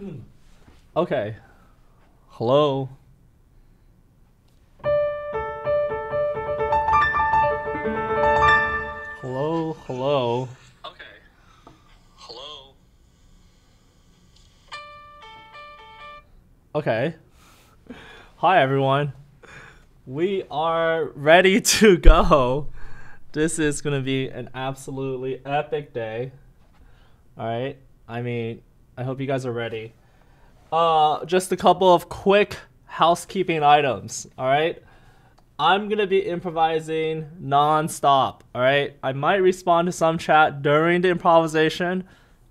okay. Hello. Hello, hello. Okay. Hello. Okay. Hi, everyone. We are ready to go. This is going to be an absolutely epic day. All right. I mean, I hope you guys are ready. Uh, just a couple of quick housekeeping items. All right. I'm going to be improvising non-stop. All right. I might respond to some chat during the improvisation,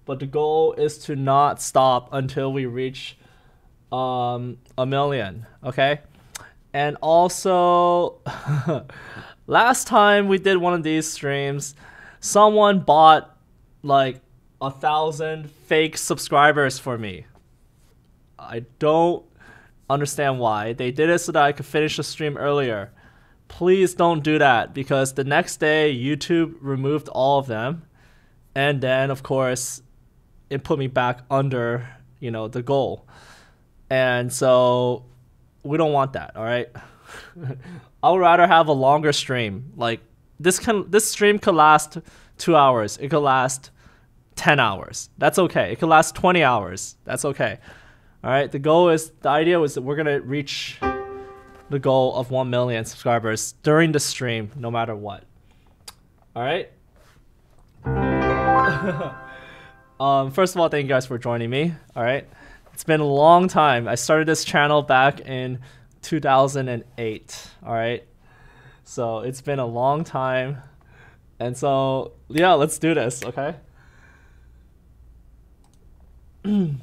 but the goal is to not stop until we reach um, a million. Okay. And also, last time we did one of these streams, someone bought like a thousand fake subscribers for me. I don't understand why. They did it so that I could finish the stream earlier. Please don't do that because the next day YouTube removed all of them. And then, of course, it put me back under, you know, the goal. And so we don't want that, all right? I would rather have a longer stream. Like this can this stream could last 2 hours. It could last 10 hours. That's okay. It could last 20 hours. That's okay. All right? The goal is the idea was that we're going to reach the goal of 1 million subscribers during the stream no matter what. All right? um first of all, thank you guys for joining me. All right? It's been a long time. I started this channel back in 2008. All right. So it's been a long time. And so, yeah, let's do this, okay? All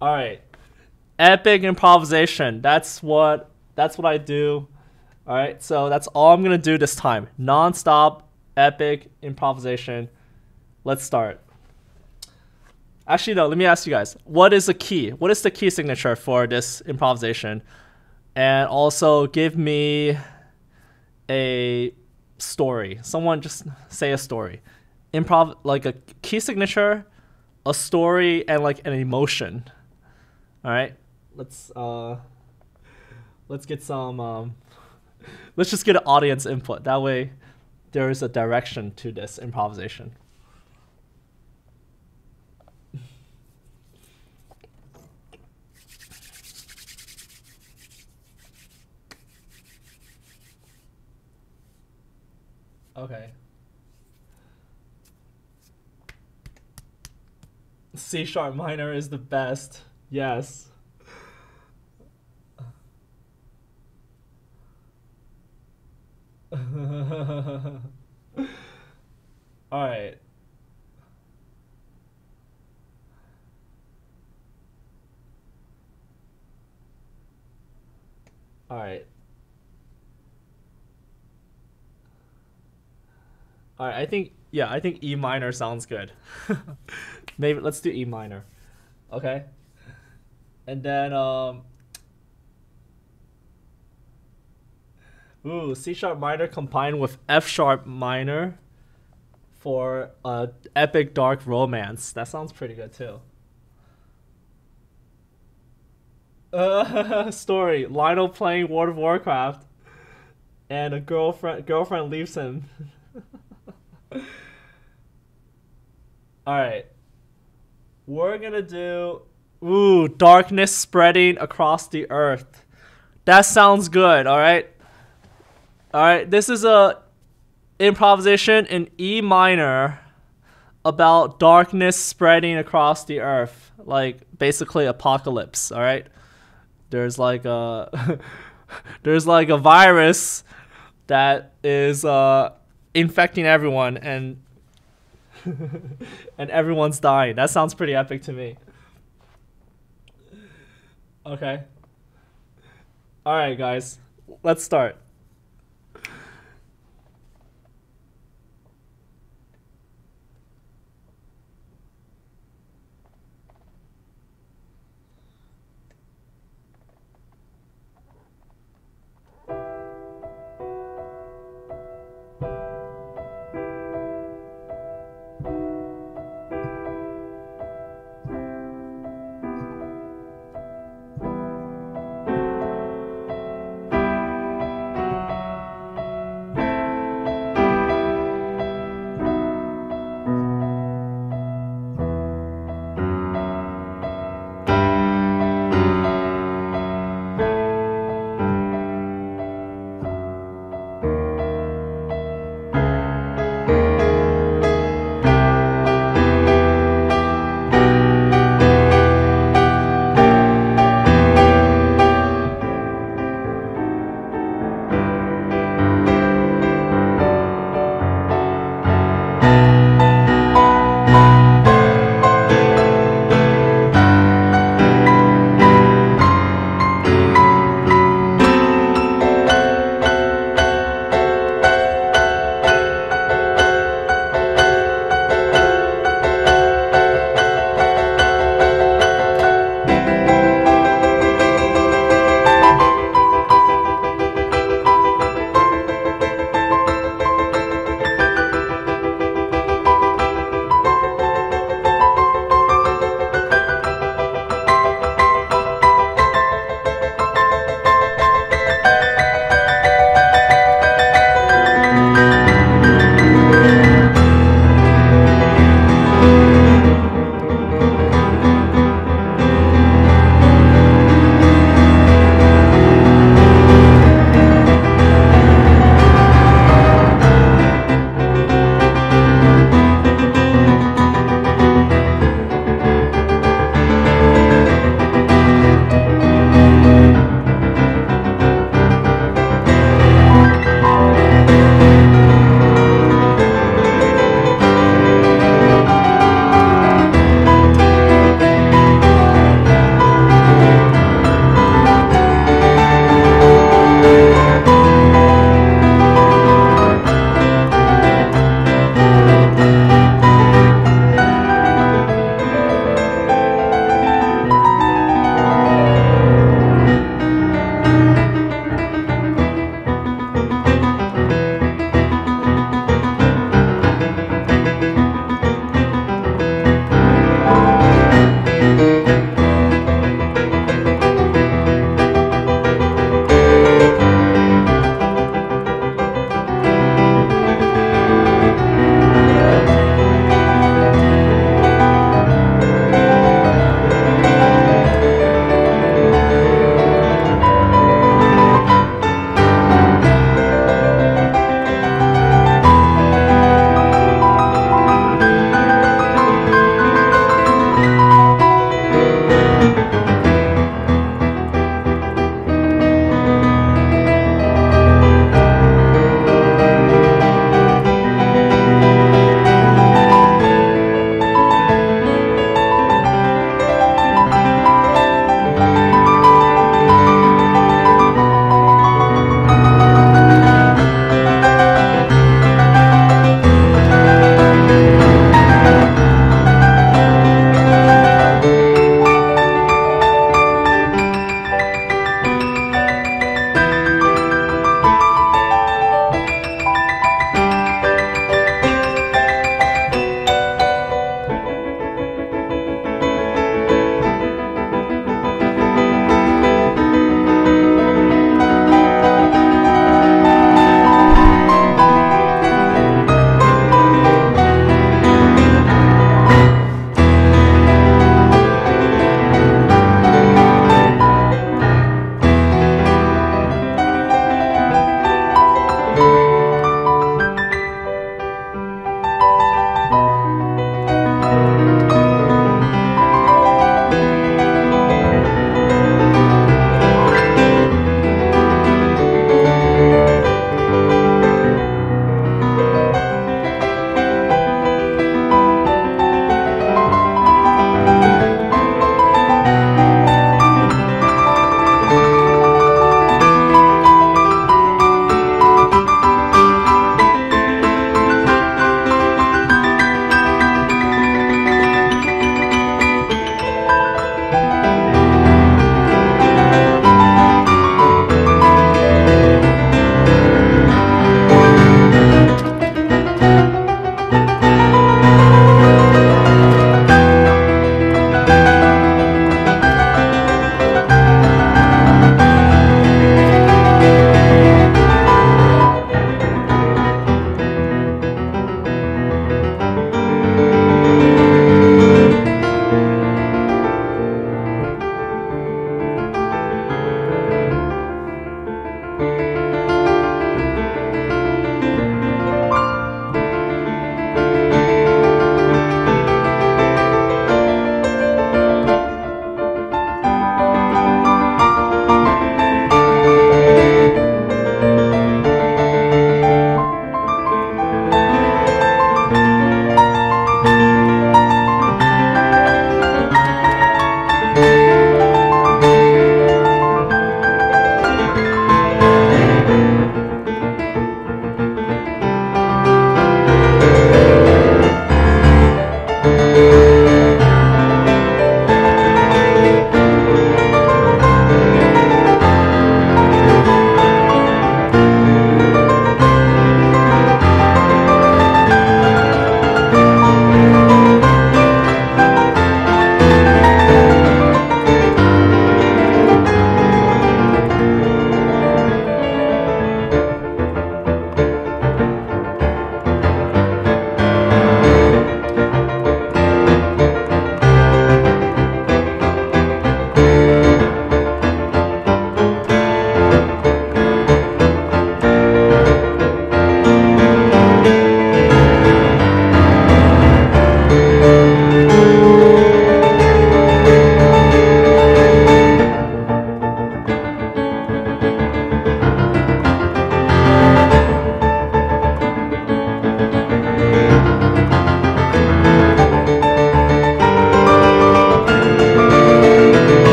right. Epic improvisation. That's what that's what I do. All right. So that's all I'm going to do this time. Non-stop epic improvisation. Let's start. Actually, no. Let me ask you guys: What is the key? What is the key signature for this improvisation? And also, give me a story. Someone just say a story. Improv like a key signature, a story, and like an emotion. All right. Let's uh. Let's get some. Um, let's just get an audience input. That way, there is a direction to this improvisation. Okay. C sharp minor is the best. Yes. All right. All right. All right, I think yeah, I think E minor sounds good. Maybe let's do E minor. Okay. And then um Ooh, C sharp minor combined with F sharp minor for a epic dark romance. That sounds pretty good too. Uh, story: Lionel playing World of Warcraft, and a girlfriend girlfriend leaves him. All right. We're to do ooh, darkness spreading across the earth. That sounds good, all right? All right, this is a improvisation in E minor about darkness spreading across the earth, like basically apocalypse, all right? There's like a there's like a virus that is uh infecting everyone and and everyone's dying. That sounds pretty epic to me. Okay. All right, guys. Let's start.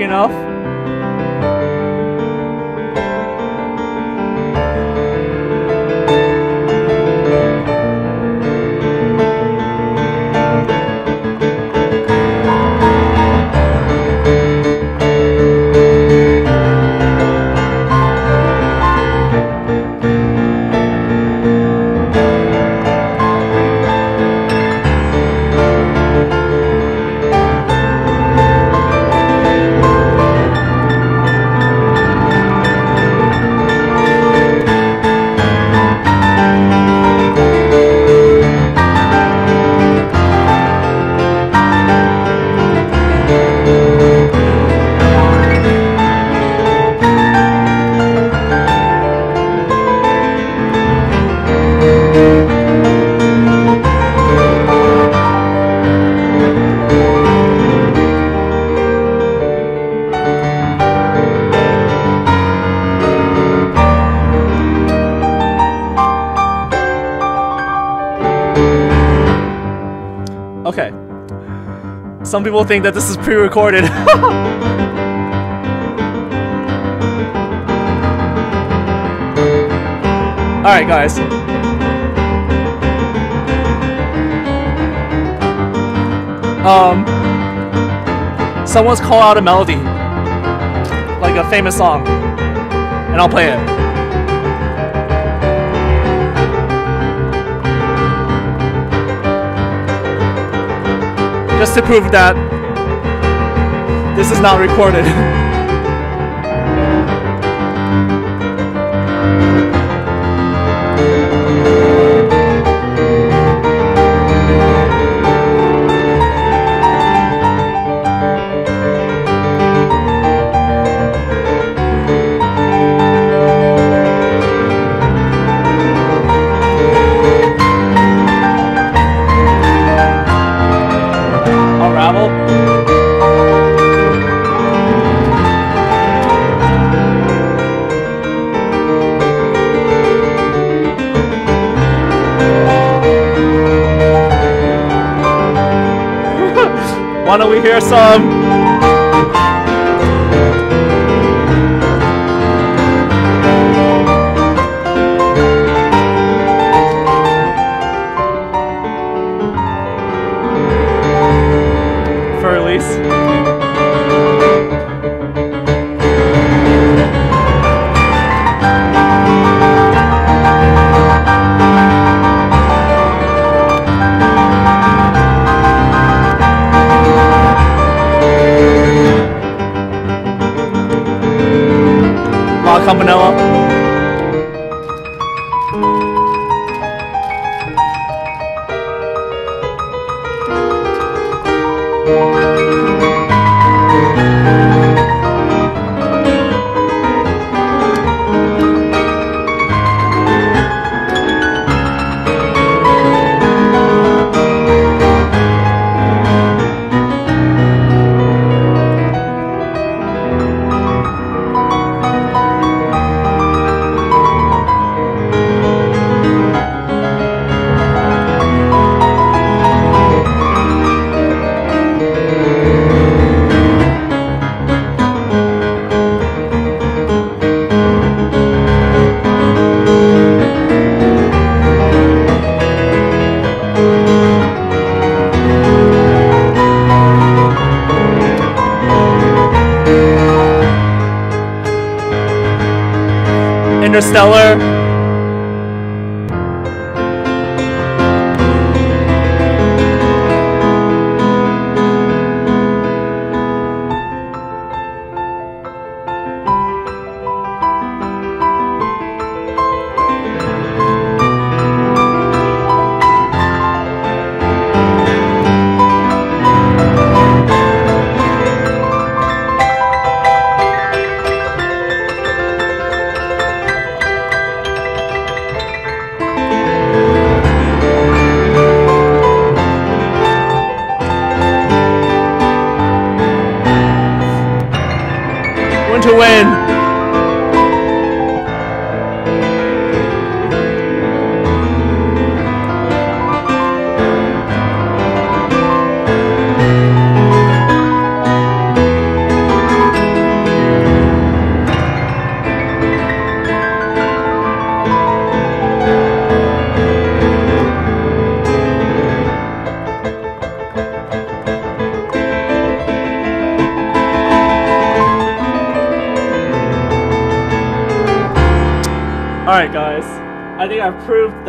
Epic enough? Some people think that this is pre-recorded. Alright guys. Um someone's call out a melody. Like a famous song. And I'll play it. Just to prove that this is not recorded. hear some?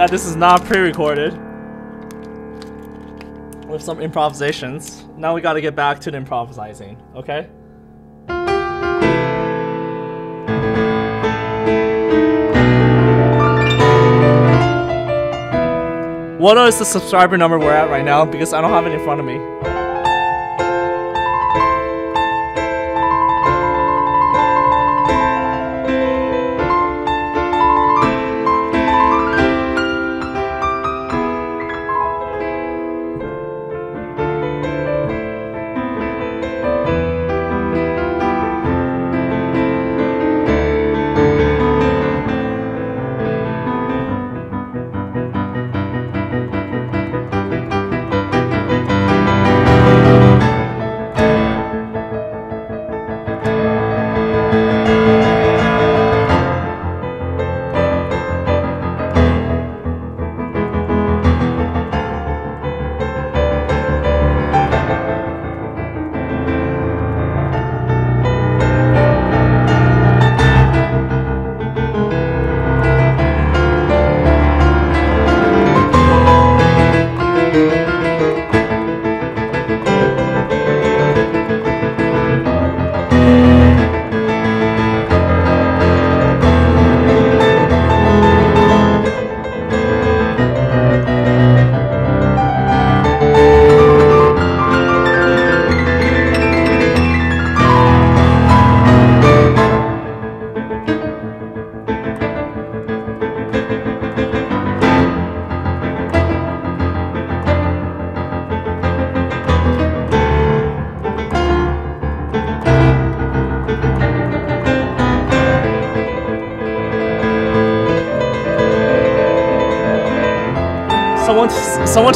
That this is not pre-recorded. With some improvisations. Now we gotta get back to the improvising, okay? What is the subscriber number we're at right now? Because I don't have it in front of me.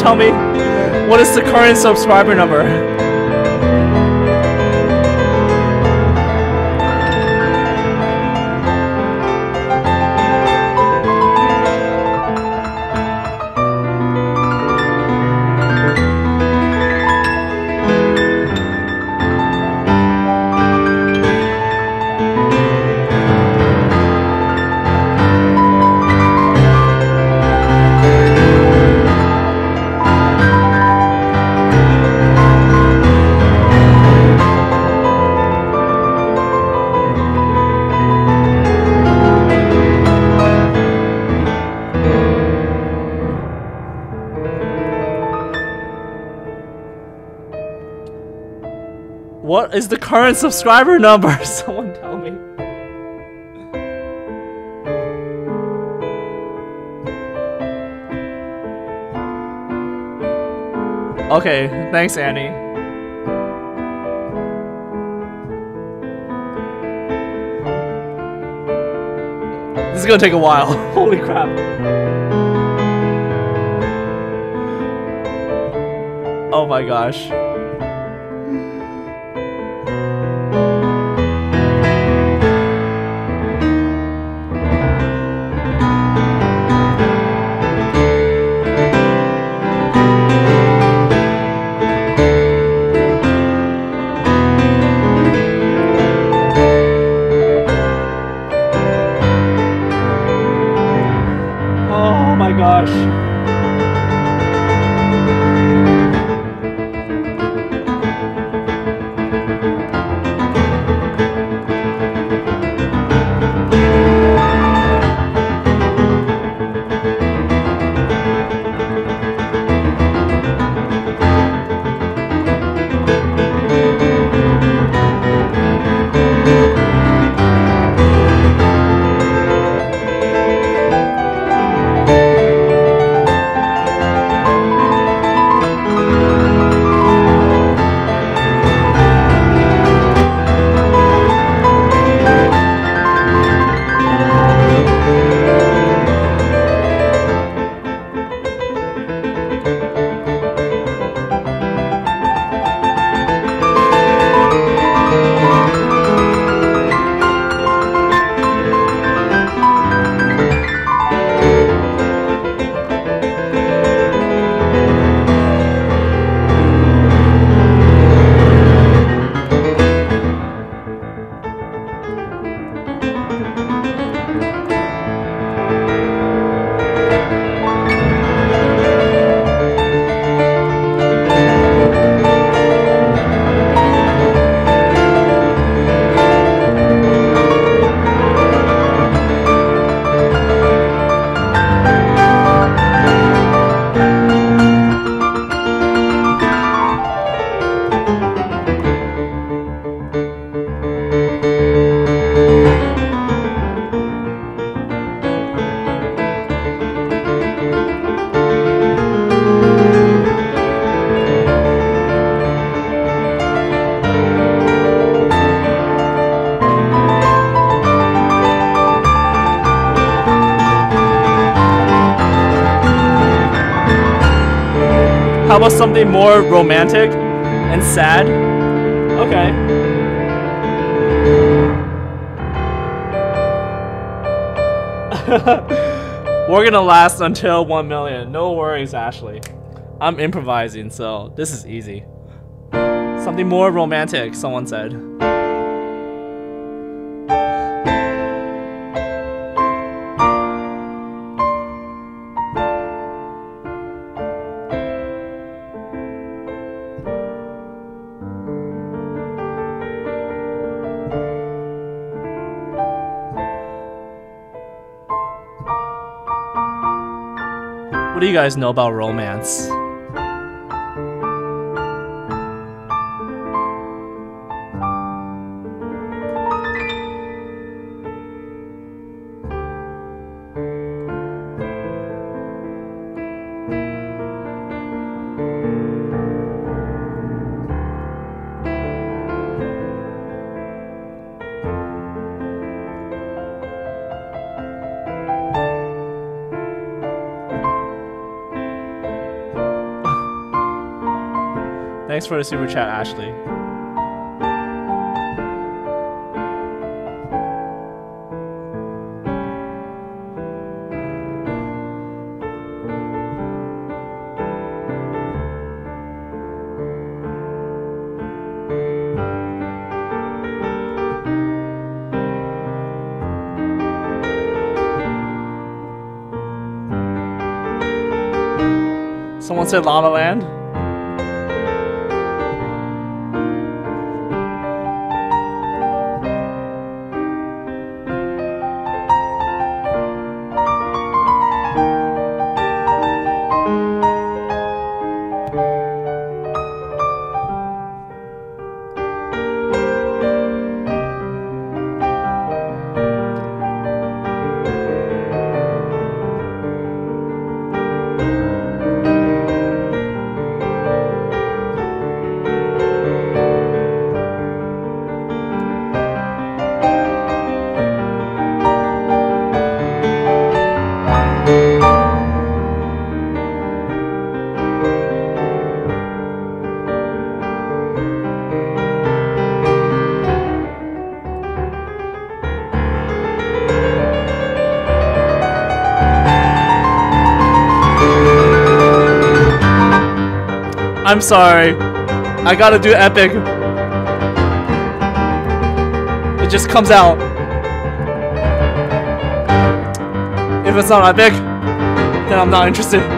Tell me, what is the current subscriber number? Is the current subscriber number? Someone tell me. Okay, thanks, Annie. This is gonna take a while. Holy crap. Oh my gosh. Something more romantic and sad? Okay. We're gonna last until 1 million. No worries, Ashley. I'm improvising, so this is easy. Something more romantic, someone said. Guys know about romance? Thanks for the super chat, Ashley. Someone said La La Land? I'm sorry. I gotta do epic. It just comes out. If it's not epic, then I'm not interested.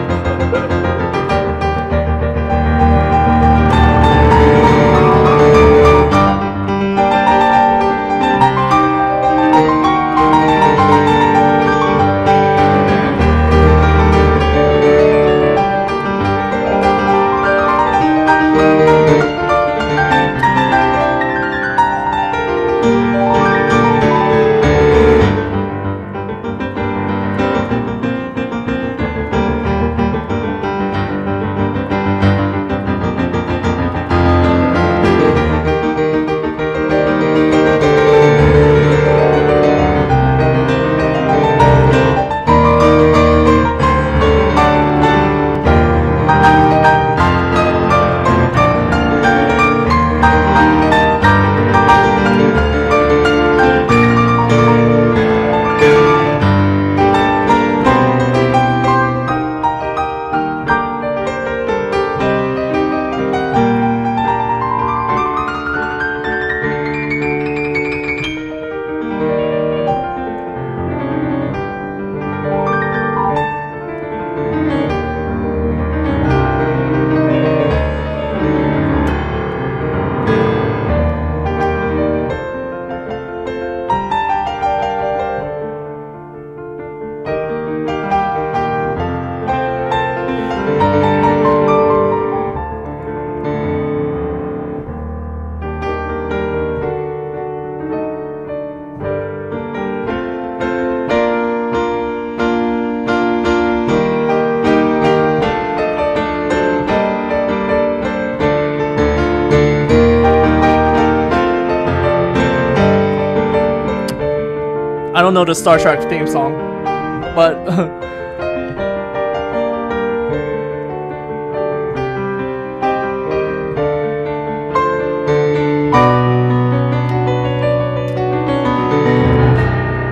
know the Star Trek theme song, but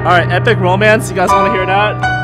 all right, epic romance. You guys want to hear that?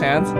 Hands.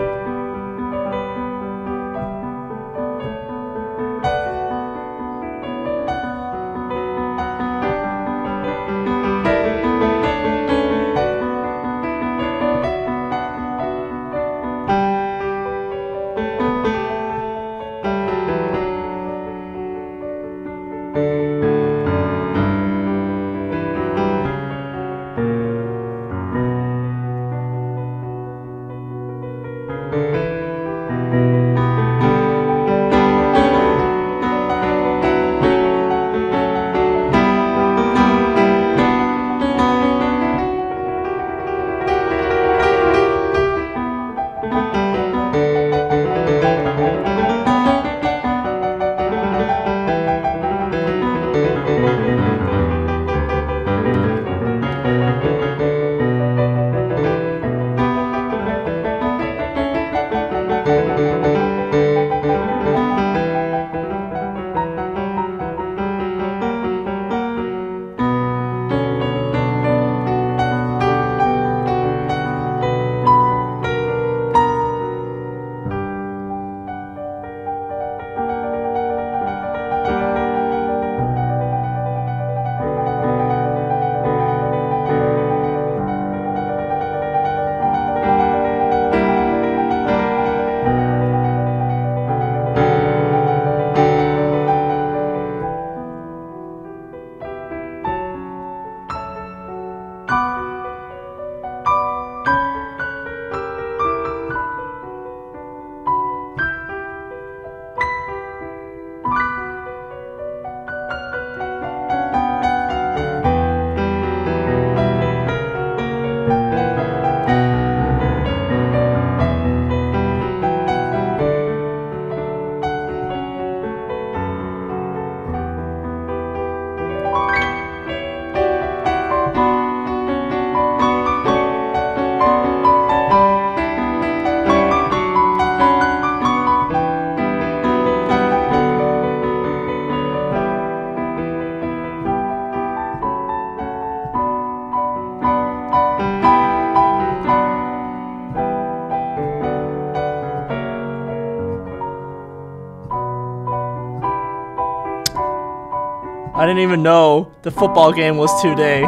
I didn't even know the football game was today.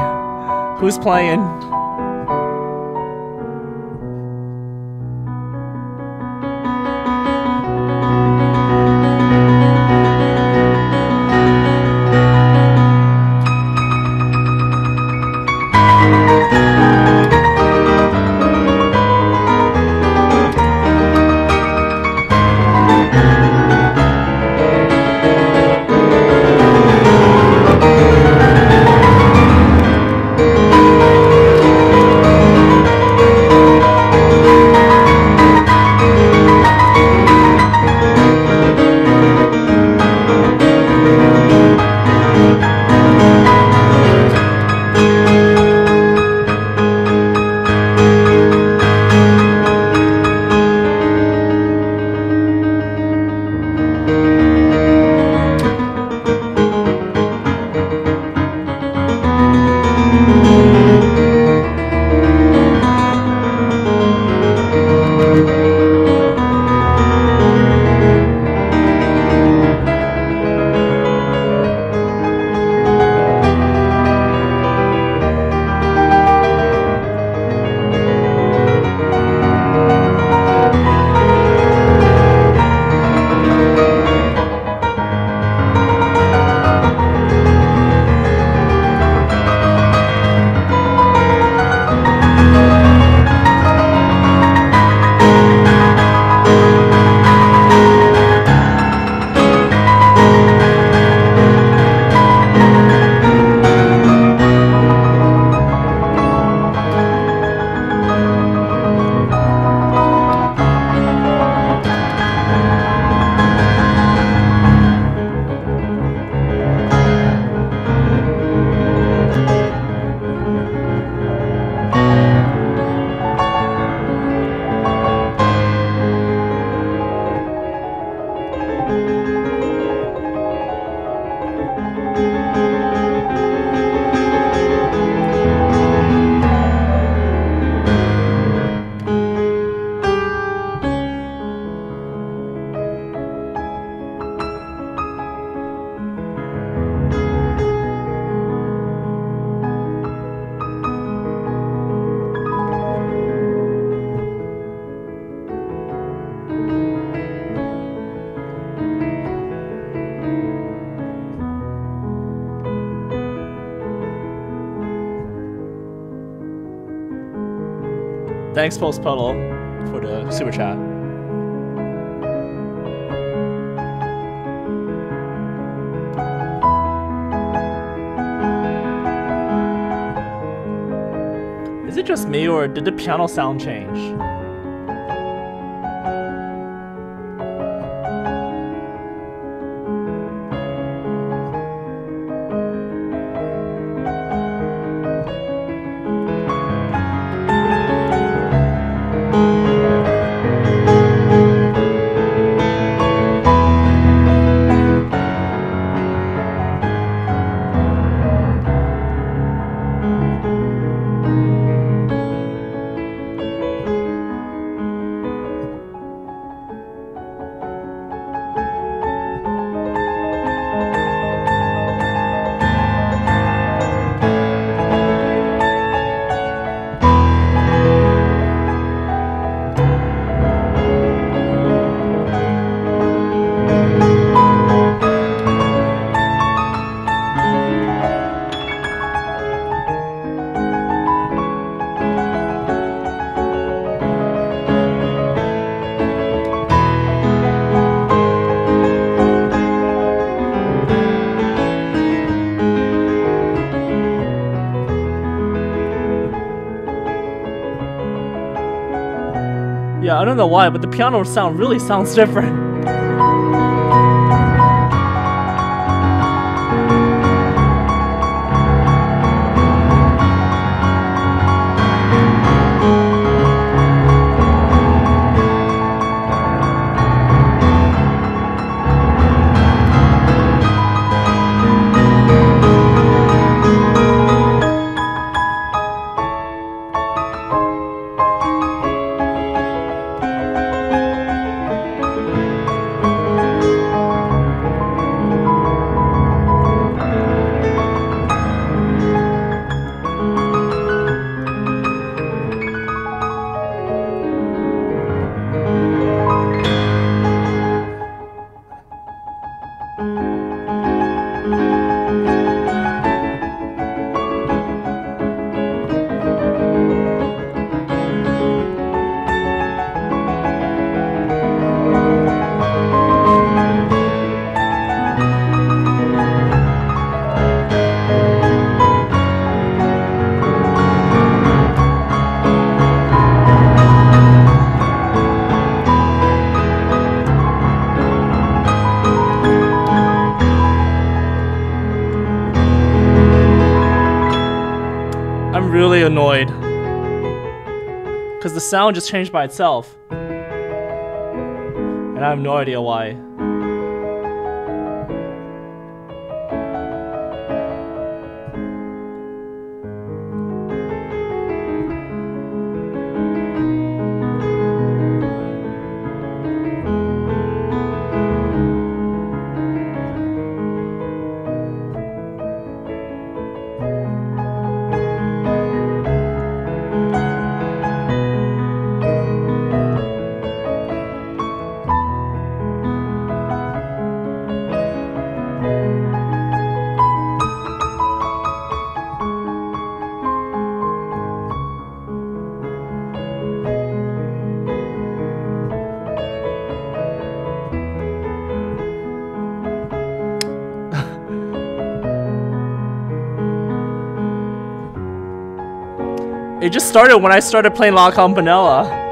Who's playing? Thanks, Post Puddle, for the super chat. Is it just me, or did the piano sound change? Don't know why, but the piano sound really sounds different. Sound just changed by itself. And I have no idea why. Started when I started playing La Campanella.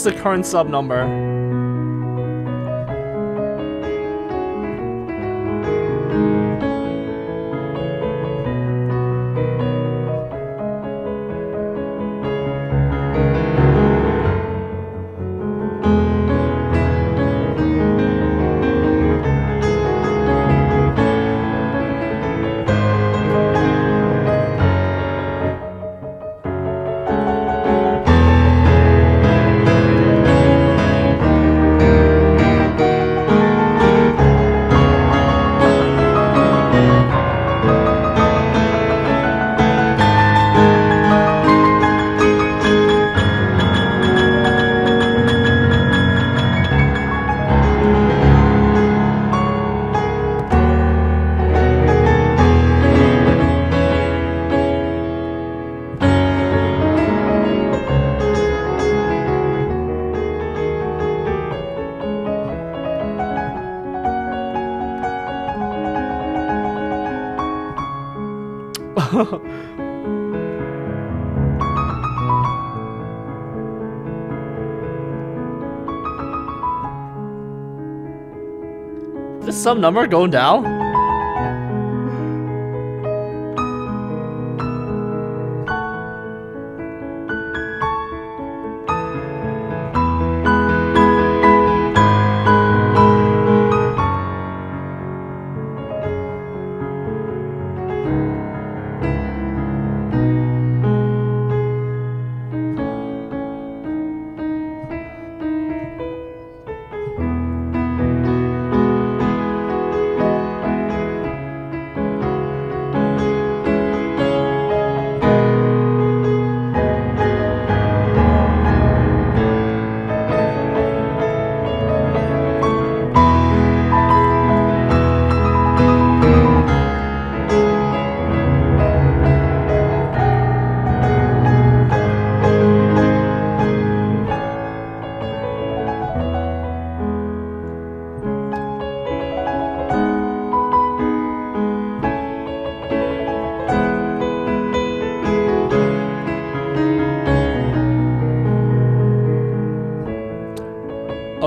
What's the current sub number? Some number going down?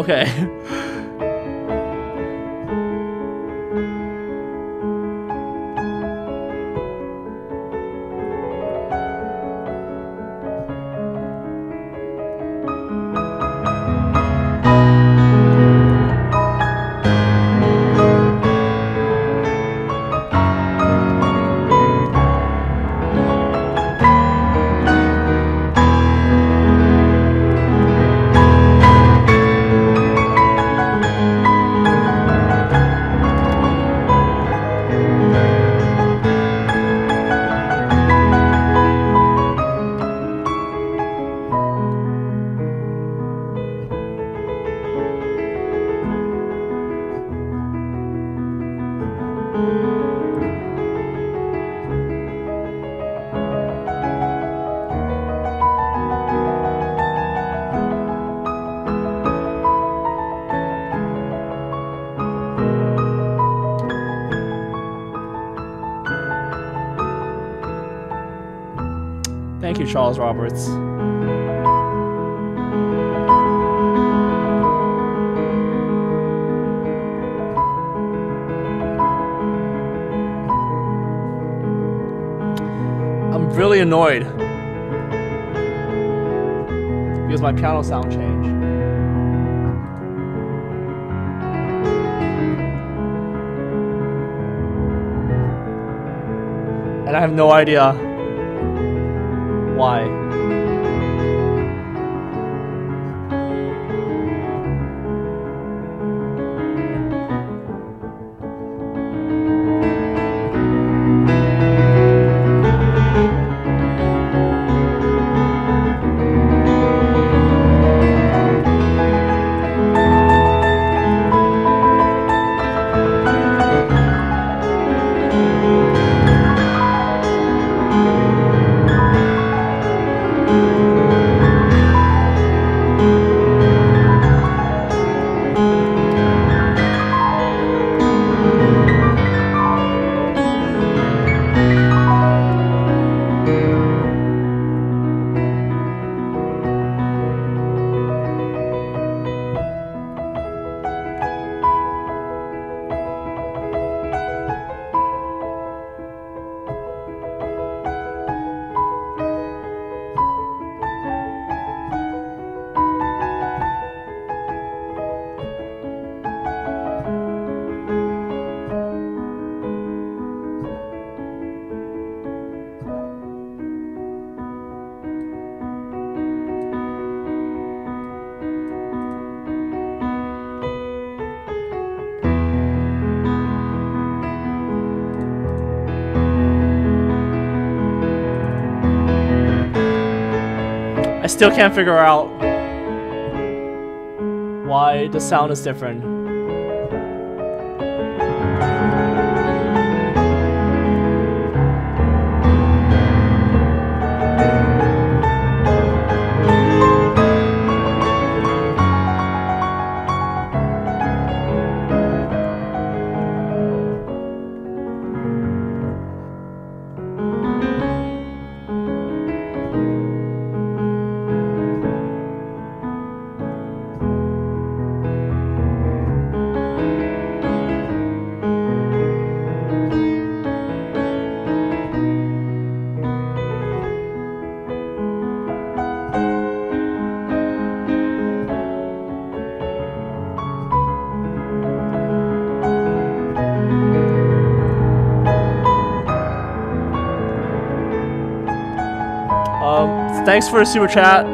Okay. Roberts. I'm really annoyed because my piano sound changed. And I have no idea still can't figure out why the sound is different. Thanks for the super chat.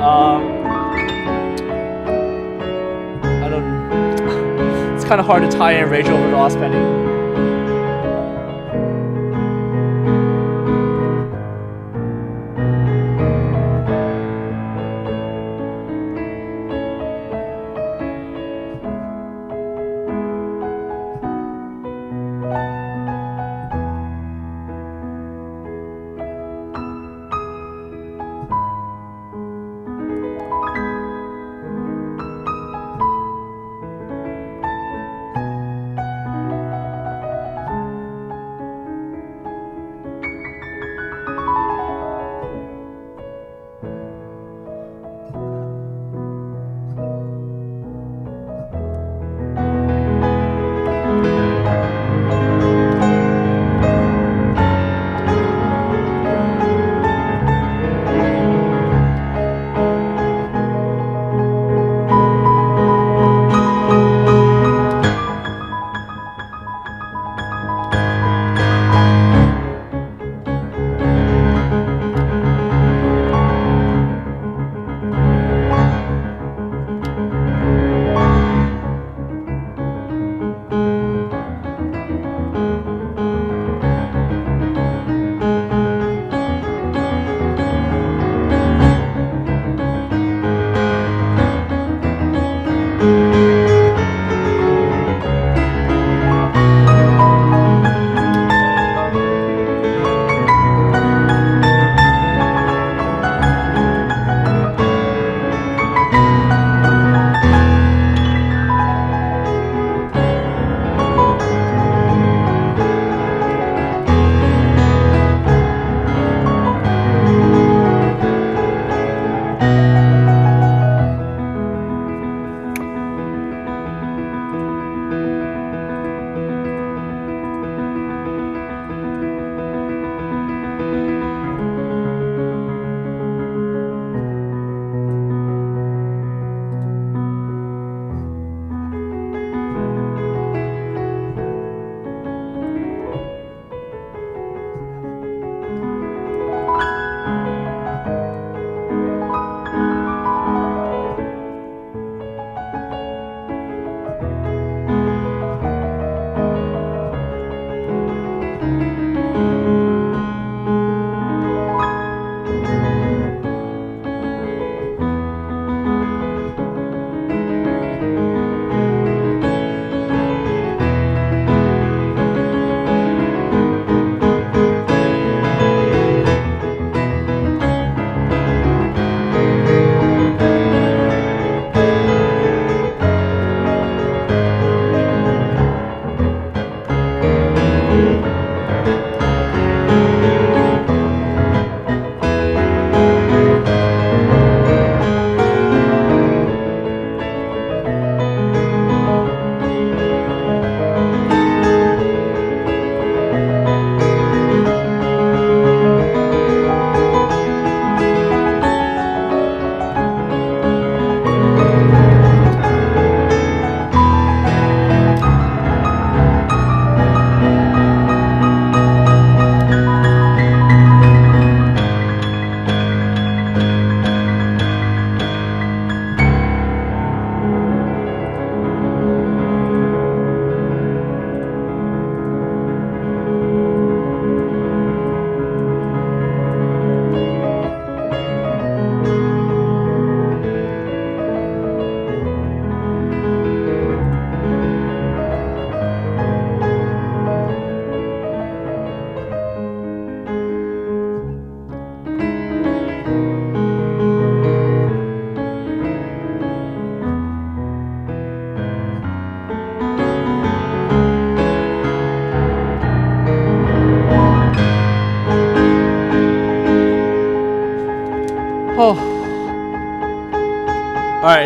Um, I don't. It's kind of hard to tie in Rage over the Lost Penny.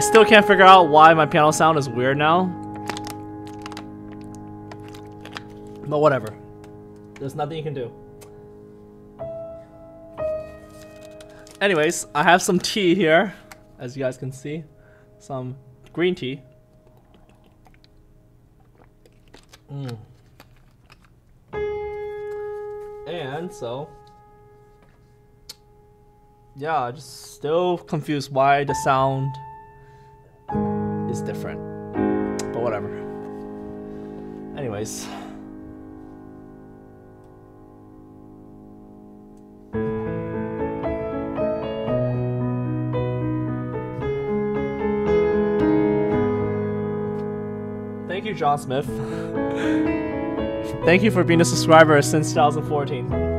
Alright, still can't figure out why my piano sound is weird now. But whatever. There's nothing you can do. Anyways, I have some tea here, as you guys can see. Some green tea. Mm. And so, yeah, I just still confused why the sound John Smith. Thank you for being a subscriber since 2014.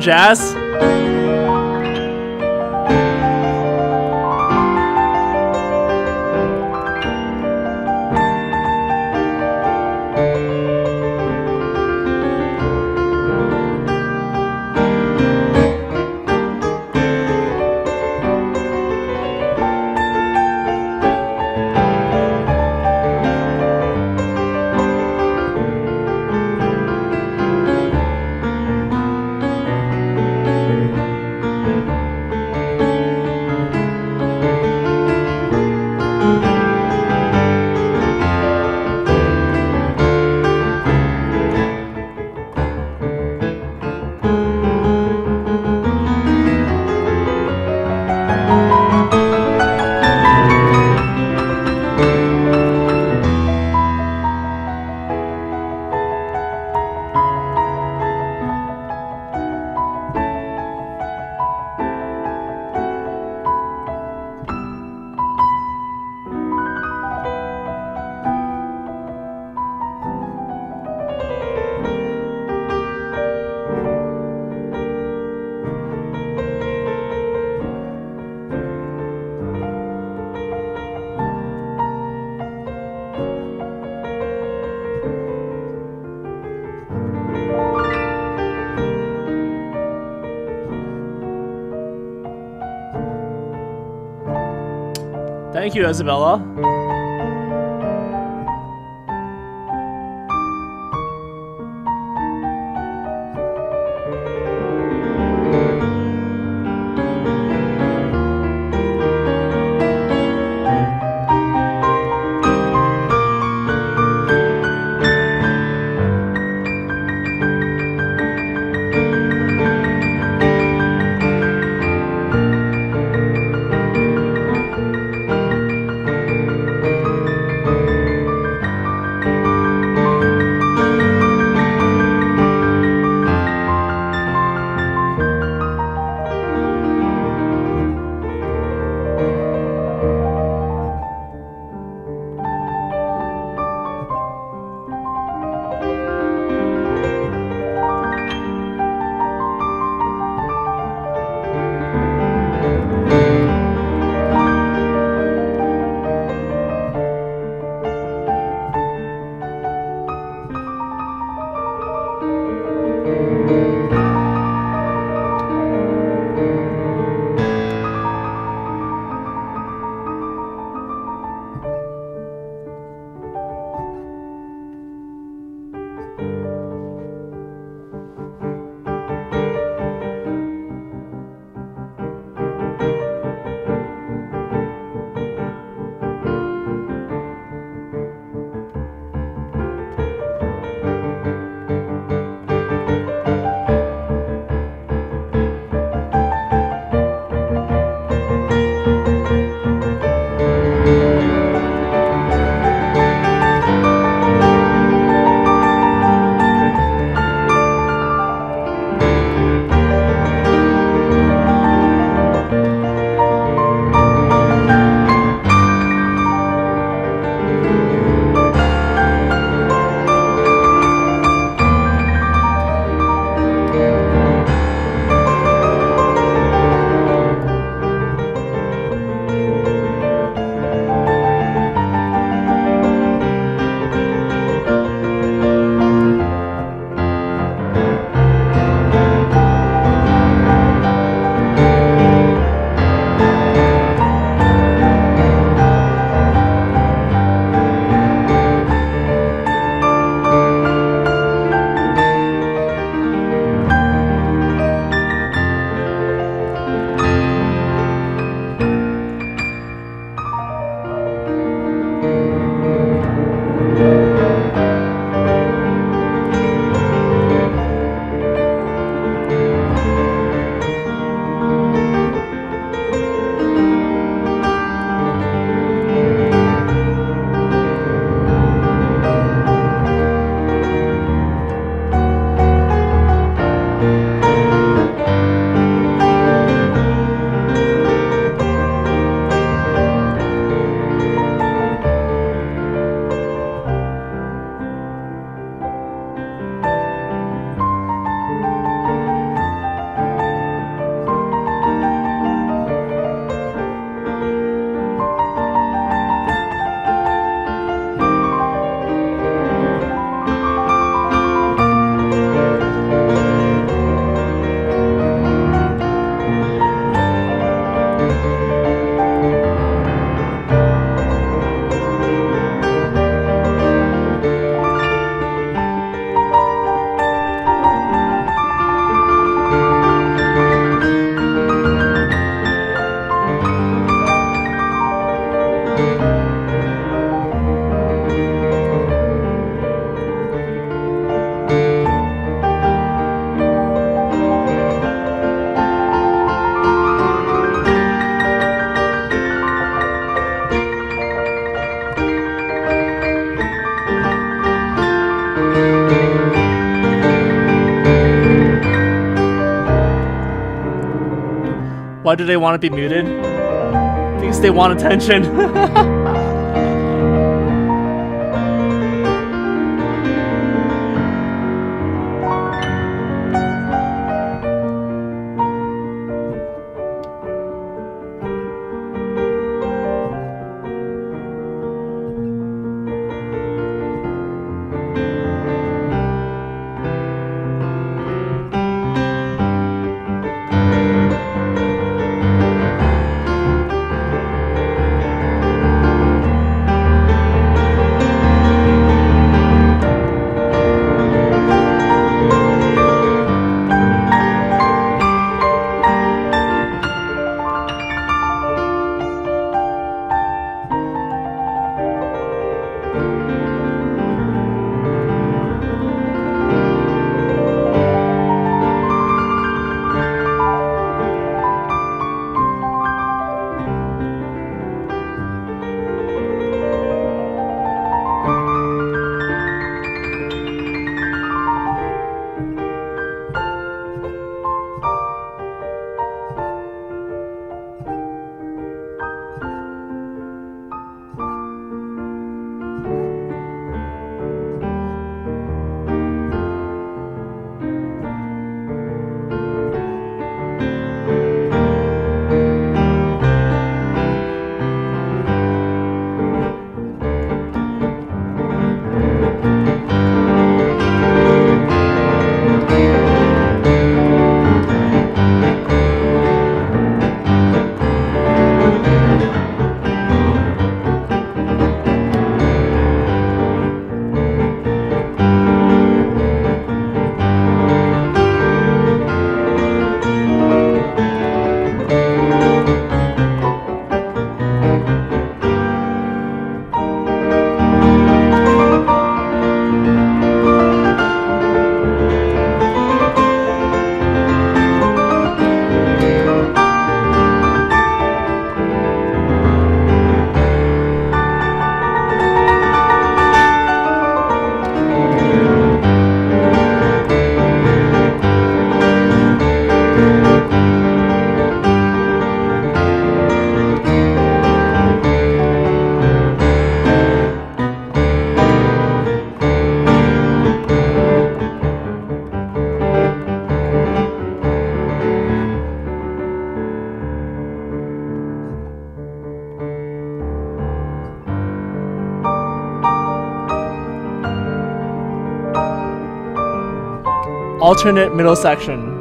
Jazz? Thank you, Isabella. Why do they want to be muted? Because they want attention. alternate middle section.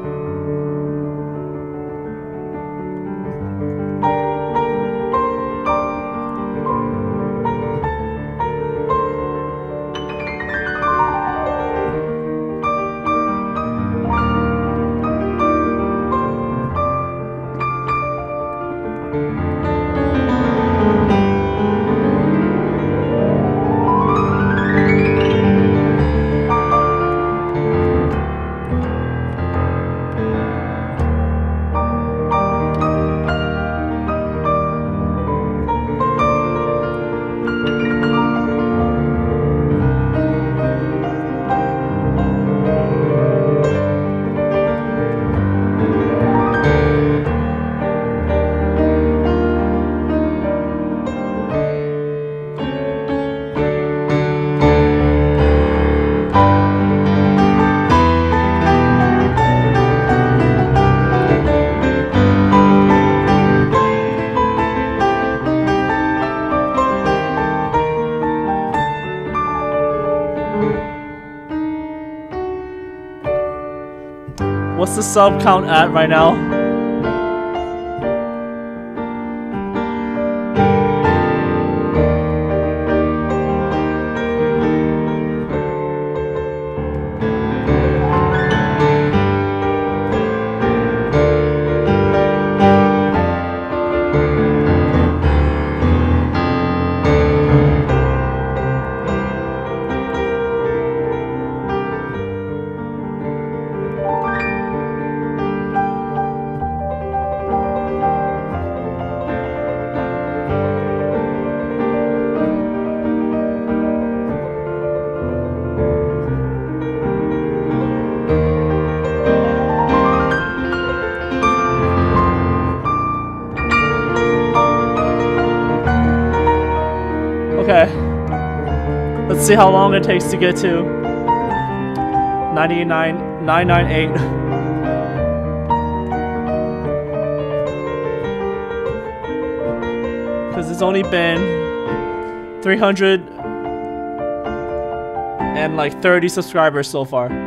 Sub count at right now? See how long it takes to get to 99 998. Because it's only been 300 and like 30 subscribers so far.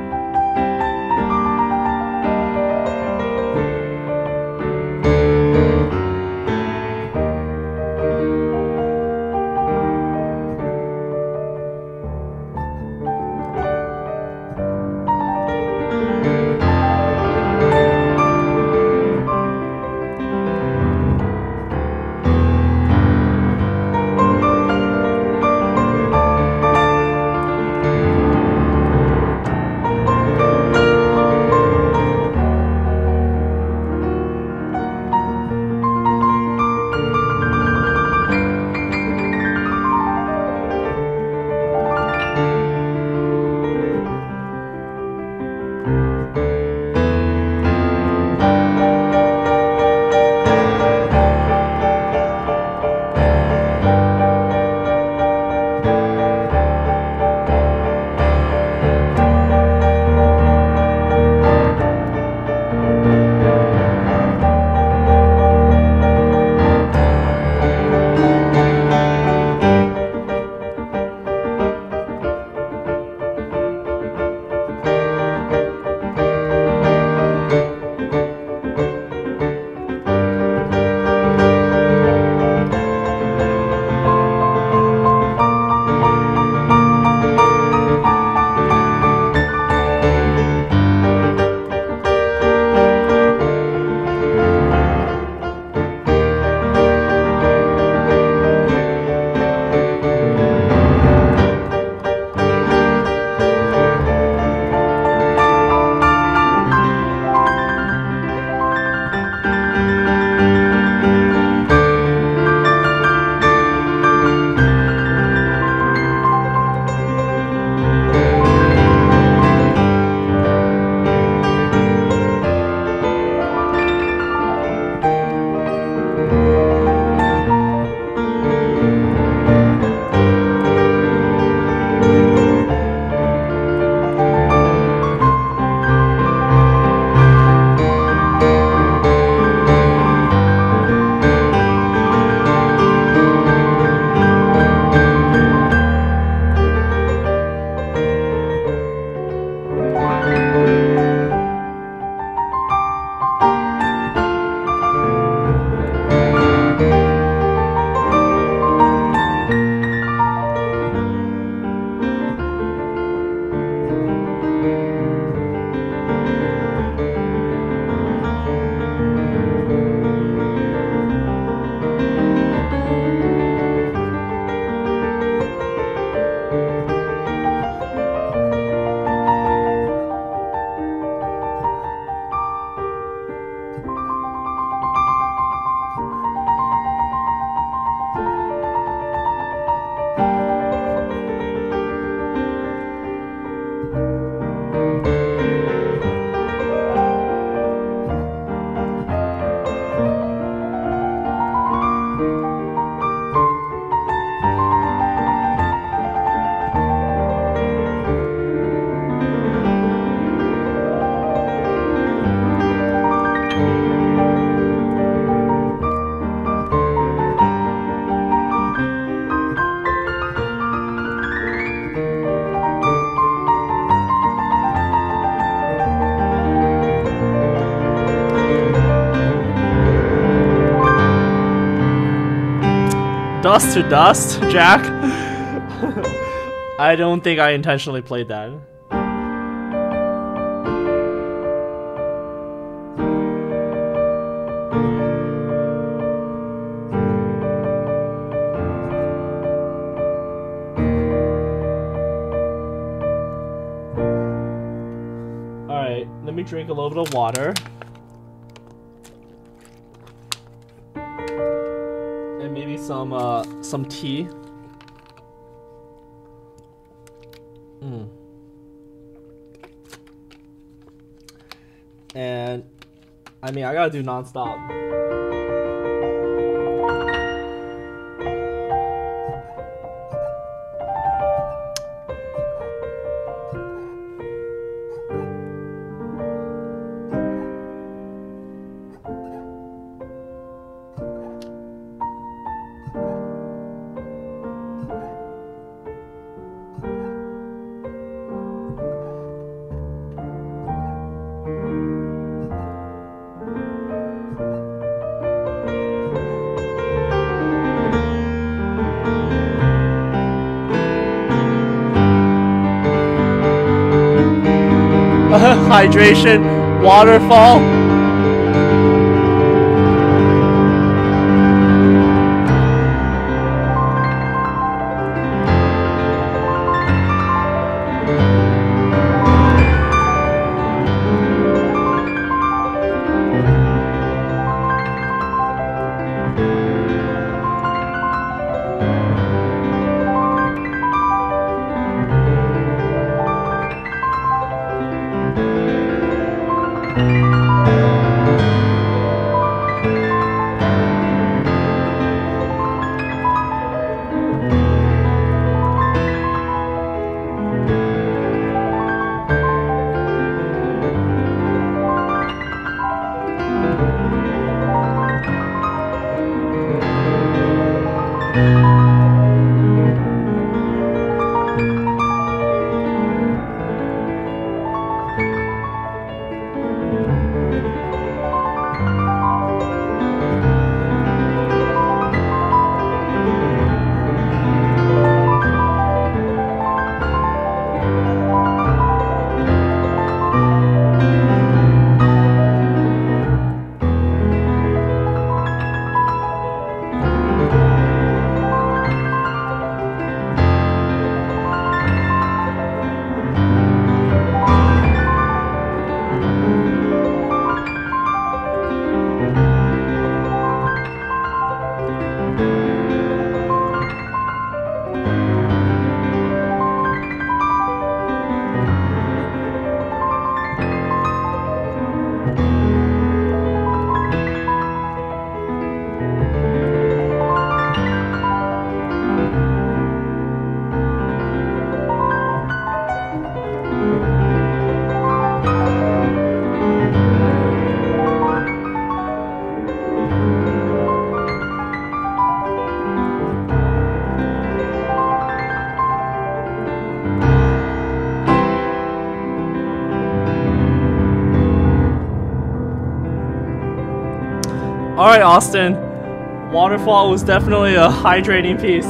Dust to dust, Jack. I don't think I intentionally played that. Alright, let me drink a little bit of water. Some tea. Mm. And I mean I gotta do nonstop. Hydration waterfall. Austin. Waterfall was definitely a hydrating piece.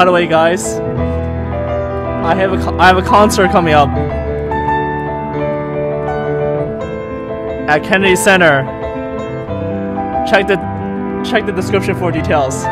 By, the way, guys, I have a I have a concert coming up at Kennedy Center. Check the check the description for details.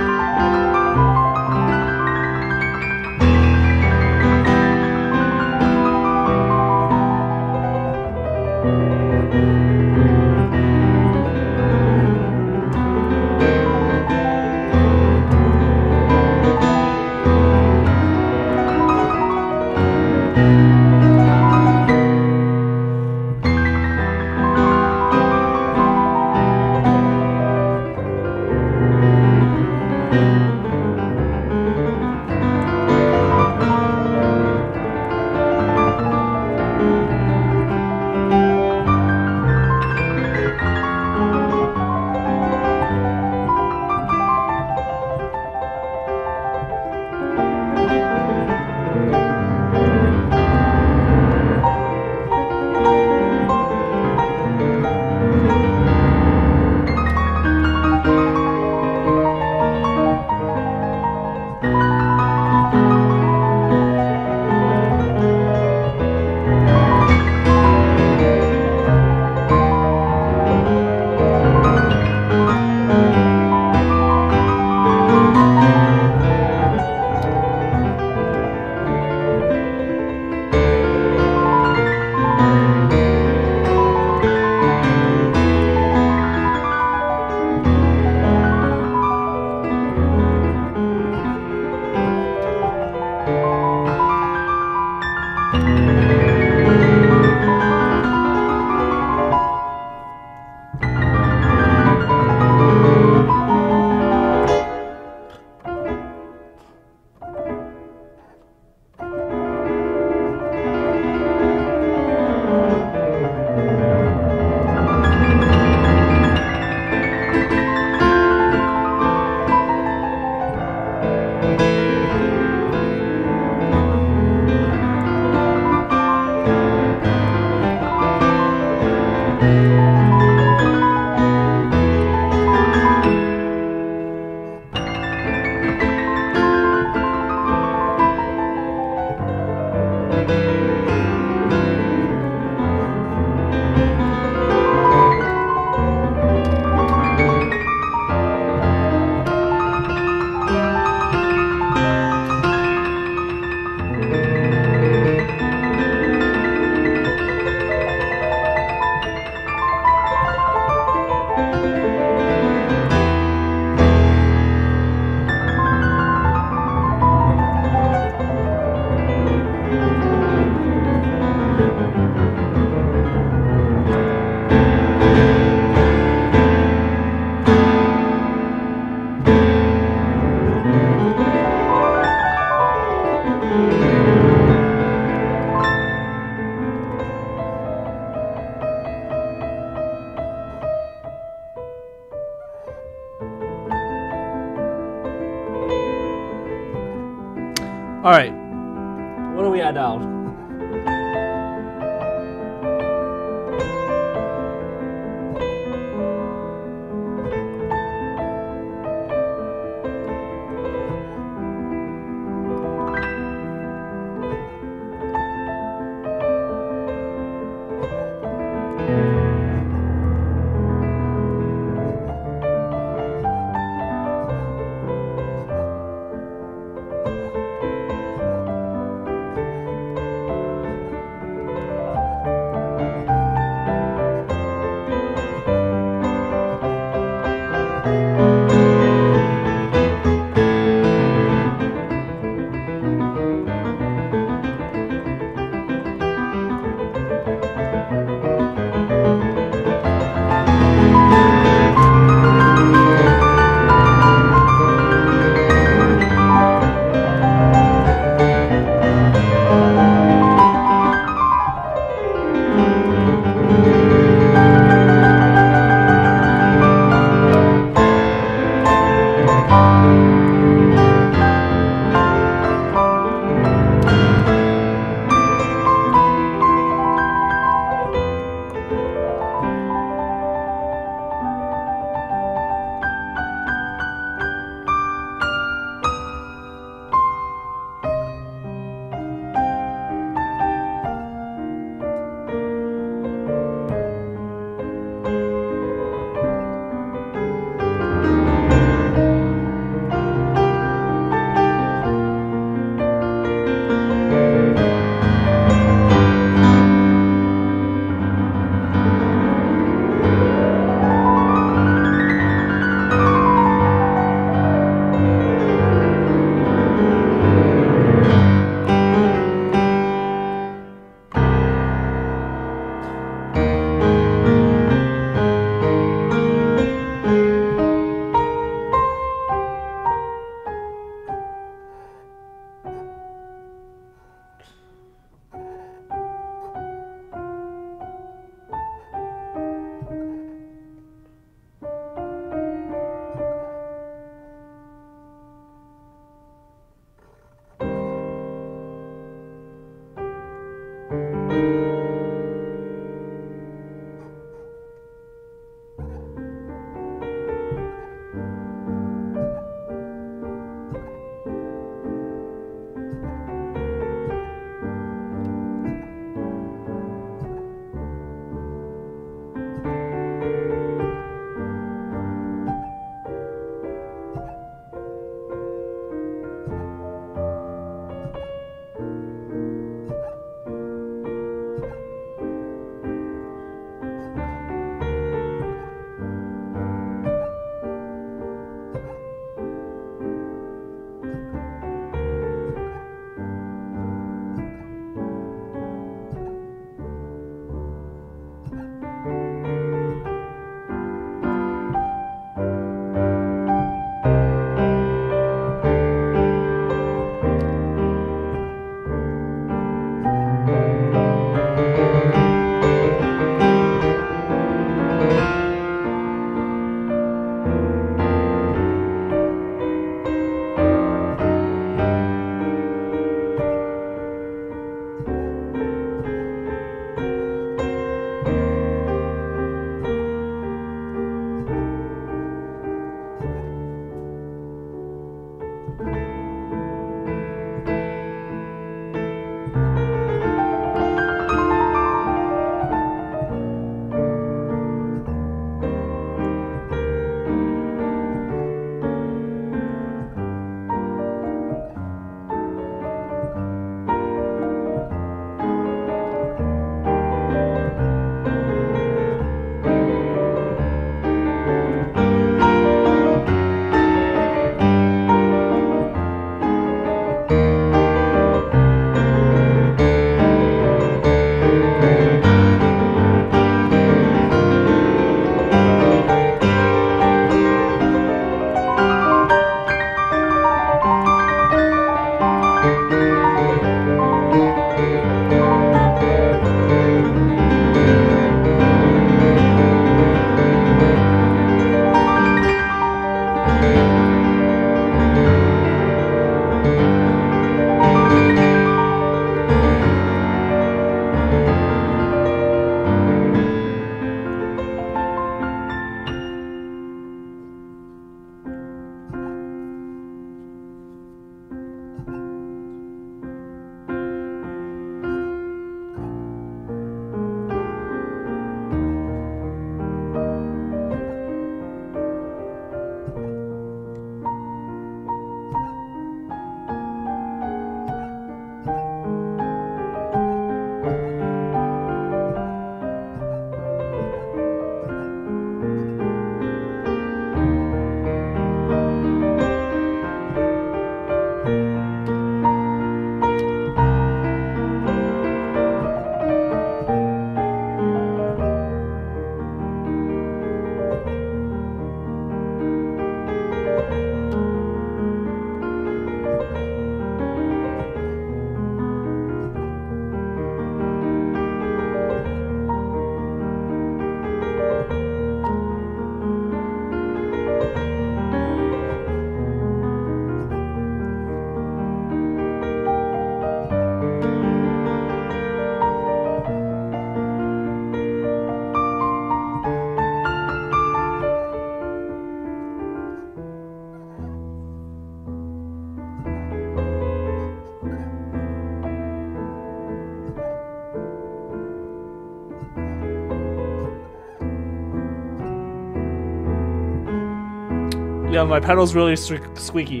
Yeah, my pedal's really squeaky.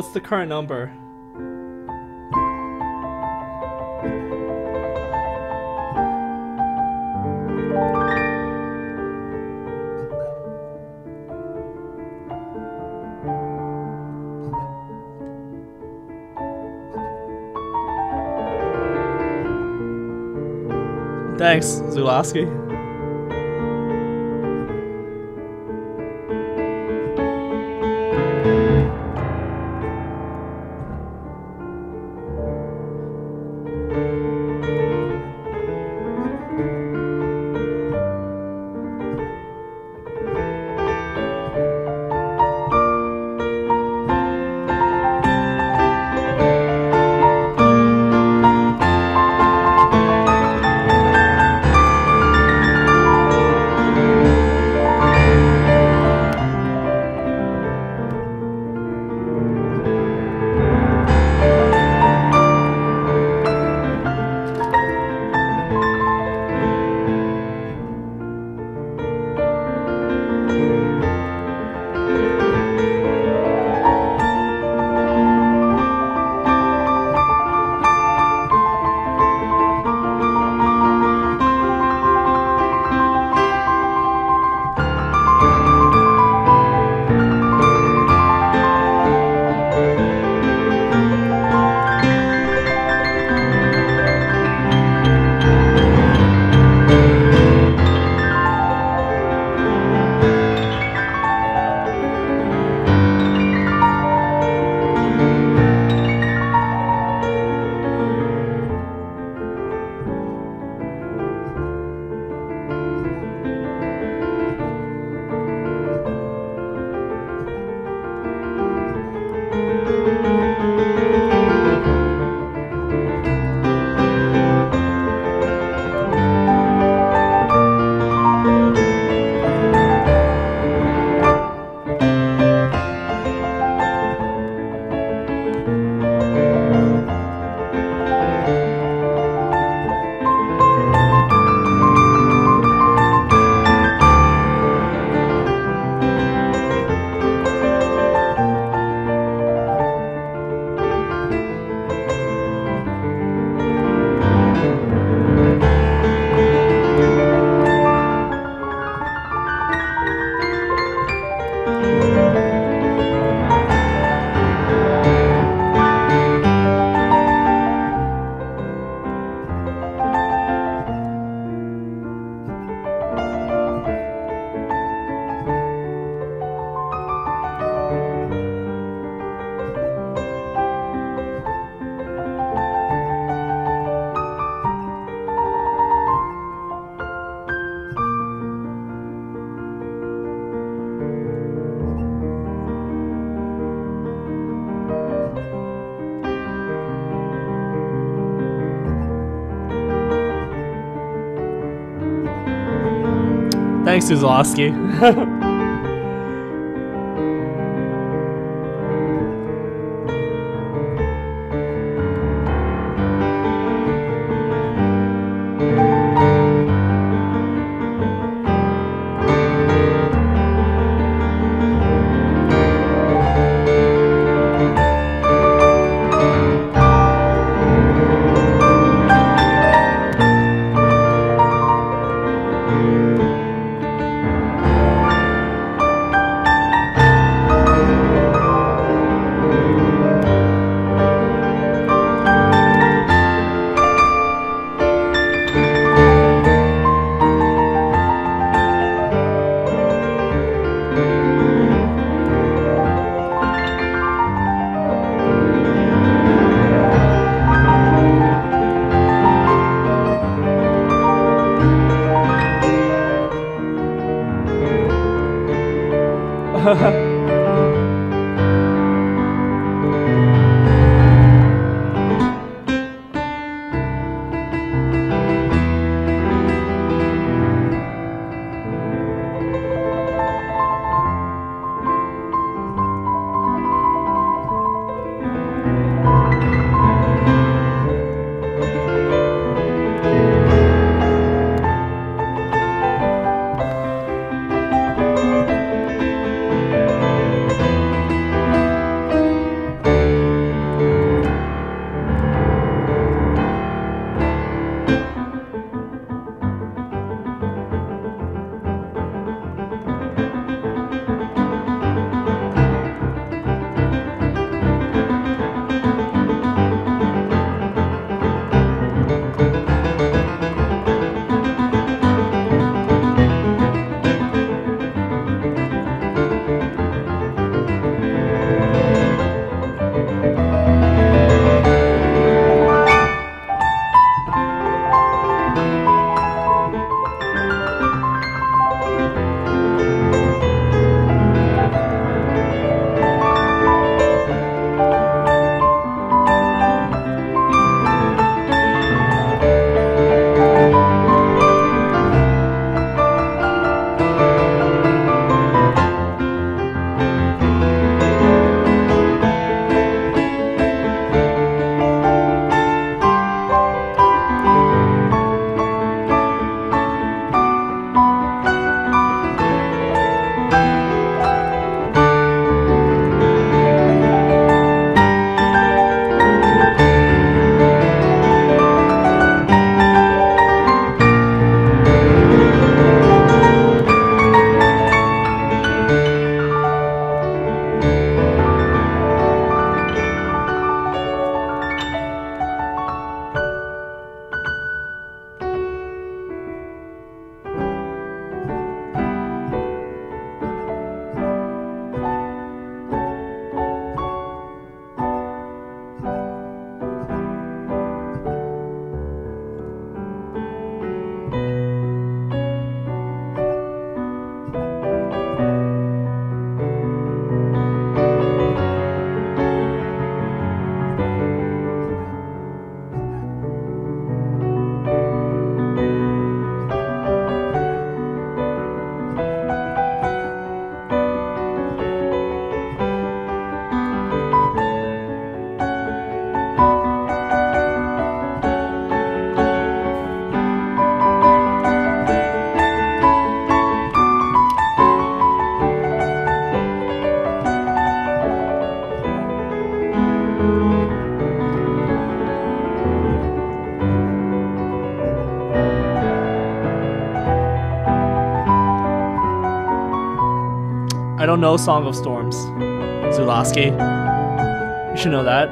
What's the current number? Thanks, Zulowski. Thanks, Uzlowski. don't know Song of Storms. Zulaski. You should know that.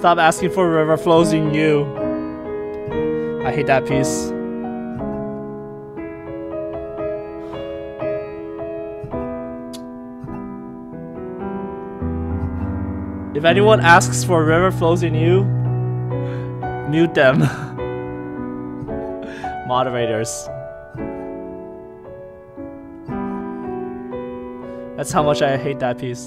Stop asking for river flows in you. I hate that piece. If anyone asks for river flows in you, mute them. Moderators. That's how much I hate that piece.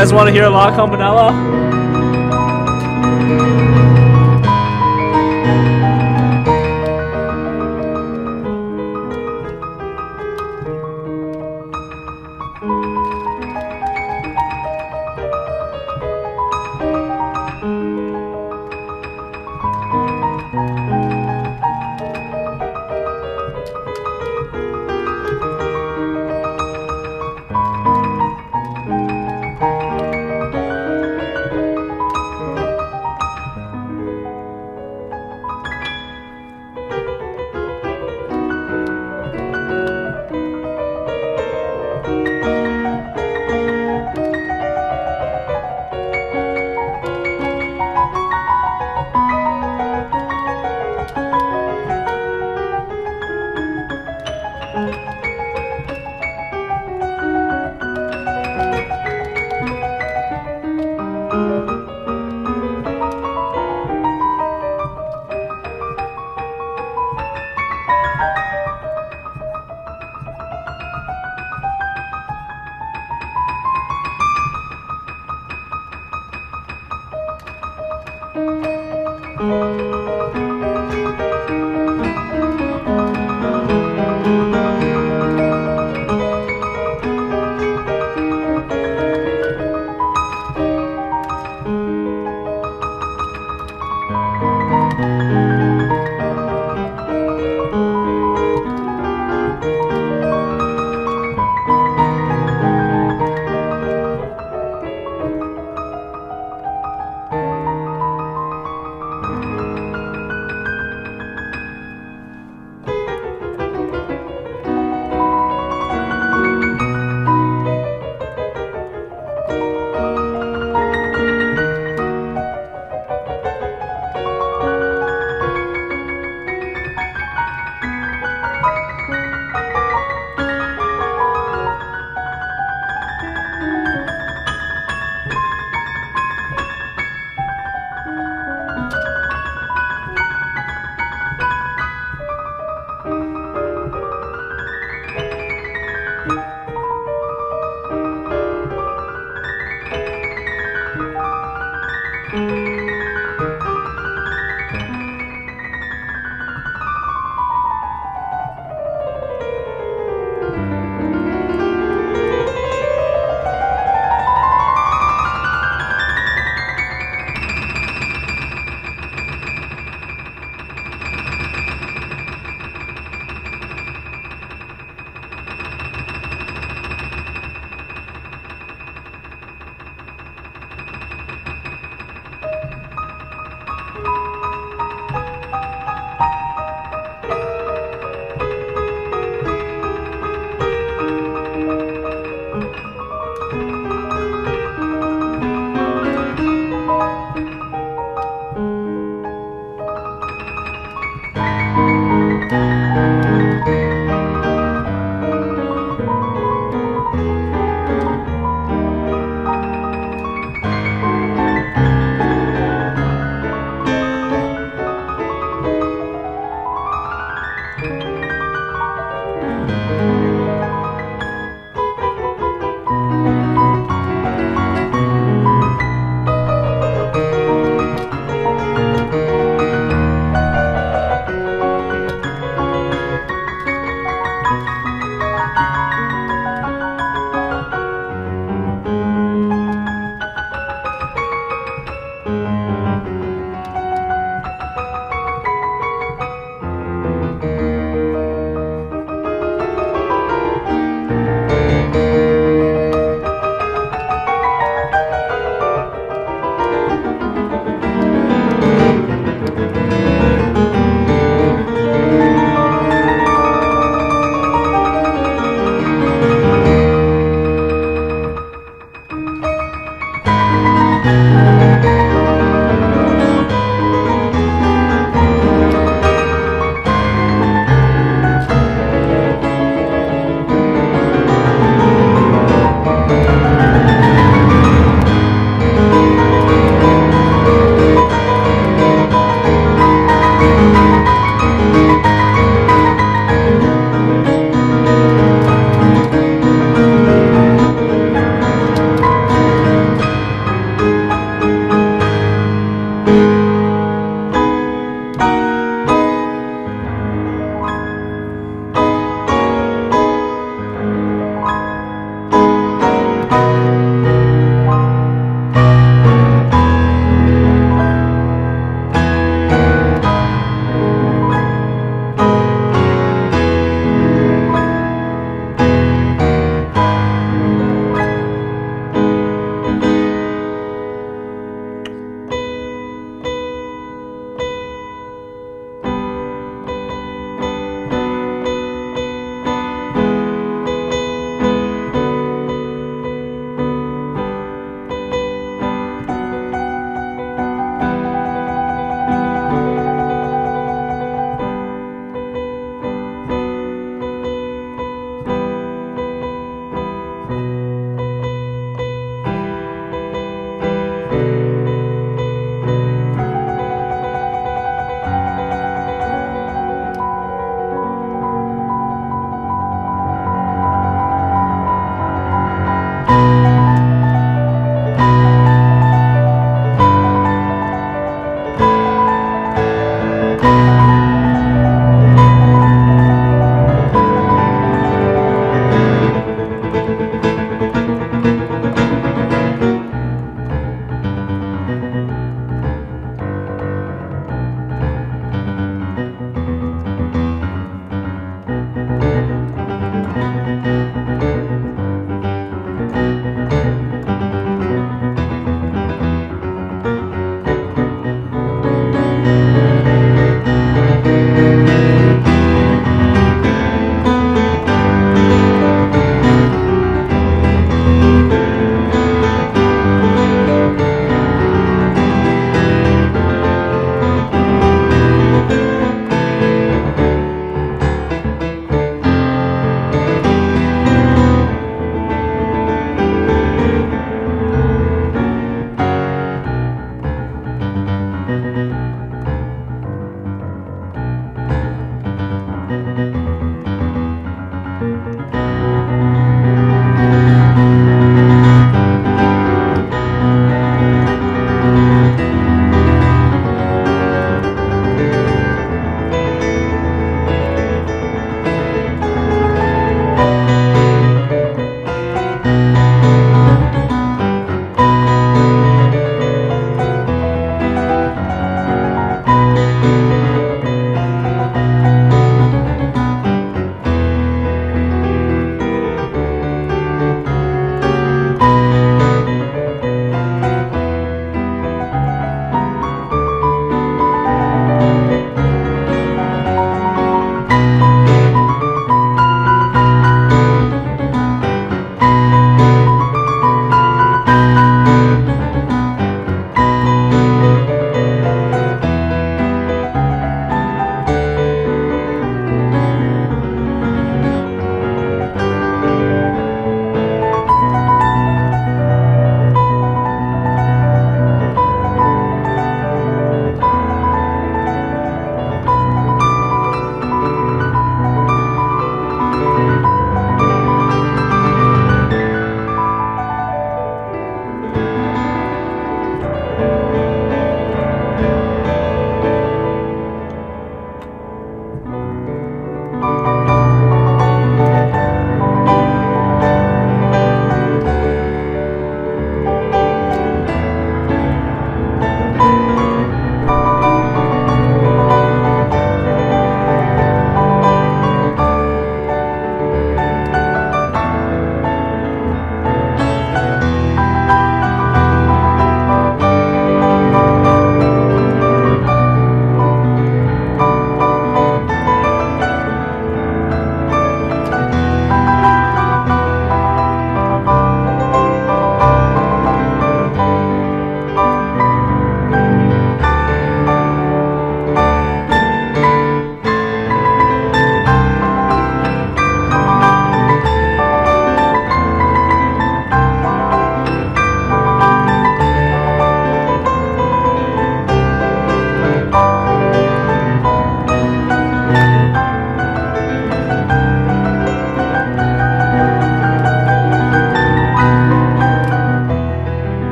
Guys want to hear La Campanella?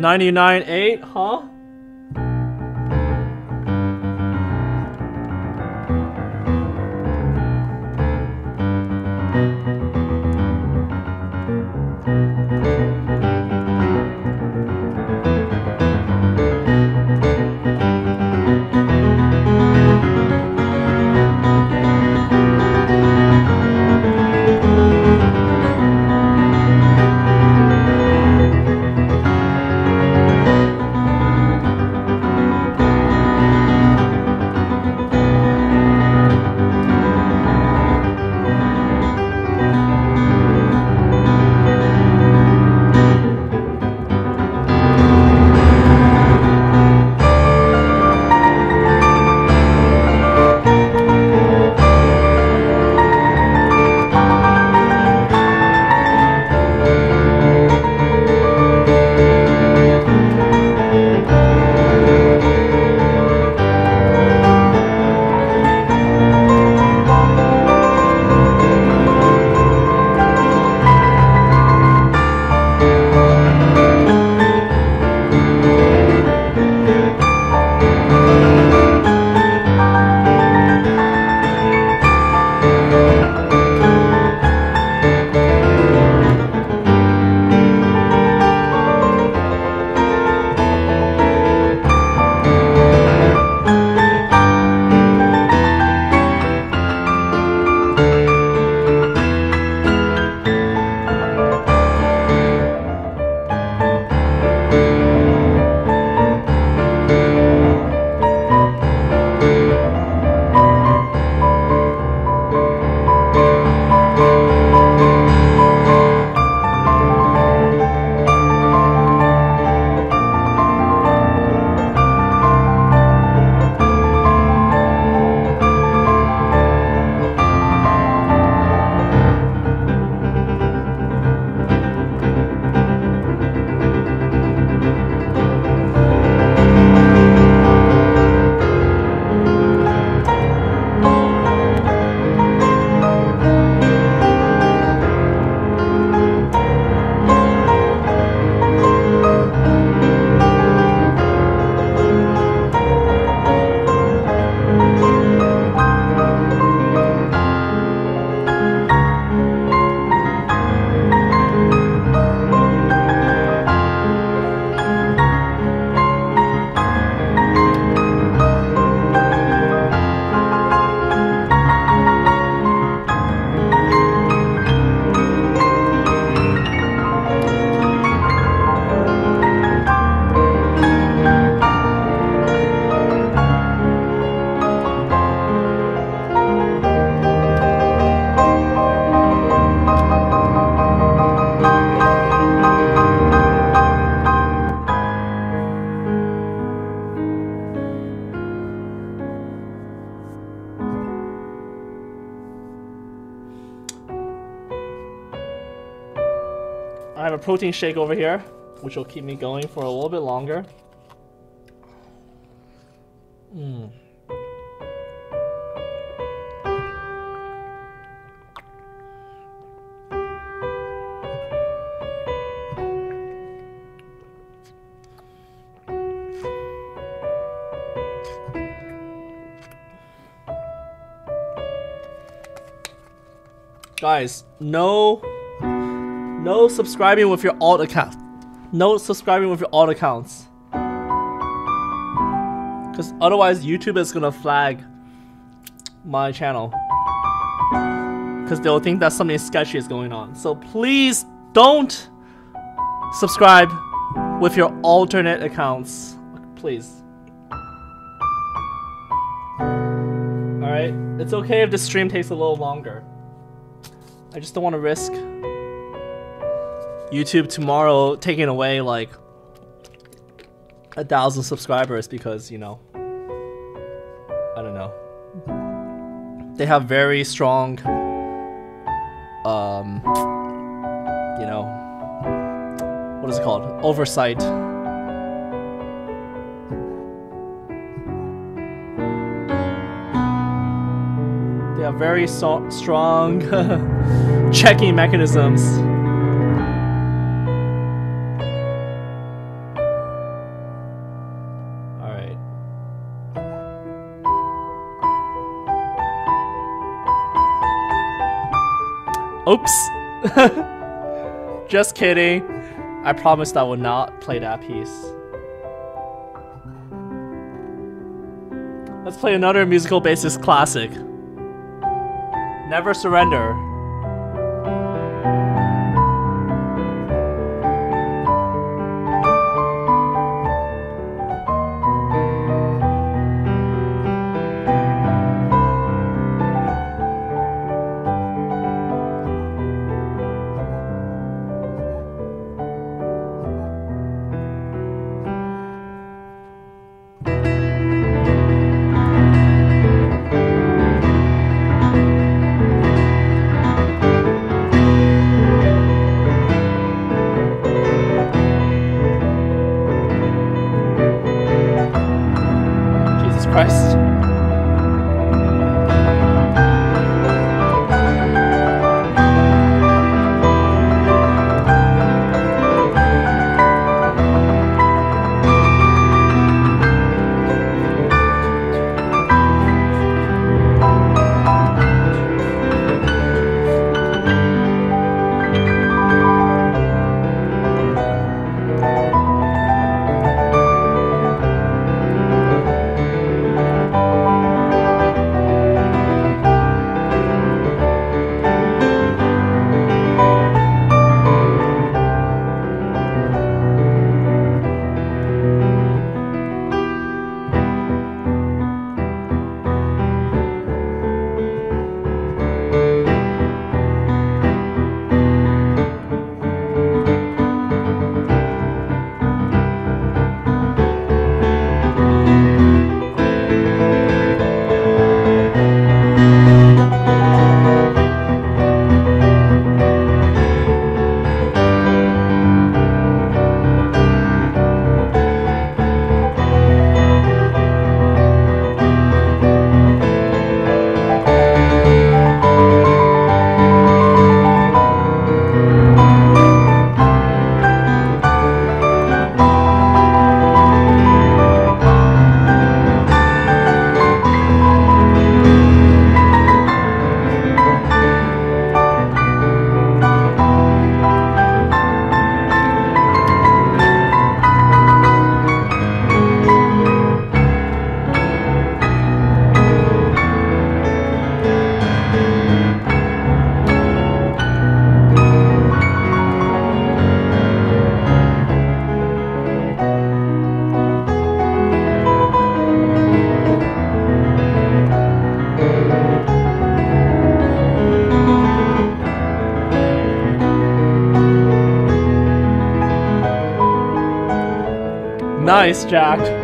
99.8, protein shake over here, which will keep me going for a little bit longer. Mm. Guys, no no subscribing with your alt account. No subscribing with your alt accounts. Because otherwise YouTube is gonna flag my channel. Because they'll think that something sketchy is going on. So please don't subscribe with your alternate accounts. Please. Alright? It's okay if the stream takes a little longer. I just don't want to risk YouTube tomorrow taking away like a thousand subscribers because you know I don't know. They have very strong um you know what is it called? Oversight. They have very so strong checking mechanisms Oops. Just kidding. I promised I would not play that piece. Let's play another Musical Basics classic. Never Surrender. Nice, Jack.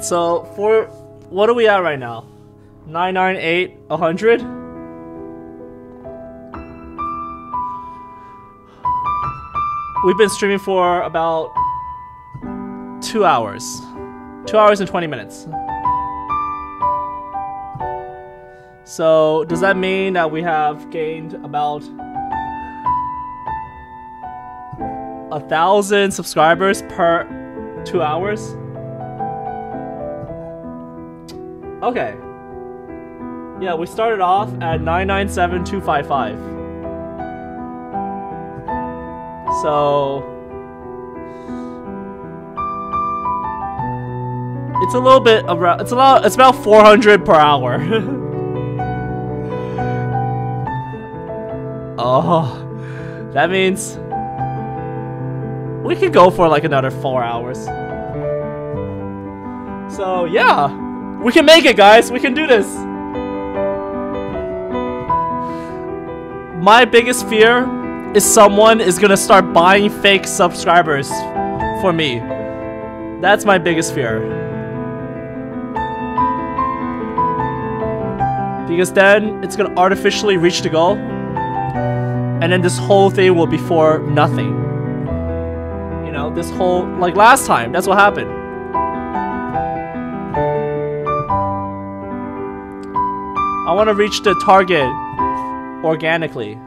So for what are we at right now? 998 100? We've been streaming for about 2 hours. 2 hours and 20 minutes. So, does that mean that we have gained about a thousand subscribers per 2 hours? Okay. Yeah, we started off at 997255. So It's a little bit around it's a lot it's about 400 per hour. oh. That means we could go for like another 4 hours. So, yeah. We can make it, guys. We can do this. My biggest fear is someone is gonna start buying fake subscribers for me. That's my biggest fear. Because then it's gonna artificially reach the goal. And then this whole thing will be for nothing. You know, this whole, like last time, that's what happened. Want to reach the target organically.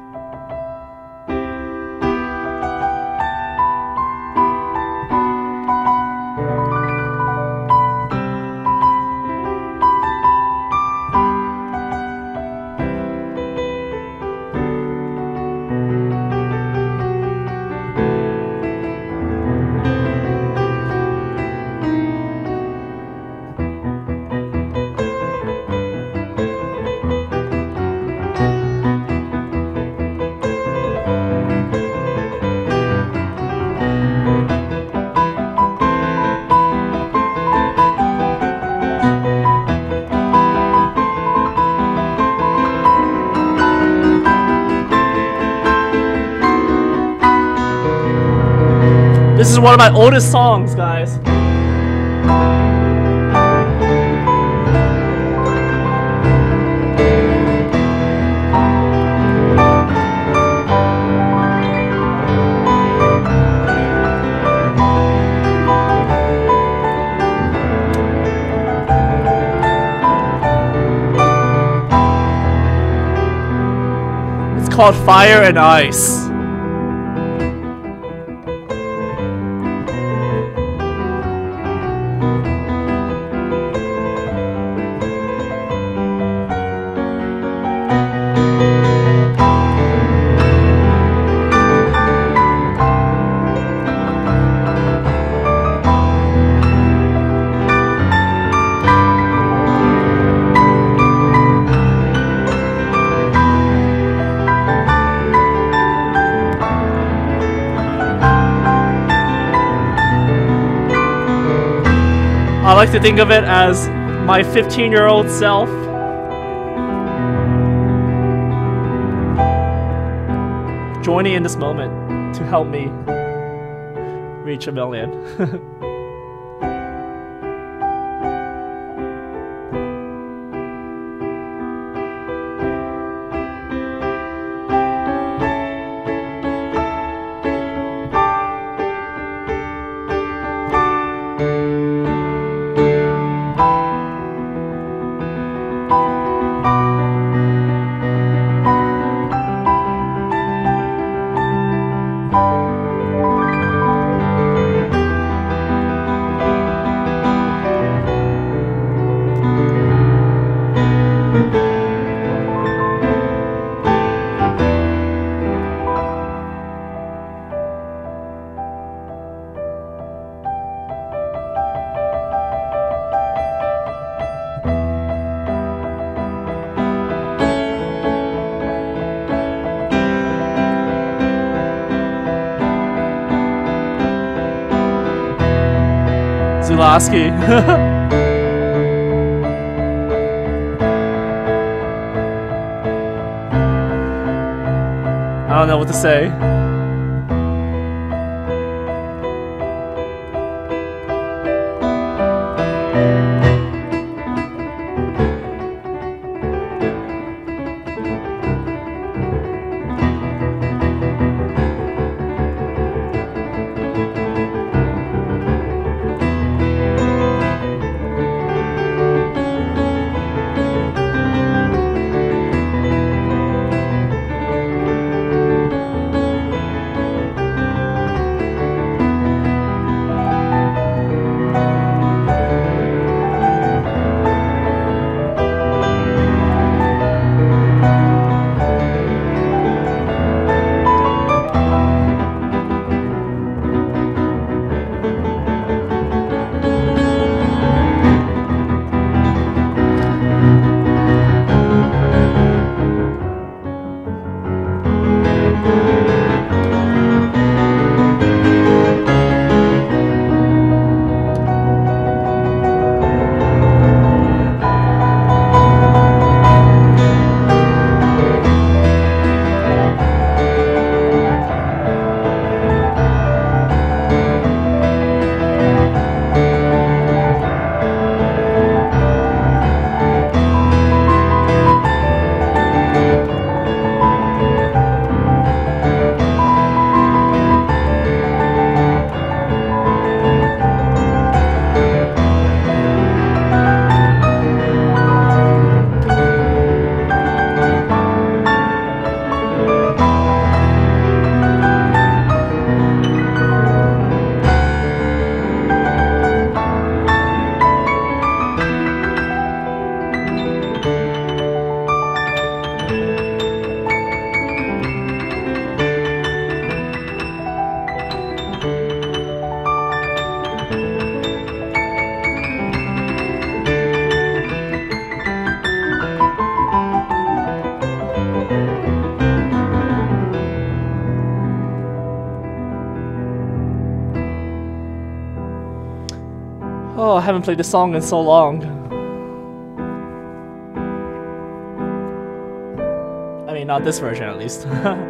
One of my oldest songs, guys. It's called Fire and Ice. Like to think of it as my 15 year old self. Joining in this moment to help me reach a million. I don't know what to say. Haven't played this song in so long. I mean, not this version at least.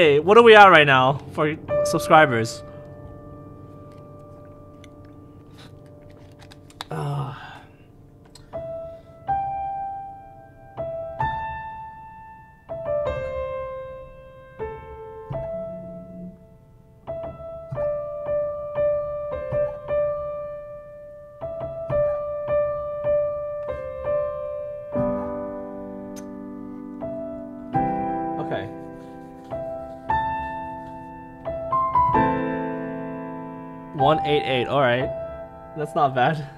okay. What are we at right now for subscribers? That's not bad.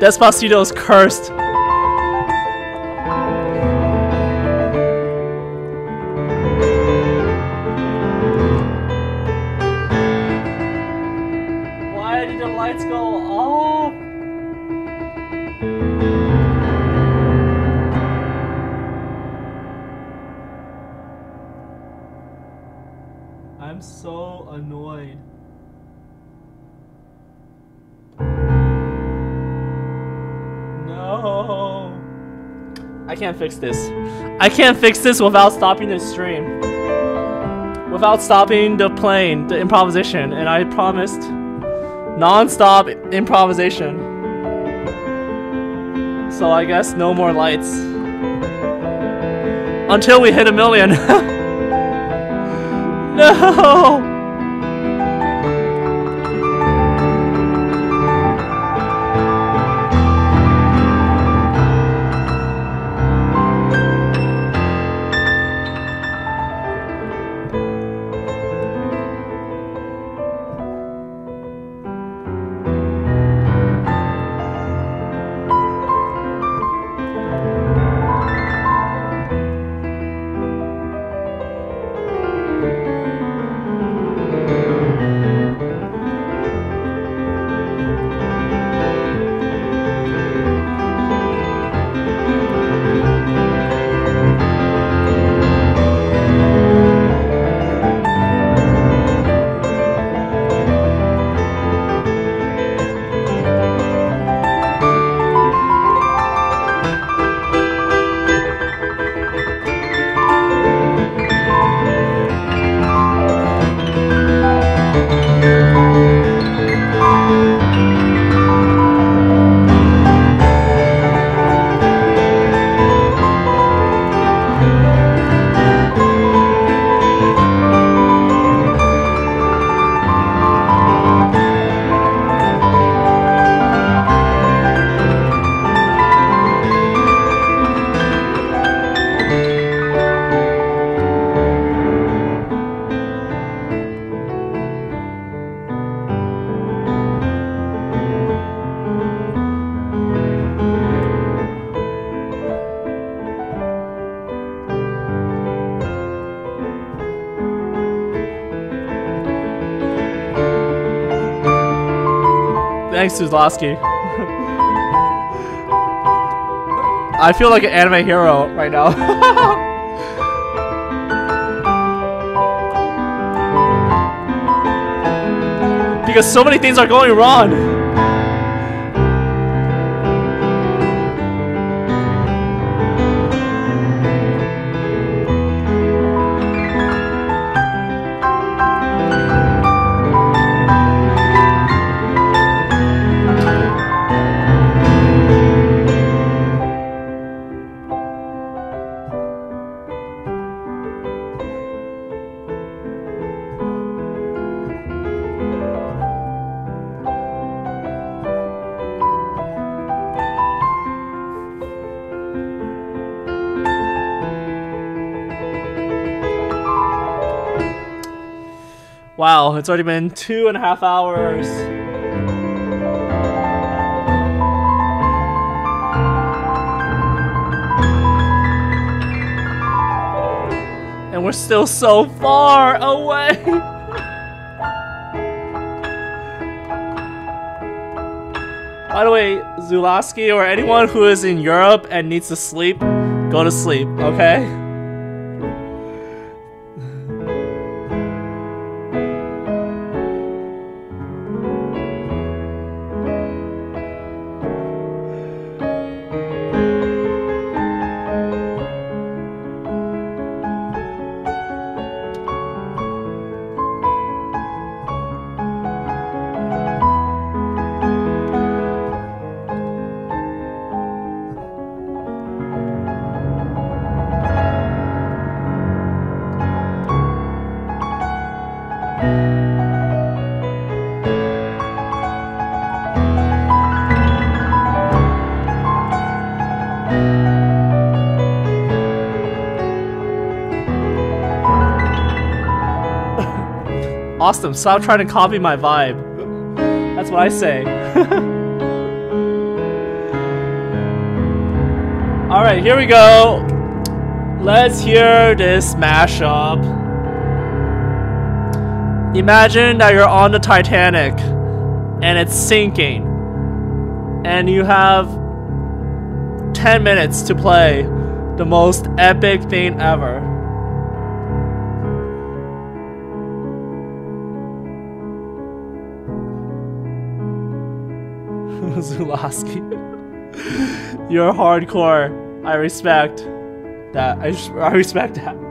Despacito's cursed. Fix this. I can't fix this without stopping the stream. Without stopping the playing, the improvisation, and I promised non-stop improvisation. So I guess no more lights. Until we hit a million. no! Thanks, Suzlowski. I feel like an anime hero right now. because so many things are going wrong. It's already been two and a half hours. And we're still so far away. By the way, Zulaski or anyone who is in Europe and needs to sleep, go to sleep, okay? Awesome. Stop trying to copy my vibe. That's what I say. Alright, here we go. Let's hear this mashup. Imagine that you're on the Titanic and it's sinking. And you have 10 minutes to play the most epic thing ever. Zulaski. You're hardcore. I respect that. I, I respect that.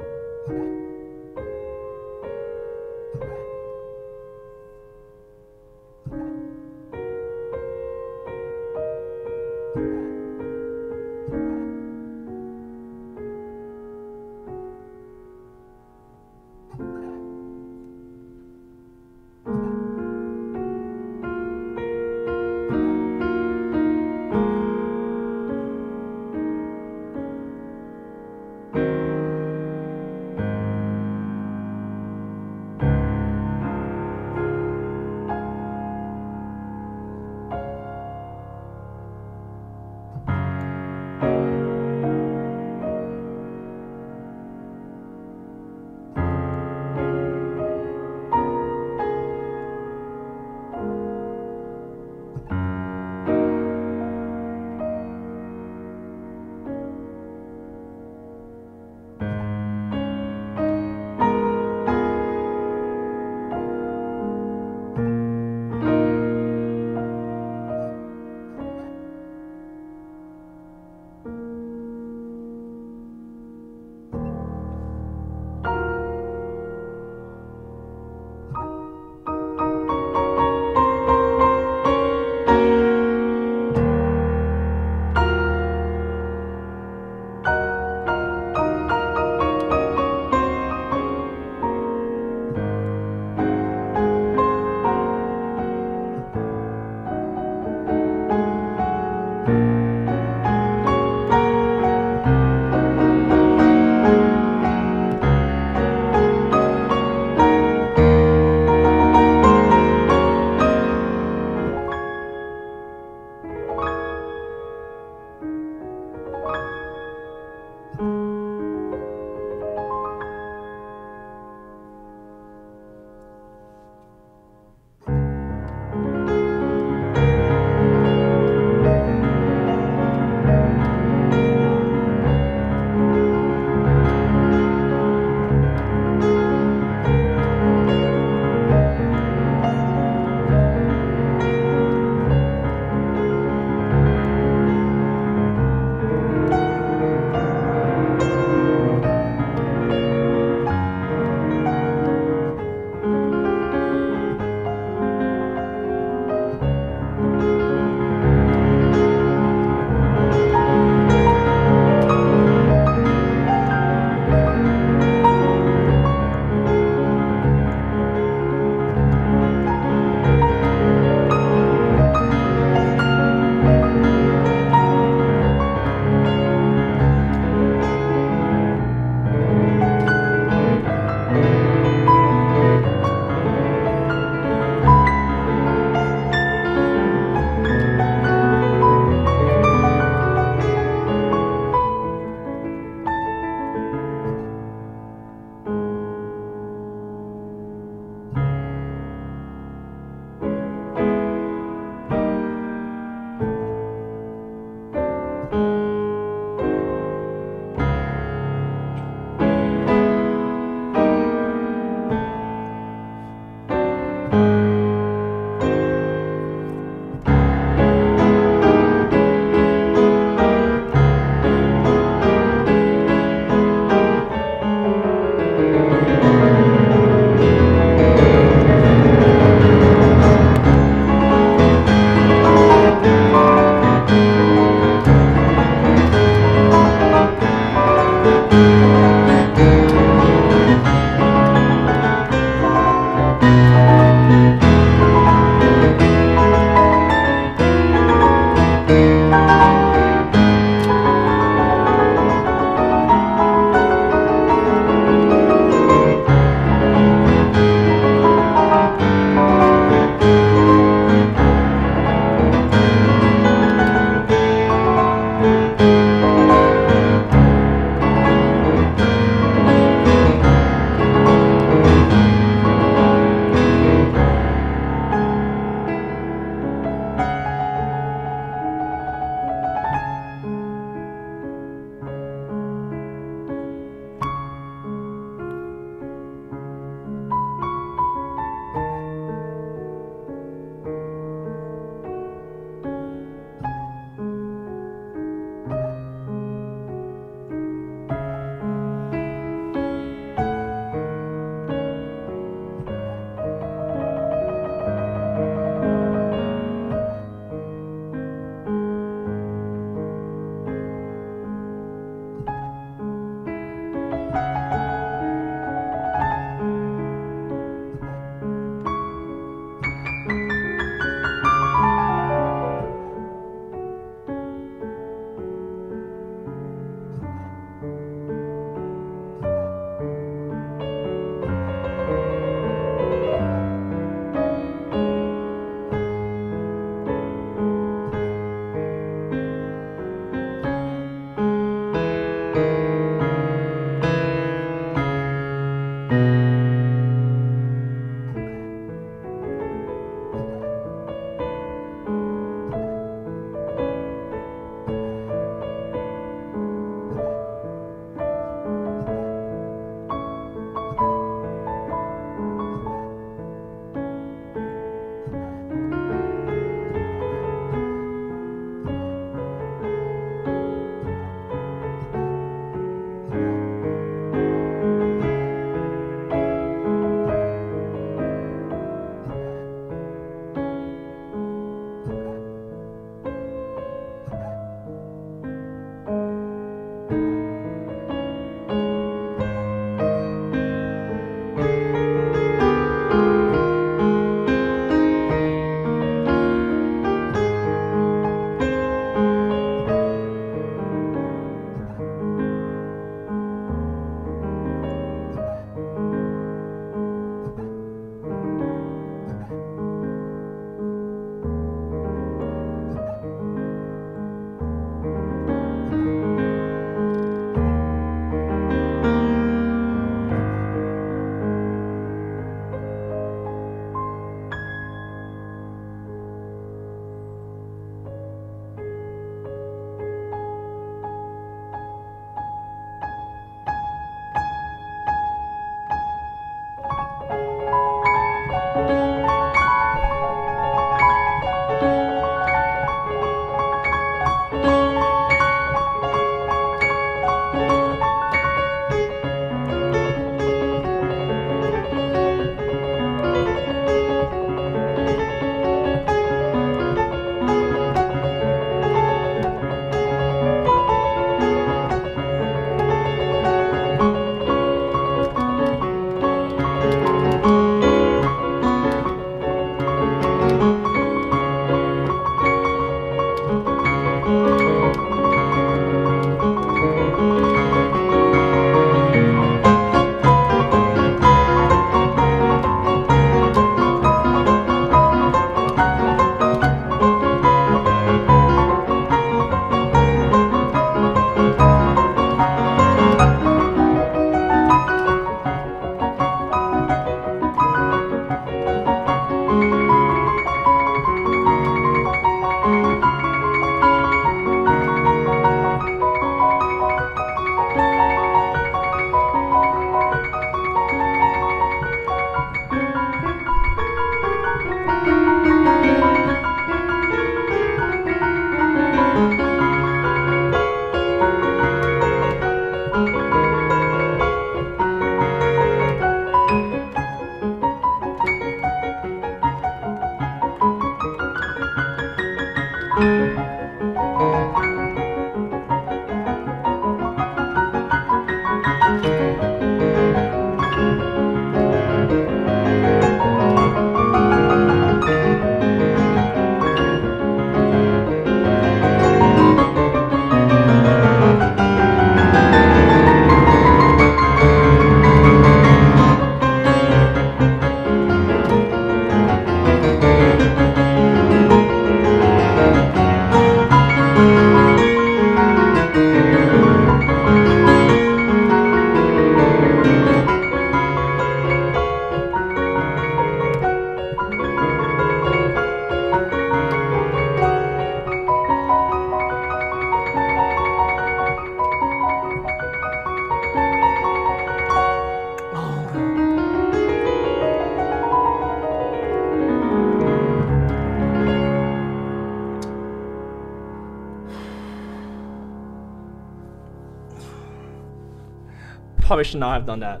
Probably should not have done that.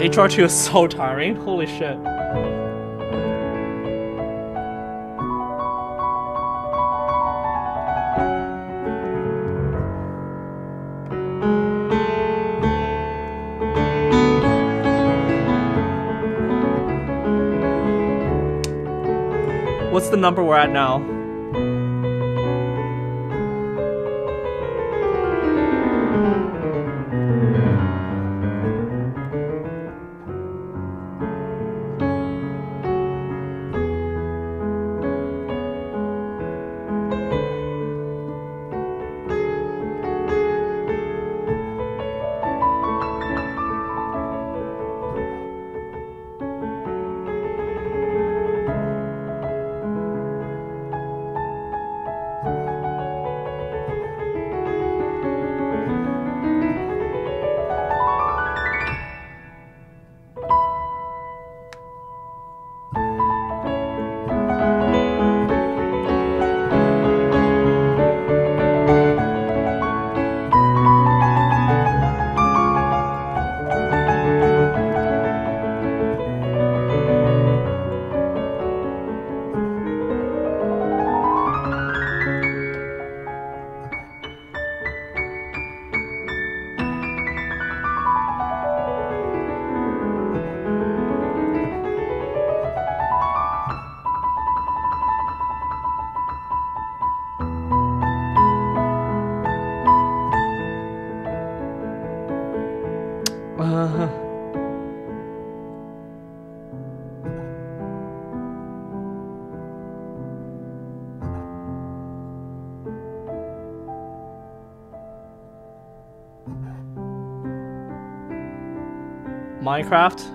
HR2 is so tiring. Holy shit. The number we're at now? Minecraft.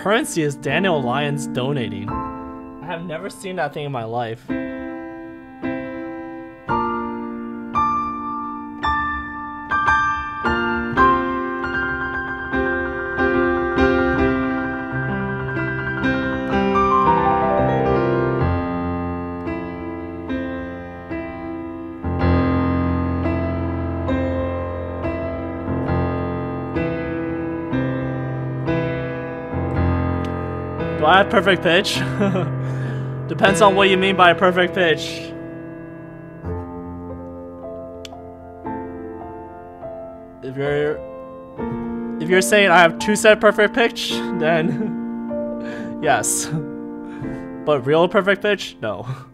Currency is Daniel Lyons donating? I have never seen that thing in my life. Perfect pitch? Depends on what you mean by a perfect pitch. If you're if you're saying I have TwoSet perfect pitch, then yes. But real perfect pitch, no.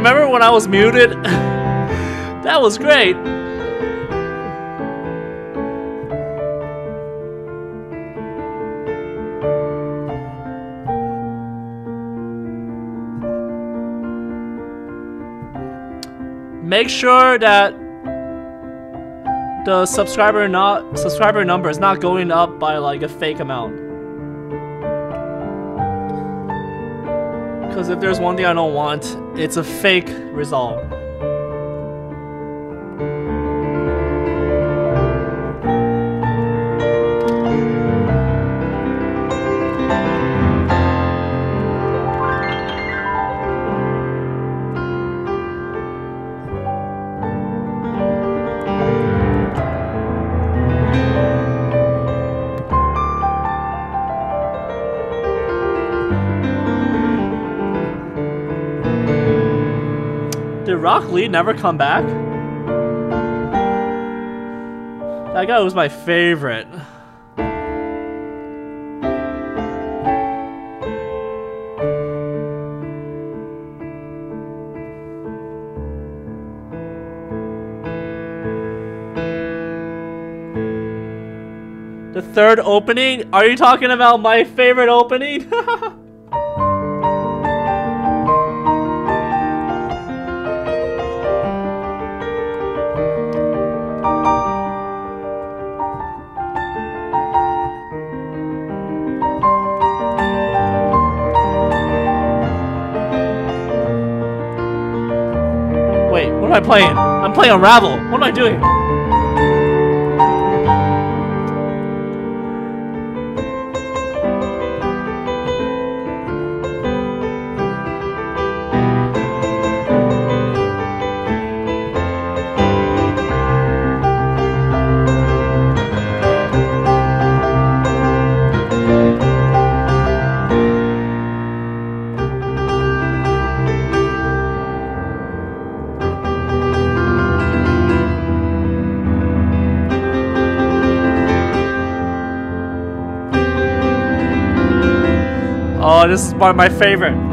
Remember when I was muted? that was great. Make sure that the subscriber not subscriber number is not going up by like a fake amount. Because if there's one thing I don't want, it's a fake result. Rock Lee never come back? That guy was my favorite. The third opening? Are you talking about my favorite opening? playing? I'm playing Unravel. What am I doing? This is one of my favorite.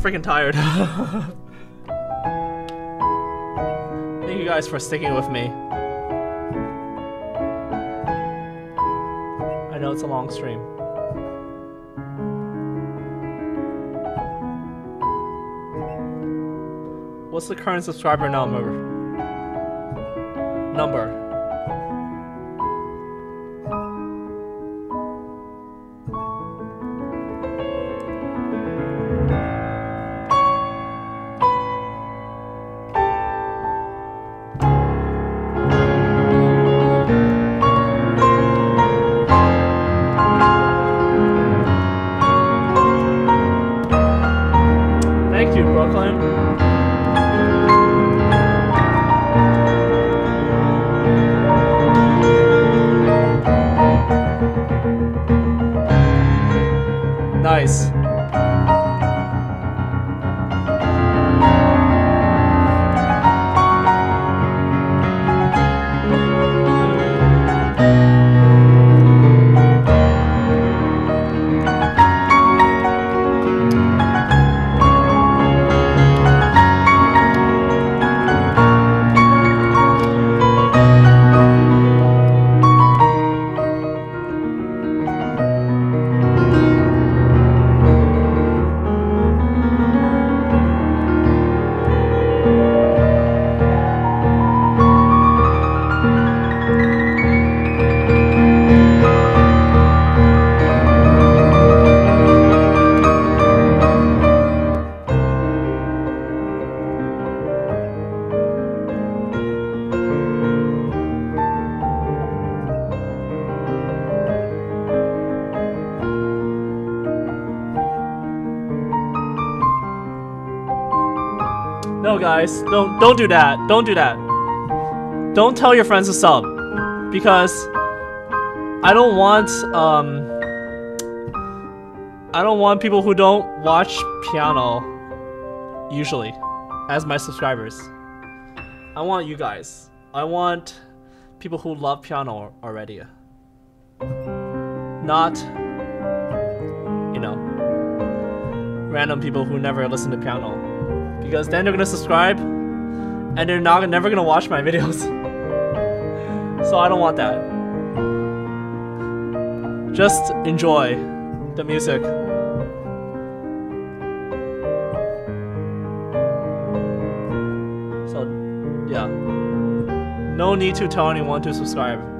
Freaking tired. Thank you guys for sticking with me. I know it's a long stream. What's the current subscriber number? Guys, don't don't do that. Don't do that. Don't tell your friends to sub, because I don't want um I don't want people who don't watch piano usually as my subscribers. I want you guys. I want people who love piano already. Not you know random people who never listen to piano because then they're gonna subscribe and they're not never gonna watch my videos. so I don't want that. Just enjoy the music. So yeah. No need to tell anyone to subscribe.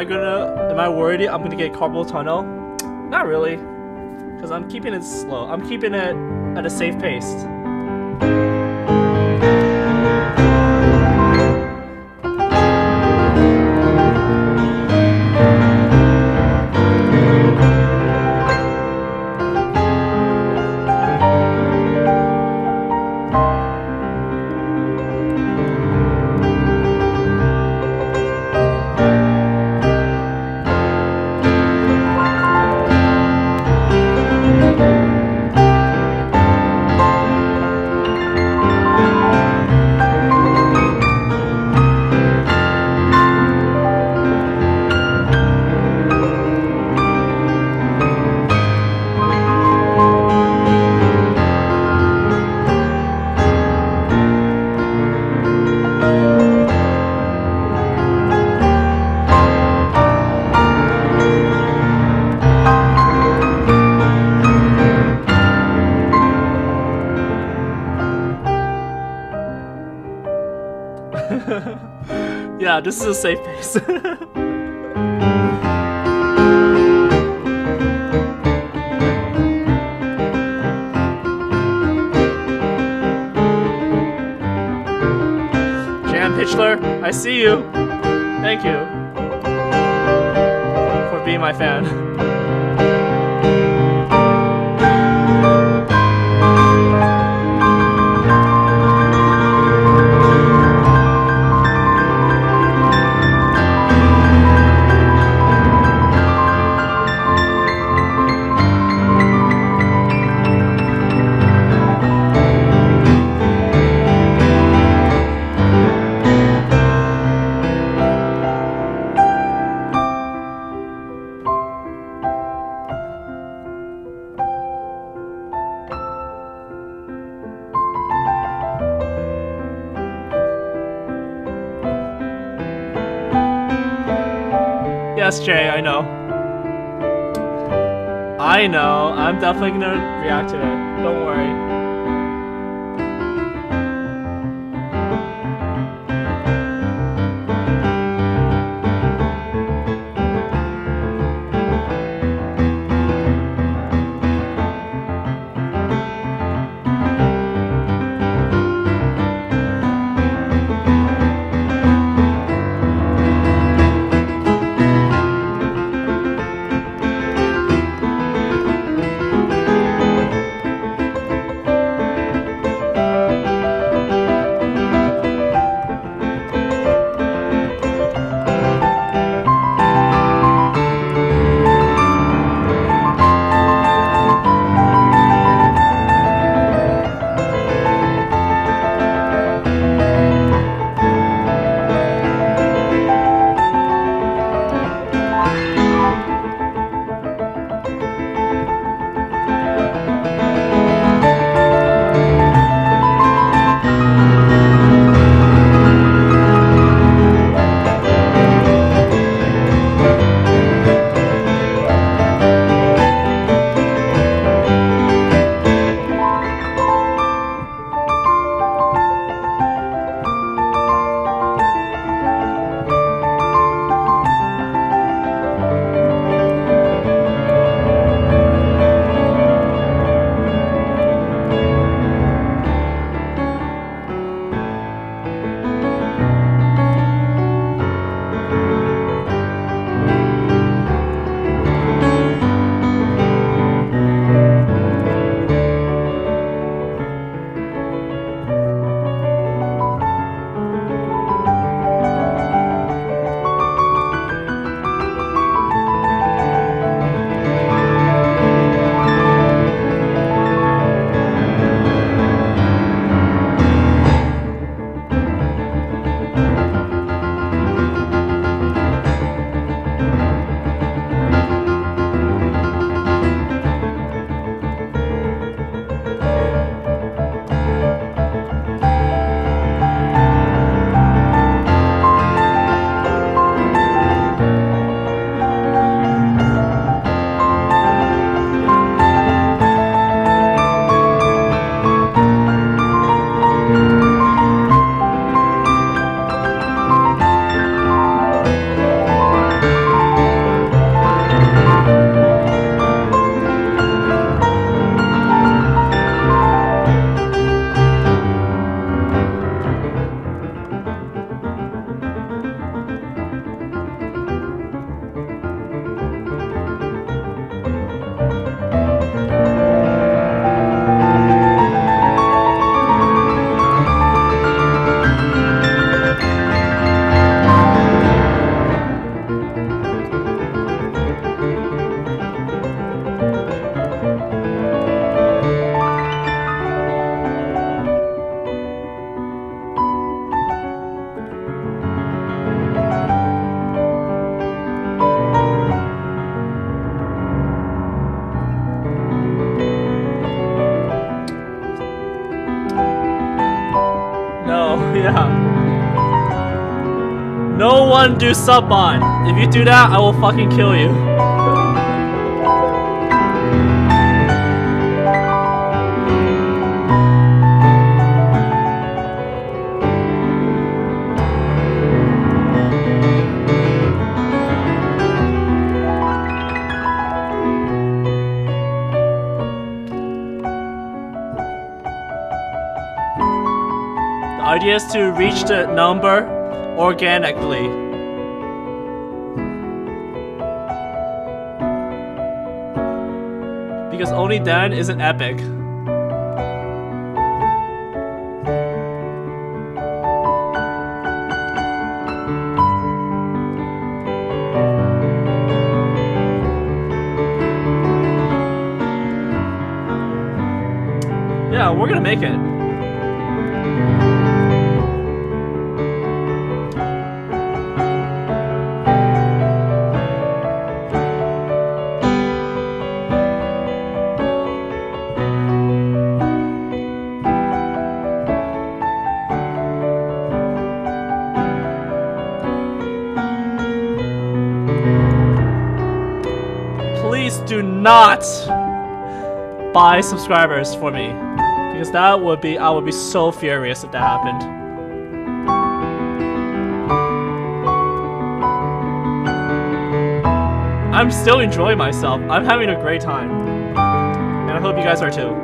I gonna? Am I worried I'm gonna get carpal tunnel? Not really, because I'm keeping it slow. I'm keeping it at a safe pace. This is a safe place. Jam Pitchler, I see you. Thank you for being my fan. Yes, Jay, I know. I know. I'm definitely gonna react to it. Don't worry. one do sub on. If you do that, I will fucking kill you. The idea is to reach the number organically. Only is it epic. Yeah, we're gonna make it. Buy subscribers for me. Because that would be, I would be so furious if that happened. I'm still enjoying myself. I'm having a great time. And I hope you guys are too.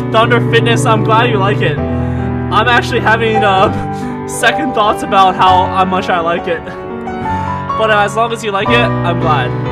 Thunder Fitness, I'm glad you like it. I'm actually having uh, second thoughts about how, how much I like it. But as long as you like it, I'm glad.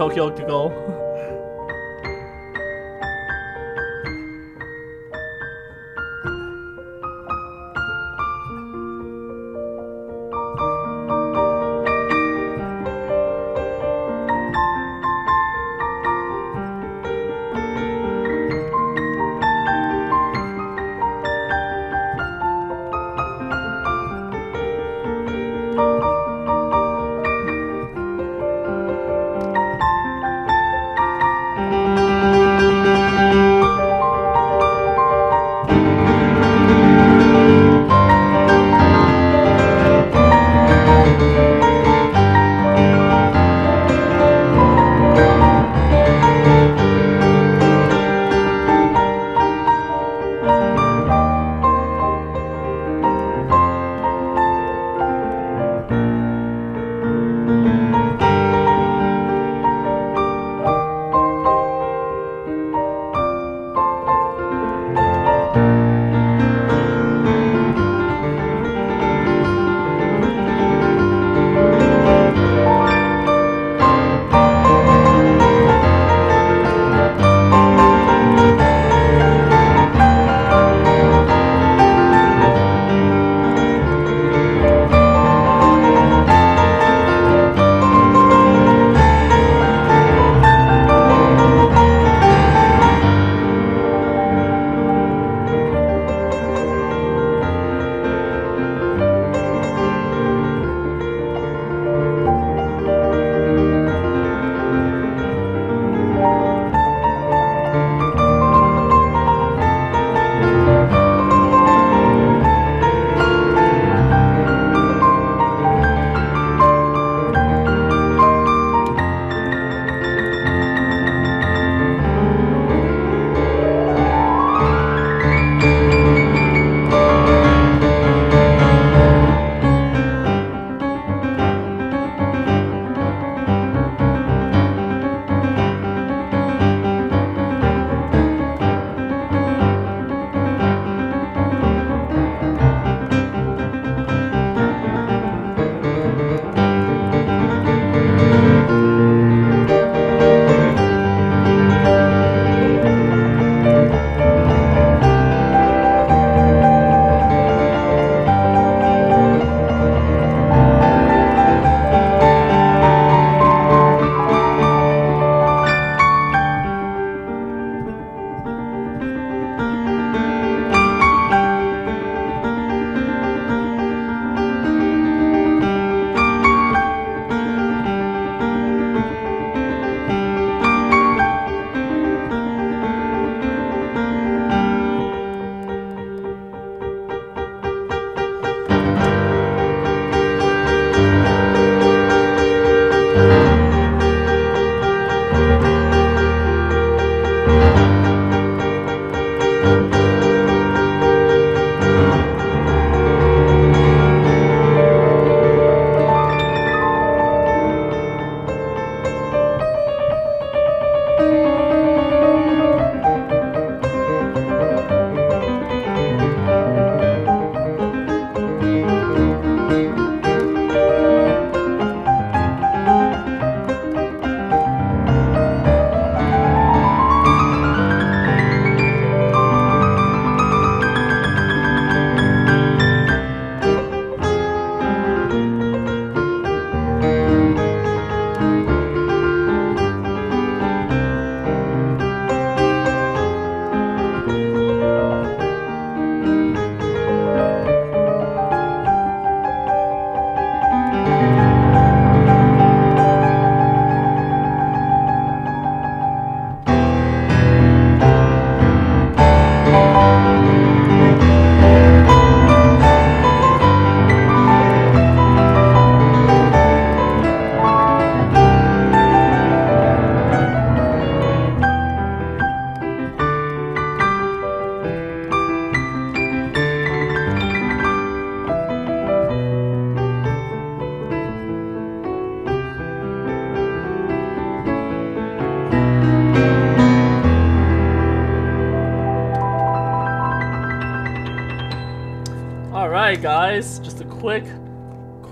Tokyo to go?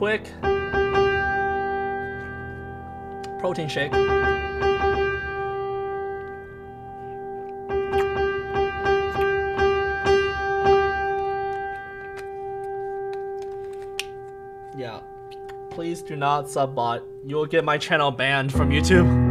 Quick protein shake. Yeah, please do not subbot. You will get my channel banned from YouTube.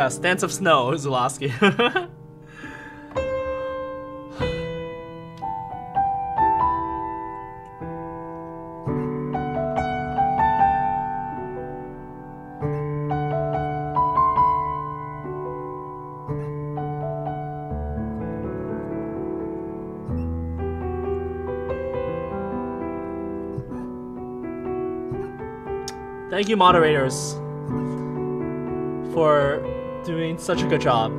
Yeah, Stance of Snow, Zulaski. Thank you, moderators, for doing such a good job.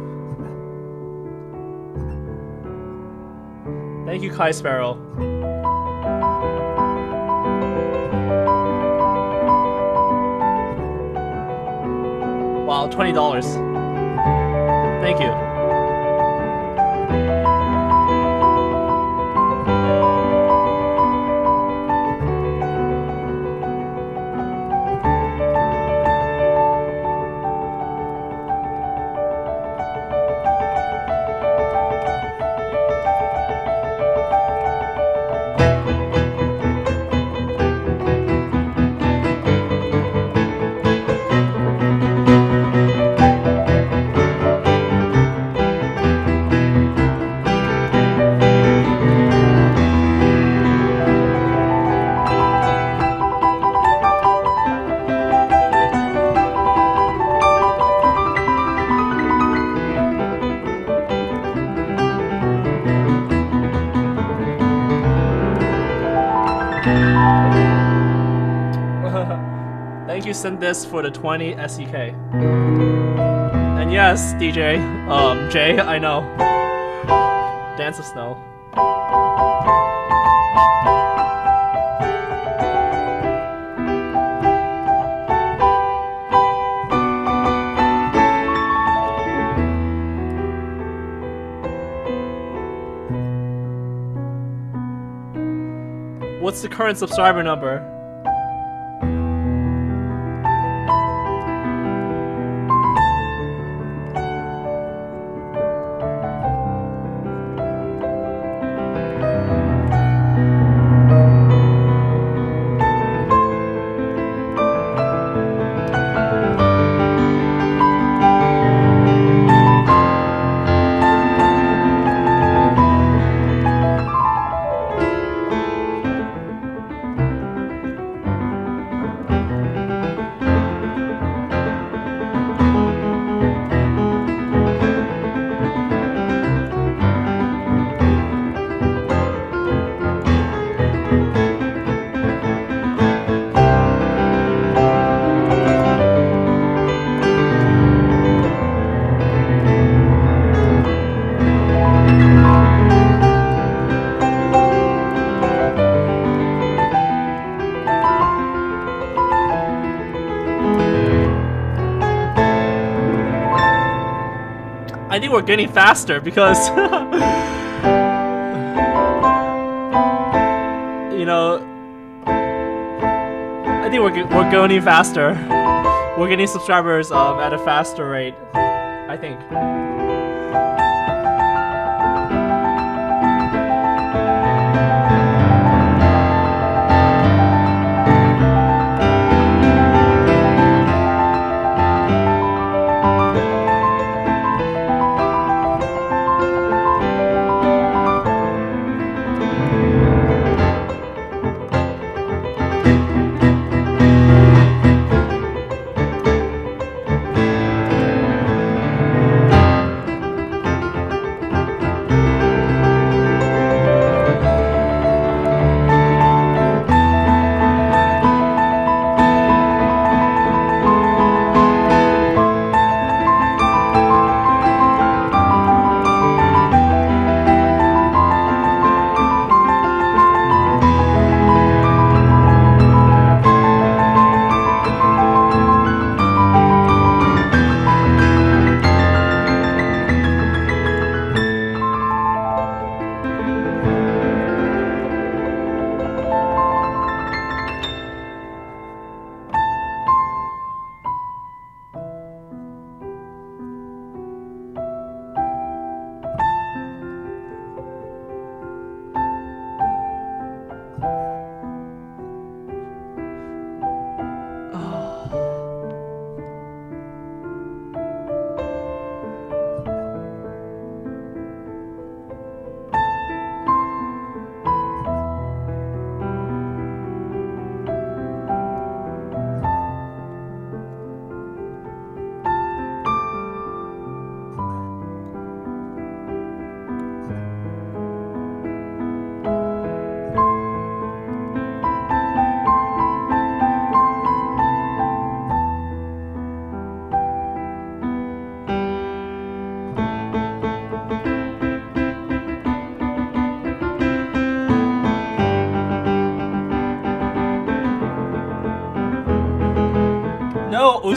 Thank you, Kai Sparrow. Wow, $20. Thank you. Send this for the 20 SEK. And yes, DJ, um, Jay, I know. Dance of Snow. What's the current subscriber number? Think we're getting faster because you know I think we're we're going faster. We're getting subscribers um, at a faster rate. I think.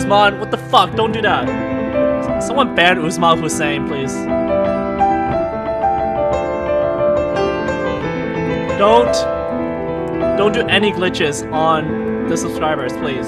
Usman, what the fuck? Don't do that. Someone ban Usman Hussein, please. Don't don't do any glitches on the subscribers, please.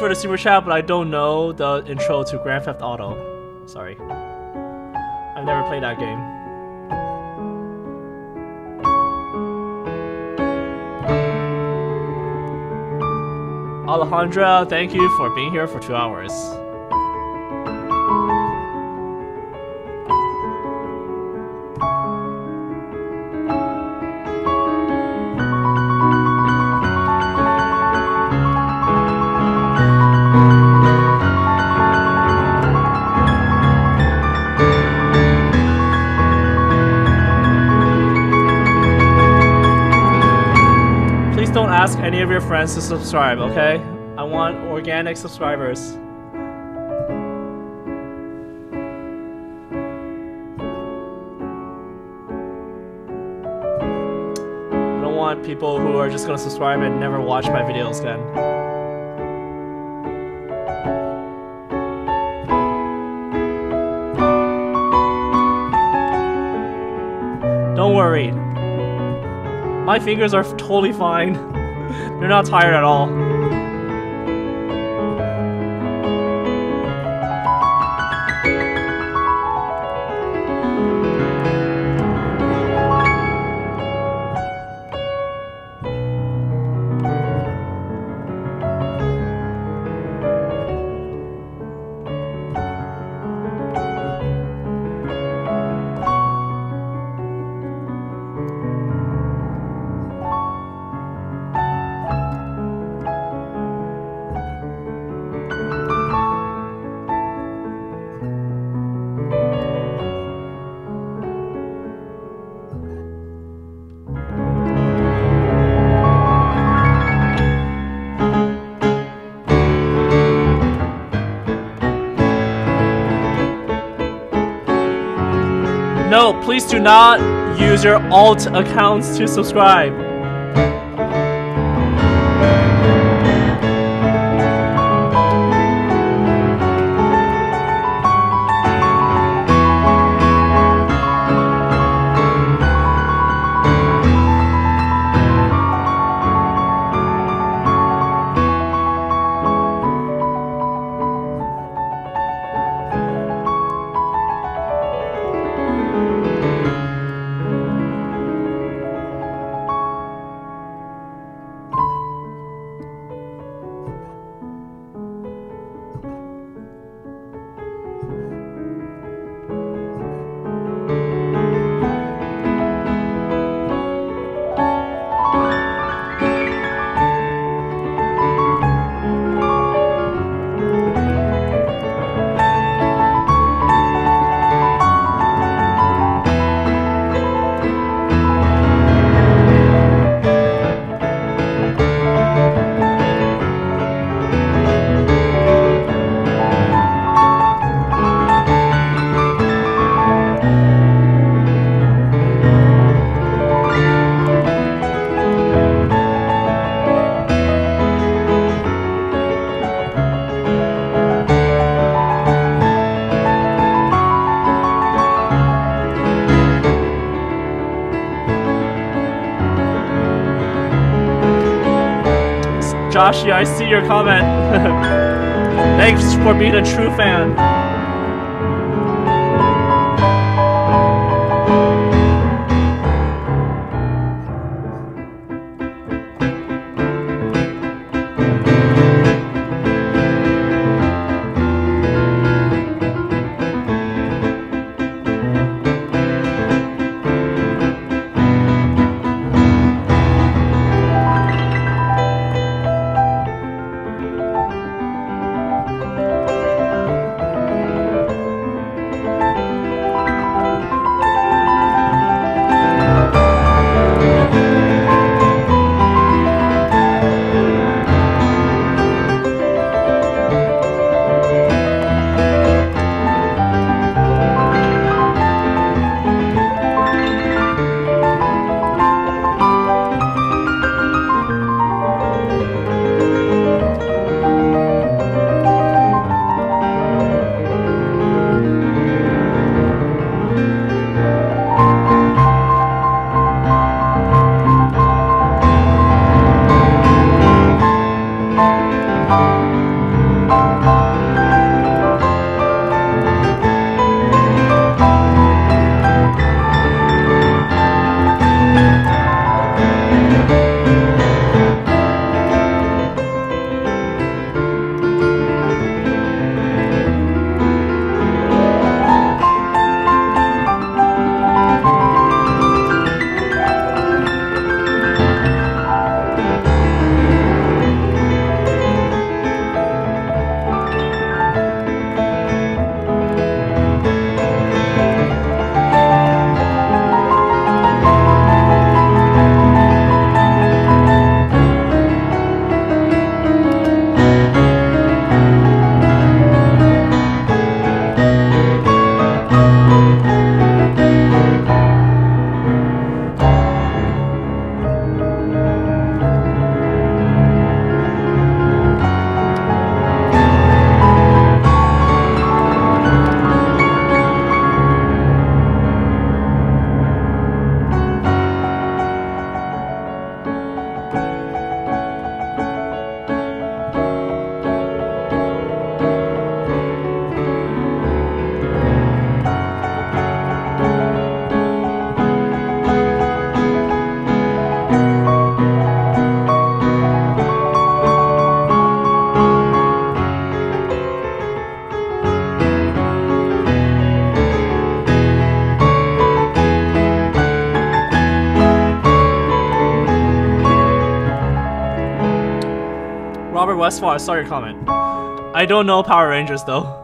For the super chat, but I don't know the intro to Grand Theft Auto. Sorry. I've never played that game. Alejandra, thank you for being here for two hours. Of your friends to subscribe, okay? I want organic subscribers. I don't want people who are just gonna subscribe and never watch my videos again. Don't worry. My fingers are totally fine. They're not tired at all. Please do not use your alt accounts to subscribe. Joshie, I see your comment. Westfall, I saw your comment. I don't know Power Rangers though.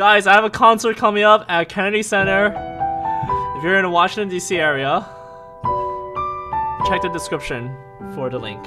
Guys, I have a concert coming up at Kennedy Center. If you're in the Washington, D.C. area, check the description for the link.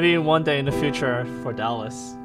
Maybe one day in the future for Dallas.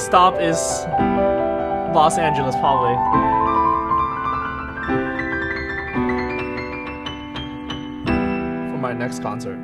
Next stop is Los Angeles, probably. For my next concert.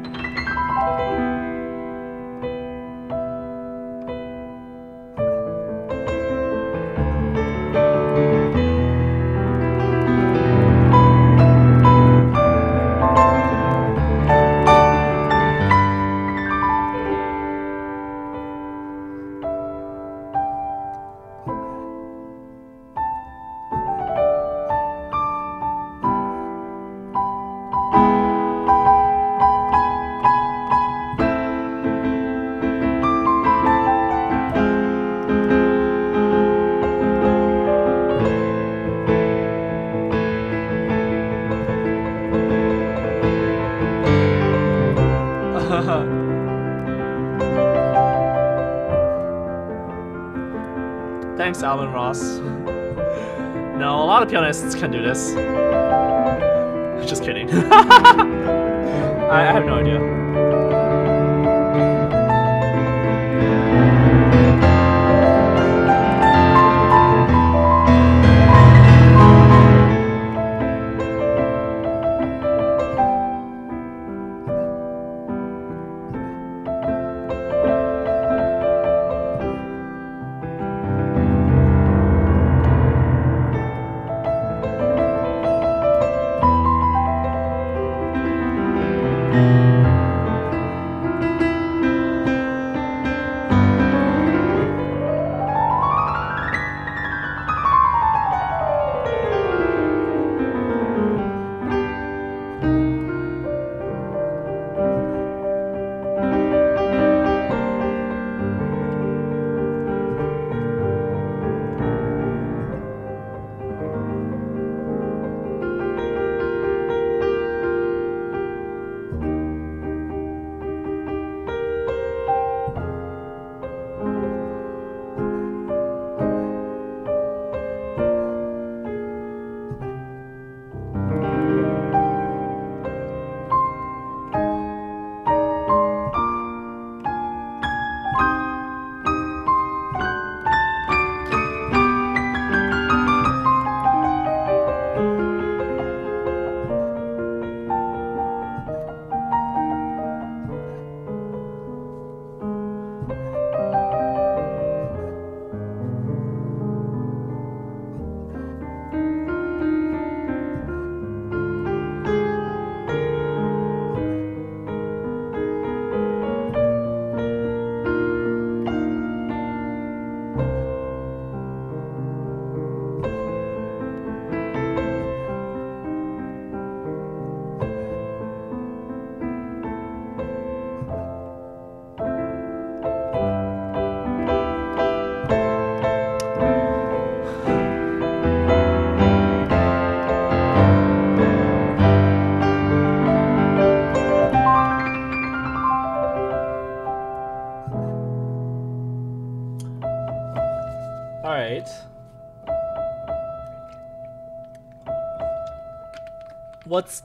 Can do this.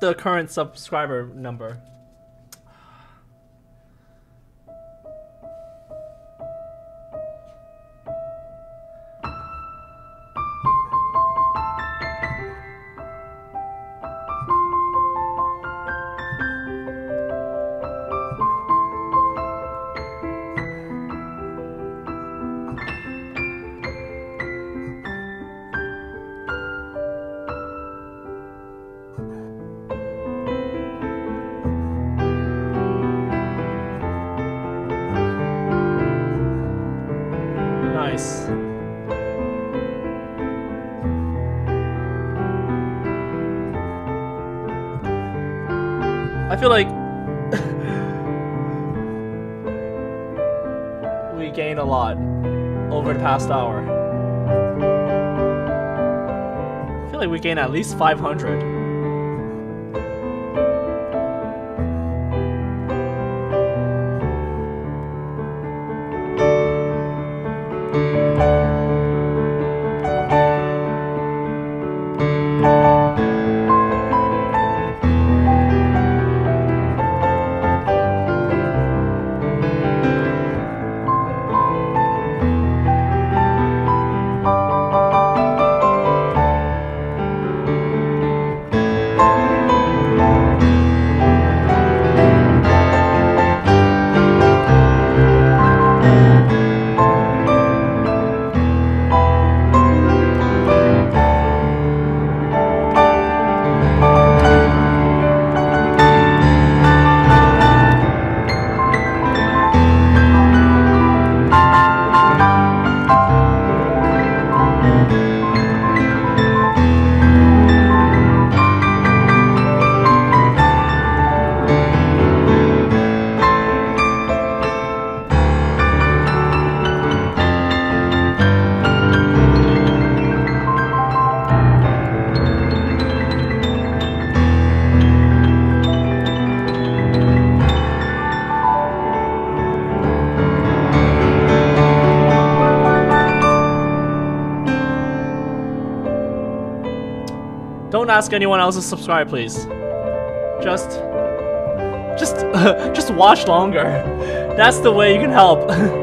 The current subscriber number? Feel like we gained a lot over the past hour. I feel like we gained at least 500. Ask anyone else to subscribe, please. Just, just, just watch longer. That's the way you can help.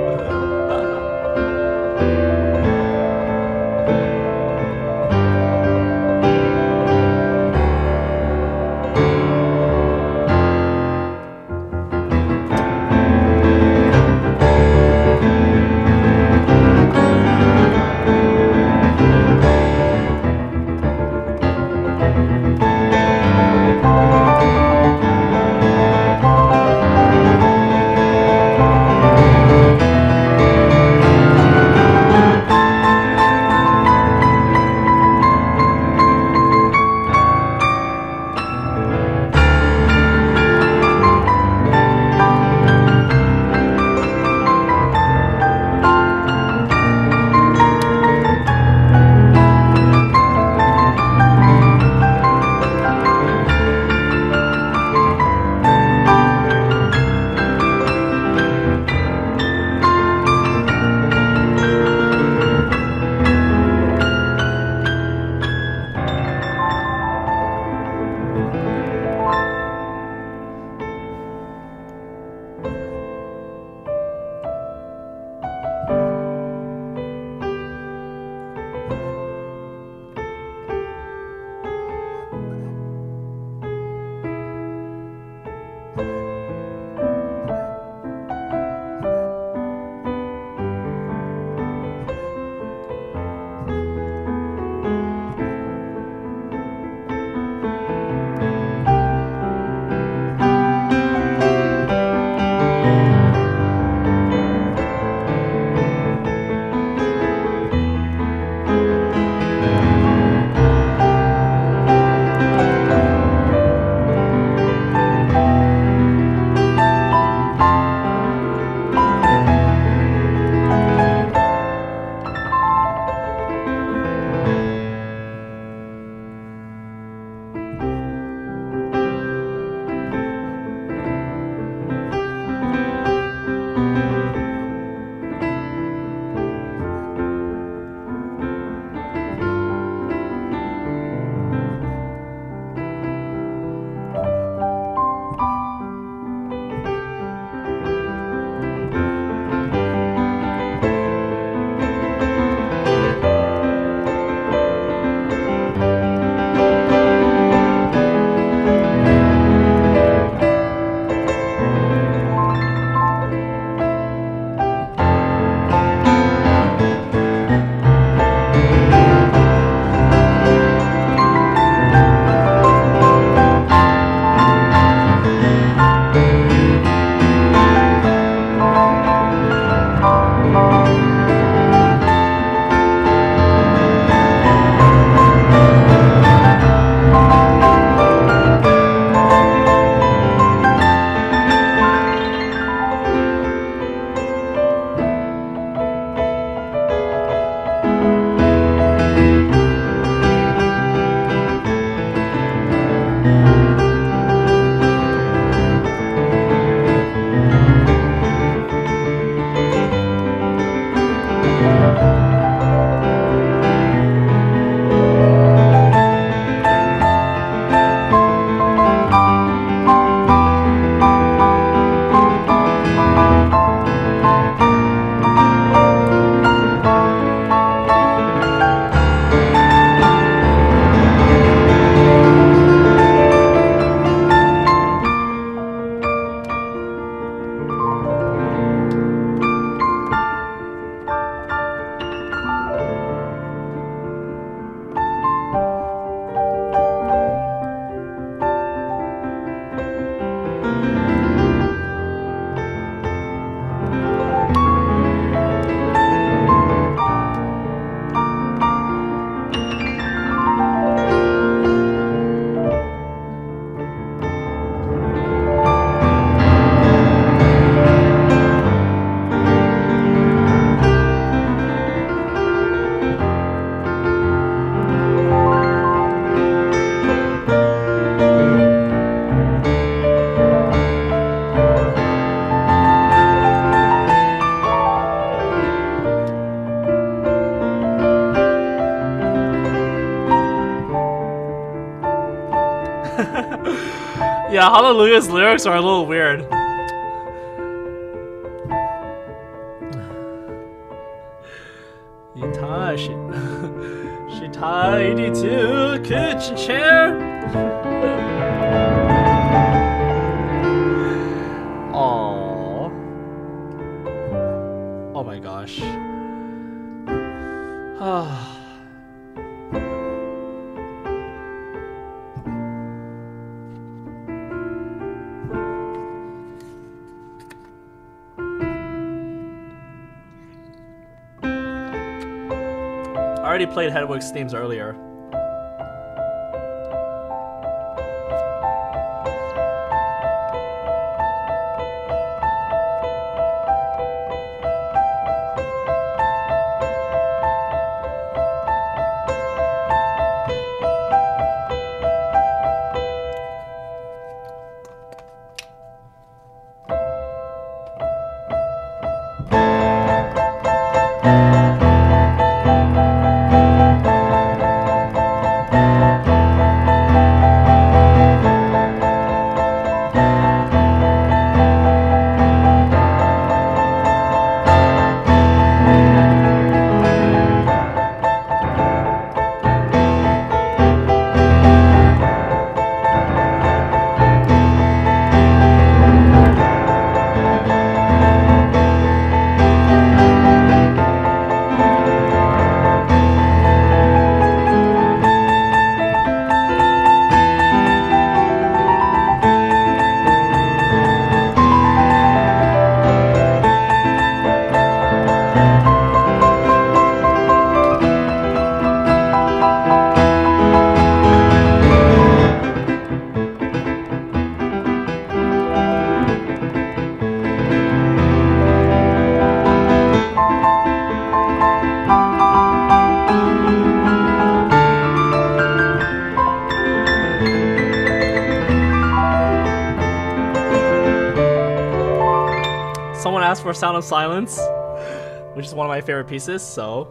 yeah, Hallelujah's lyrics are a little weird. Hedwig's themes earlier. For Sound of Silence, which is one of my favorite pieces, so.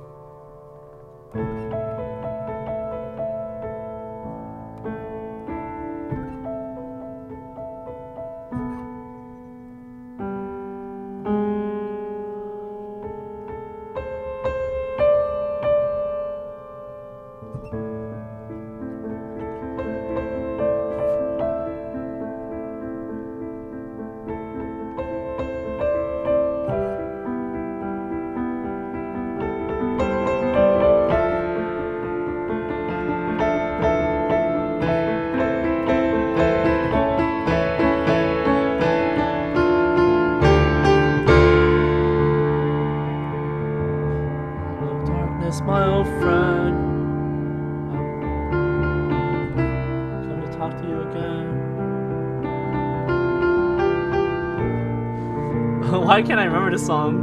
Song?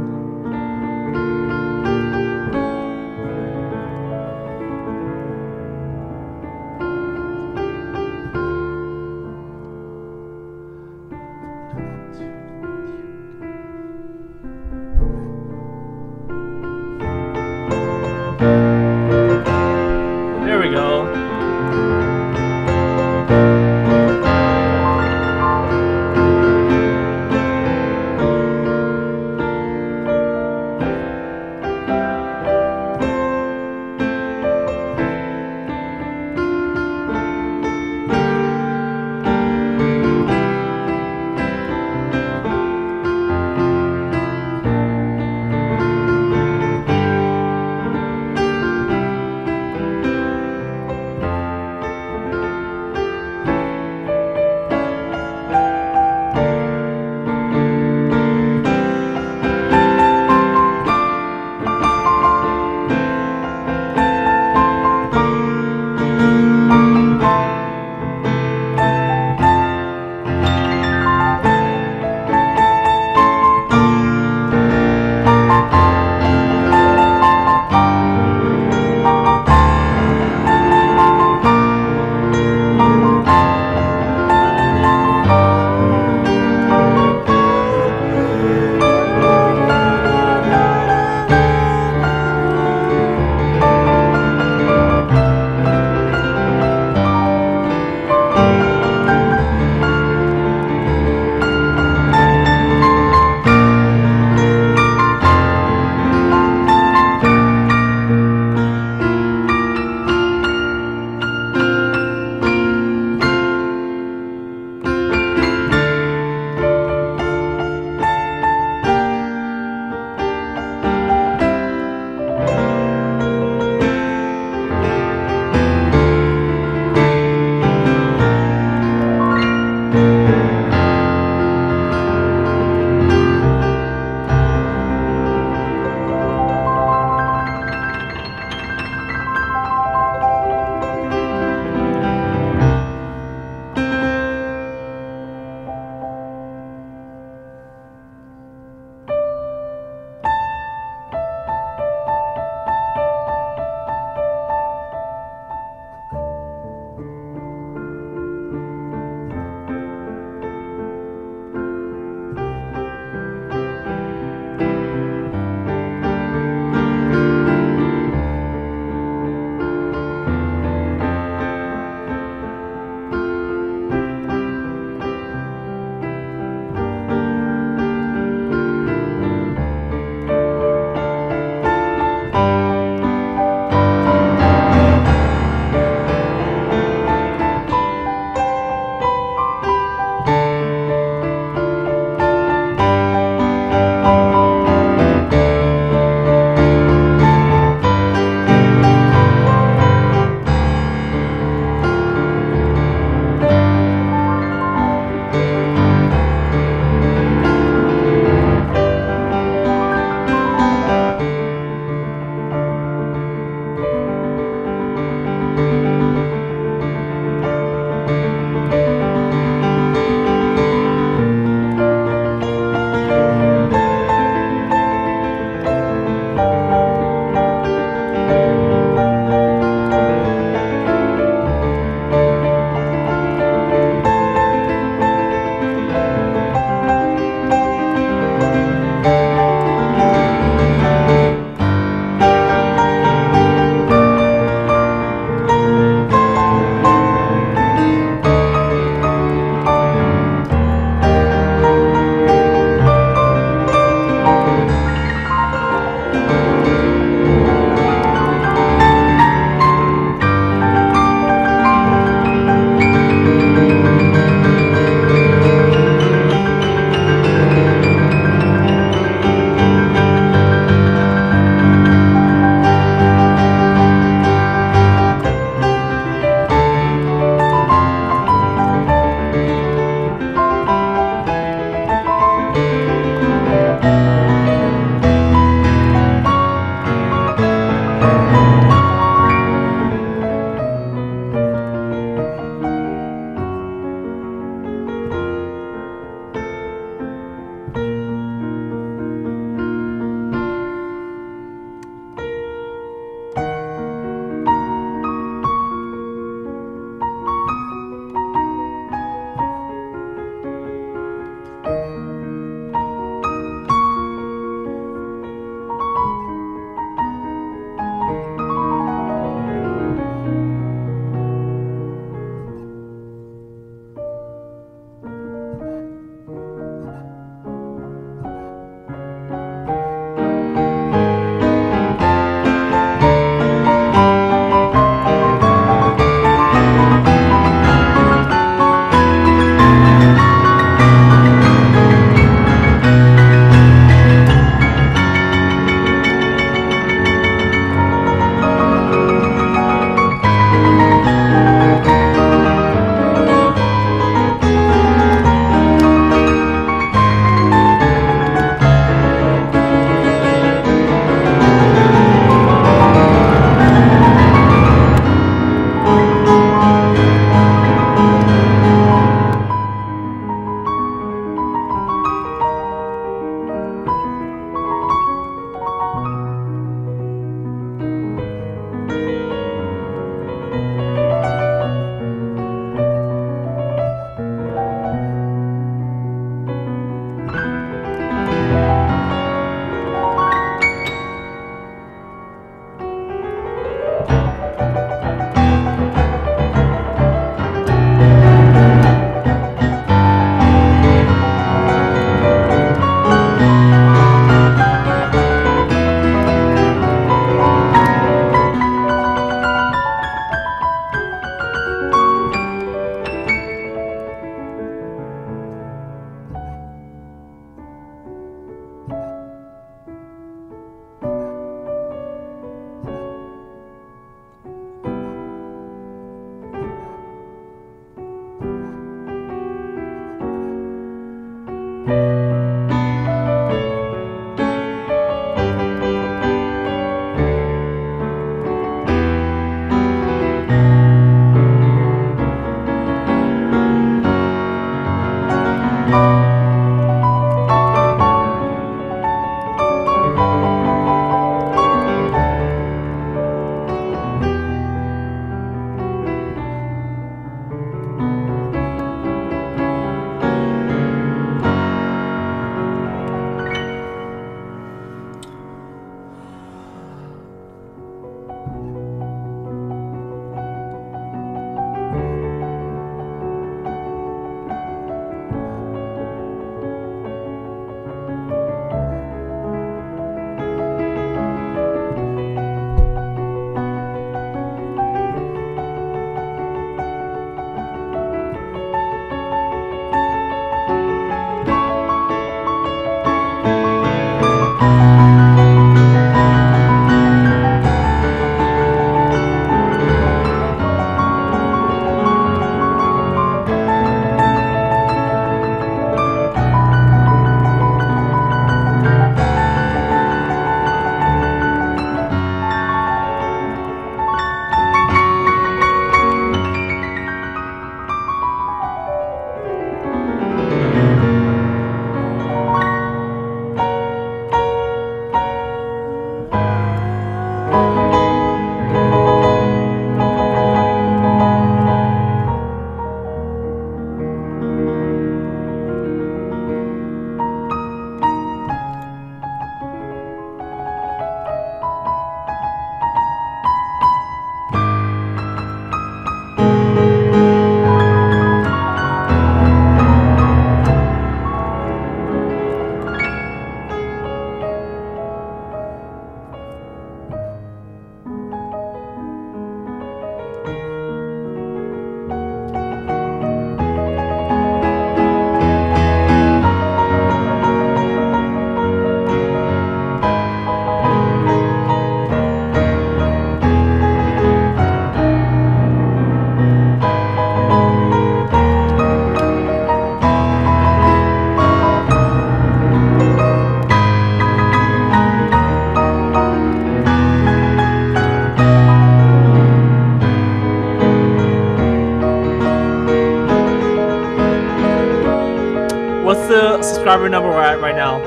Subscriber number we're at right now?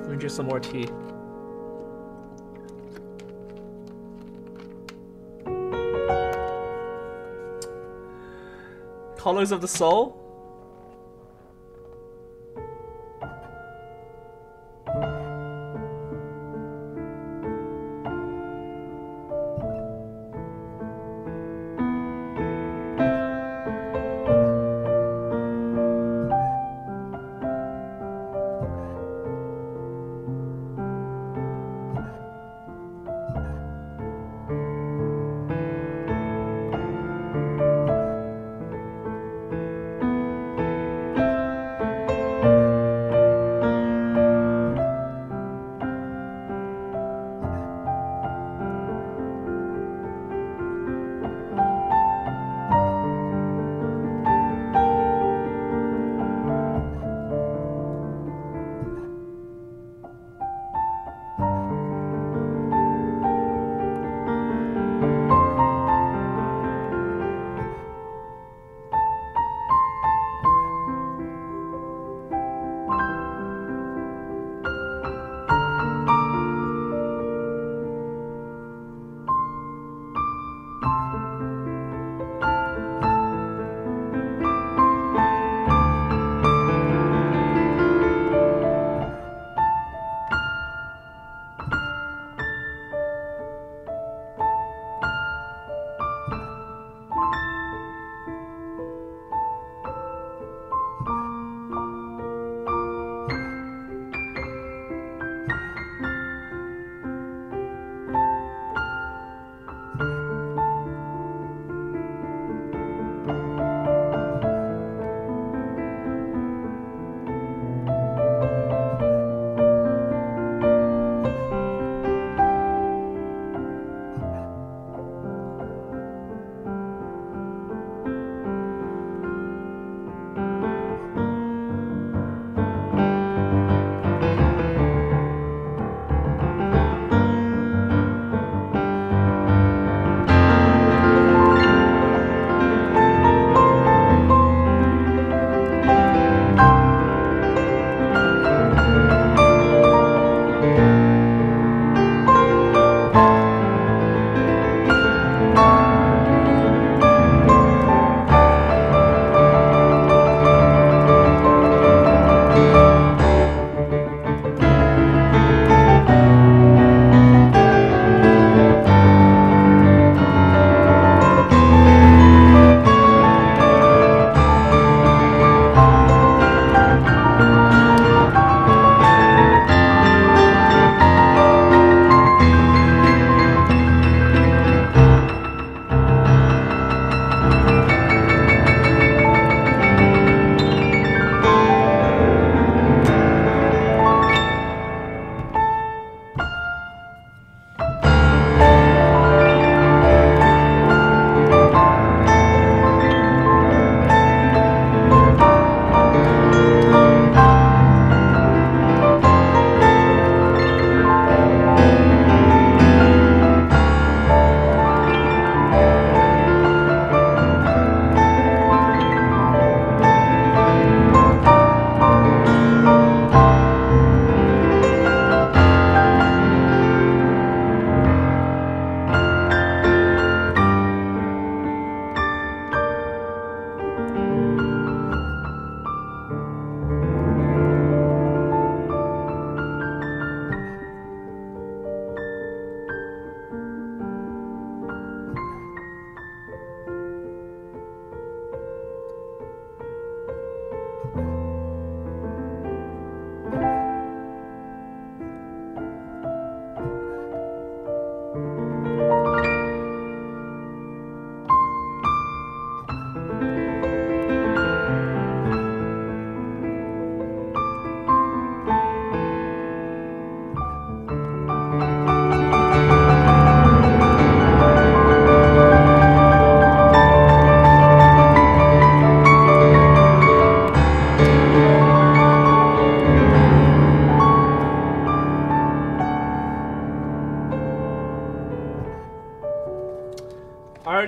Let me drink some more tea. Colors of the Soul?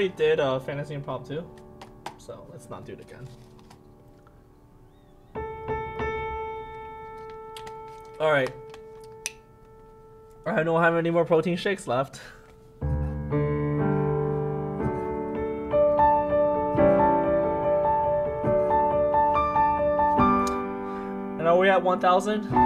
Already did a fantasy Impromptu, so let's not do it again. All right. I don't have any more protein shakes left. And are we at 1,000?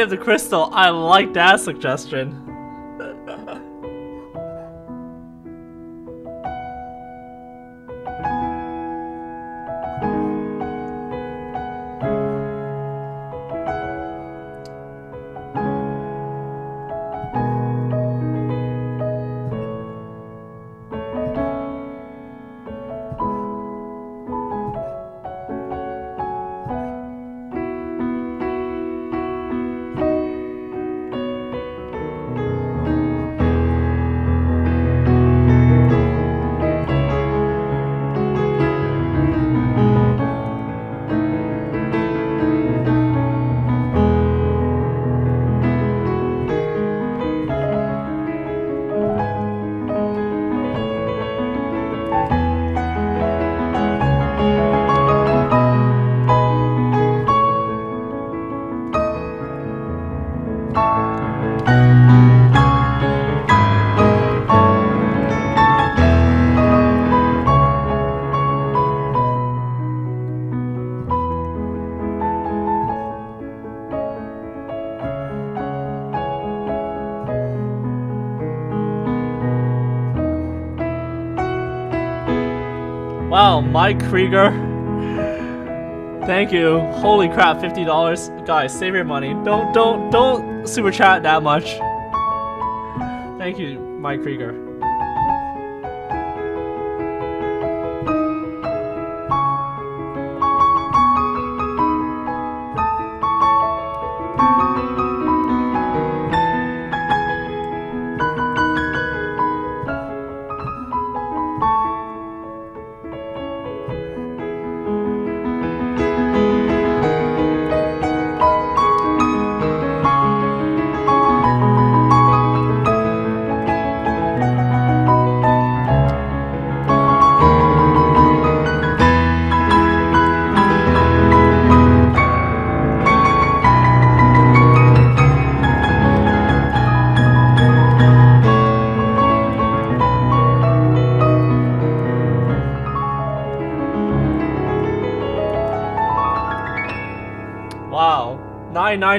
Of the Crystal, I like that suggestion. Mike Krieger. Thank you. Holy crap, fifty dollars. Guys, save your money. Don't don't don't super chat that much. Thank you, Mike Krieger.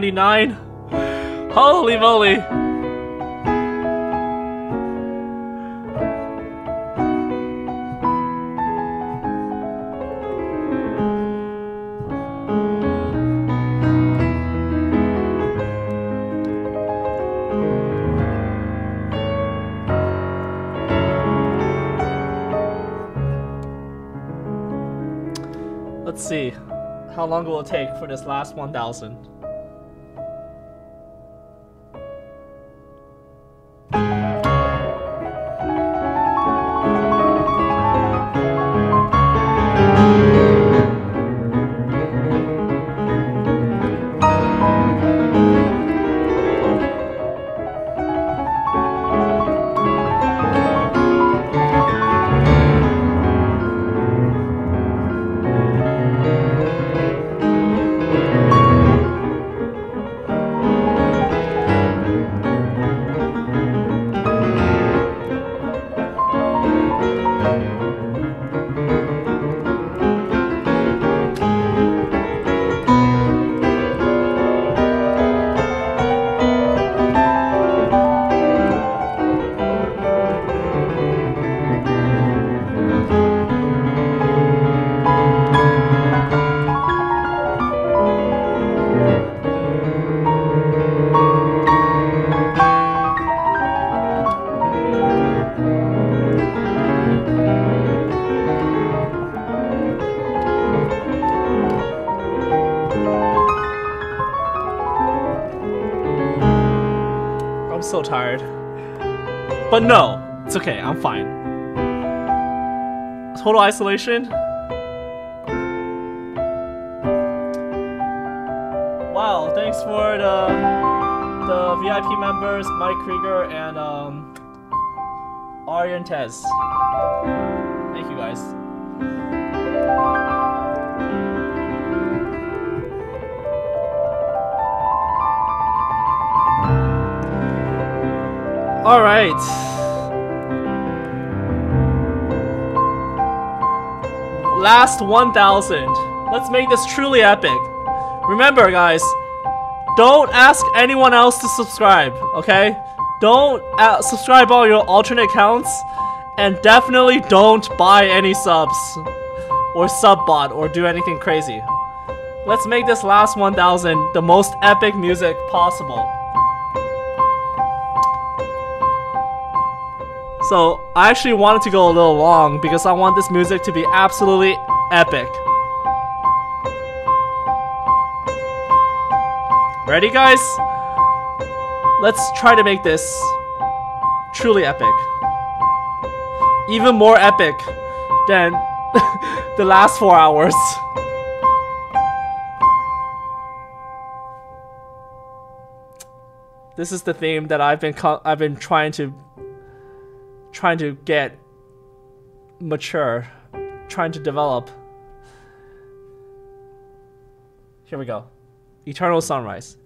99. Holy moly. Let's see. How long will it take for this last 1,000? But no, it's okay. I'm fine. Total isolation. Wow, thanks for the the VIP members, Mike Krieger and um, Aryan Tez. Thank you guys. All right. Last 1,000. Let's make this truly epic. Remember, guys, don't ask anyone else to subscribe, okay? Don't uh, subscribe on your alternate accounts, and definitely don't buy any subs or sub bot or do anything crazy. Let's make this last 1000 the most epic music possible. So, I actually wanted to go a little long because I want this music to be absolutely epic. Ready, guys? Let's try to make this truly epic. Even more epic than the last four hours. This is the theme that I've been I've been trying to trying to get mature, trying to develop. Here we go. Eternal Sunrise.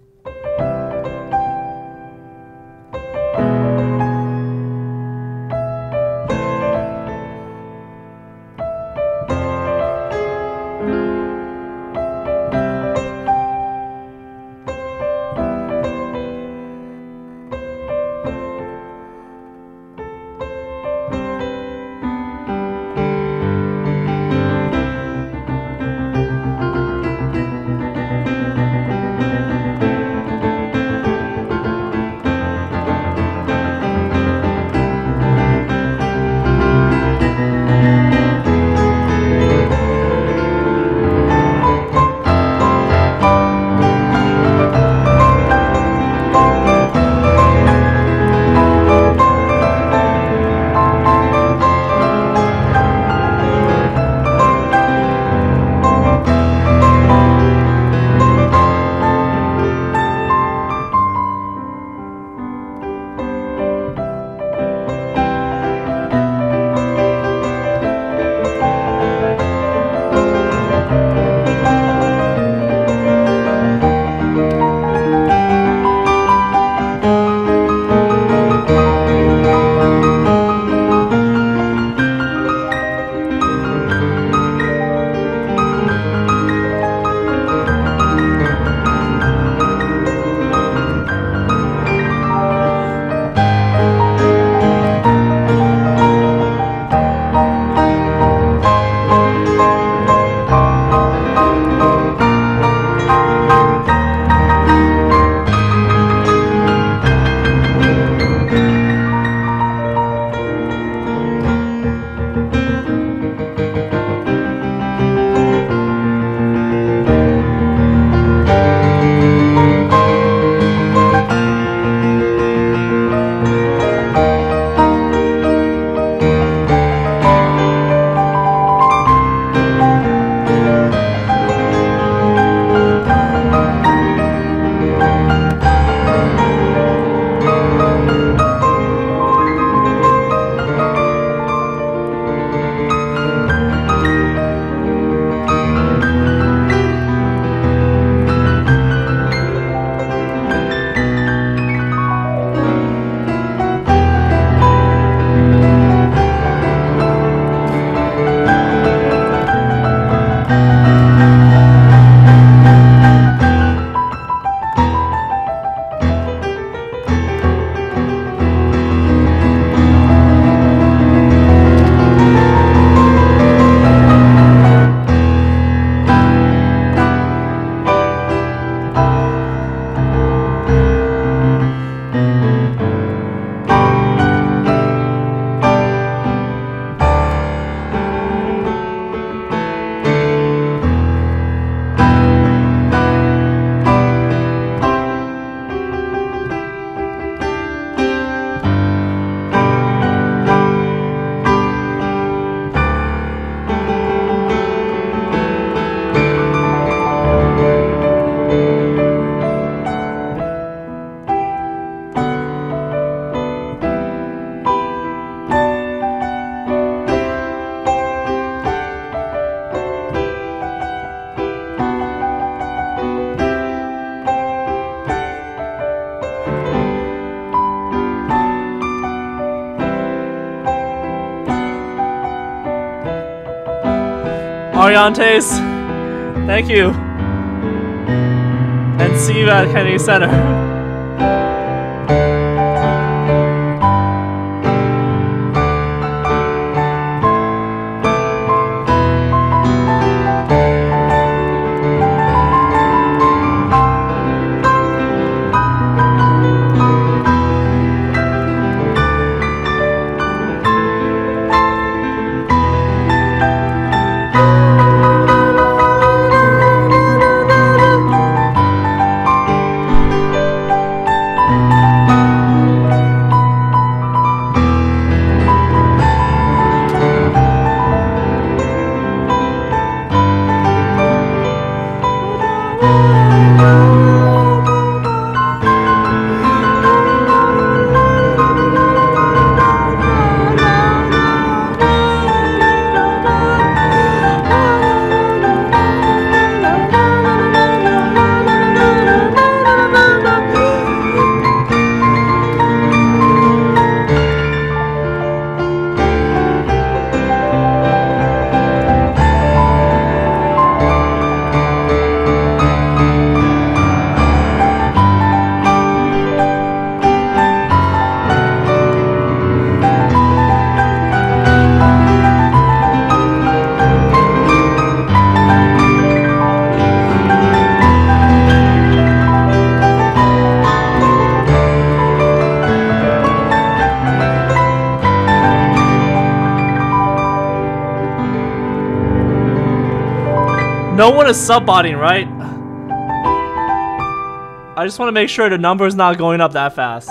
Ariantes, thank you. And see you at Kennedy Center. One subbotting, right? I just want to make sure the number is not going up that fast.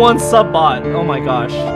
No sub bot. Oh my gosh.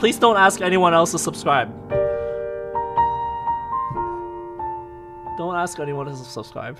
Please don't ask anyone else to subscribe. Don't ask anyone to subscribe.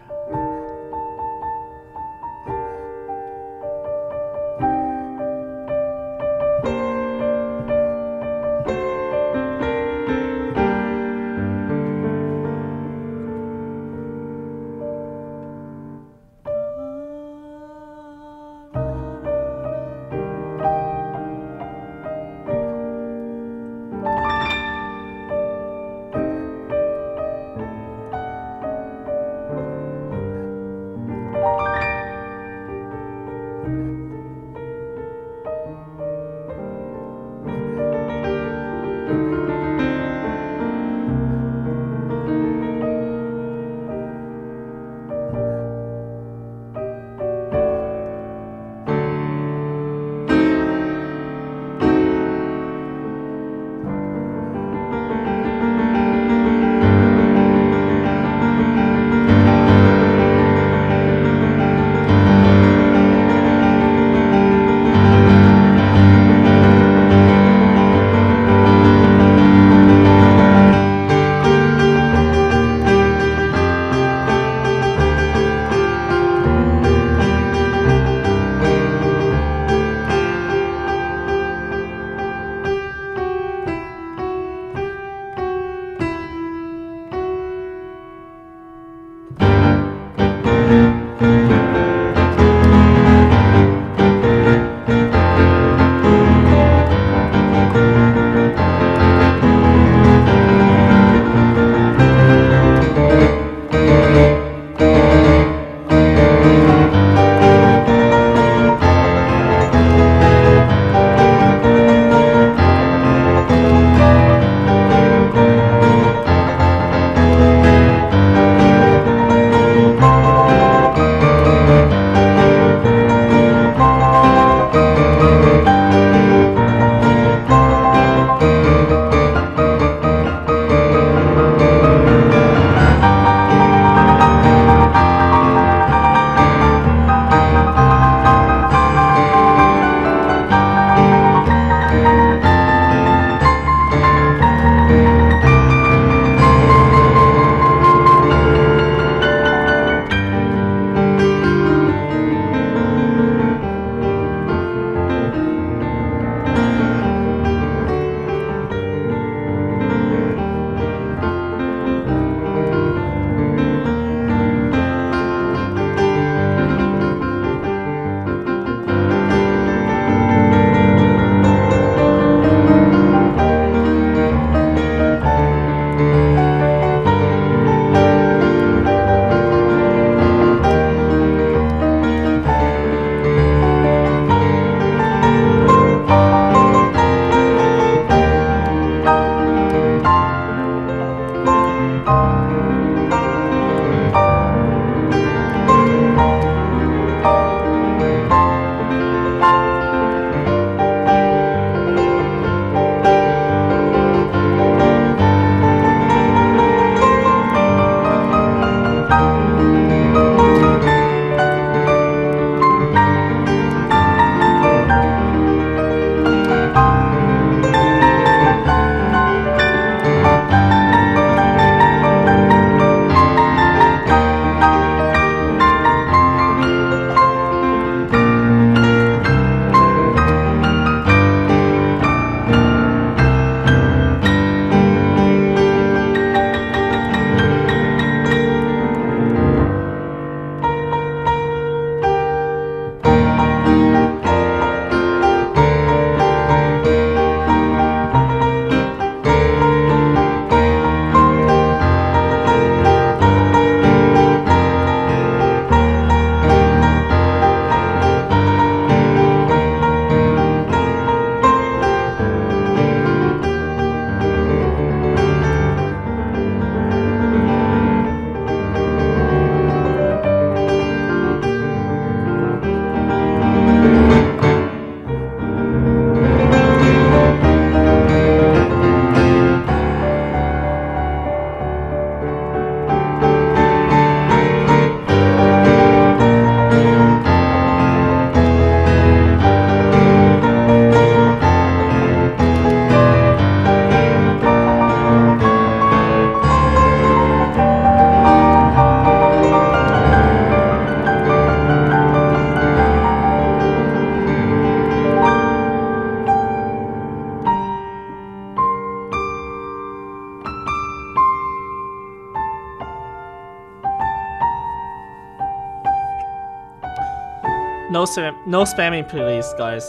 No spam, no spamming, please, guys.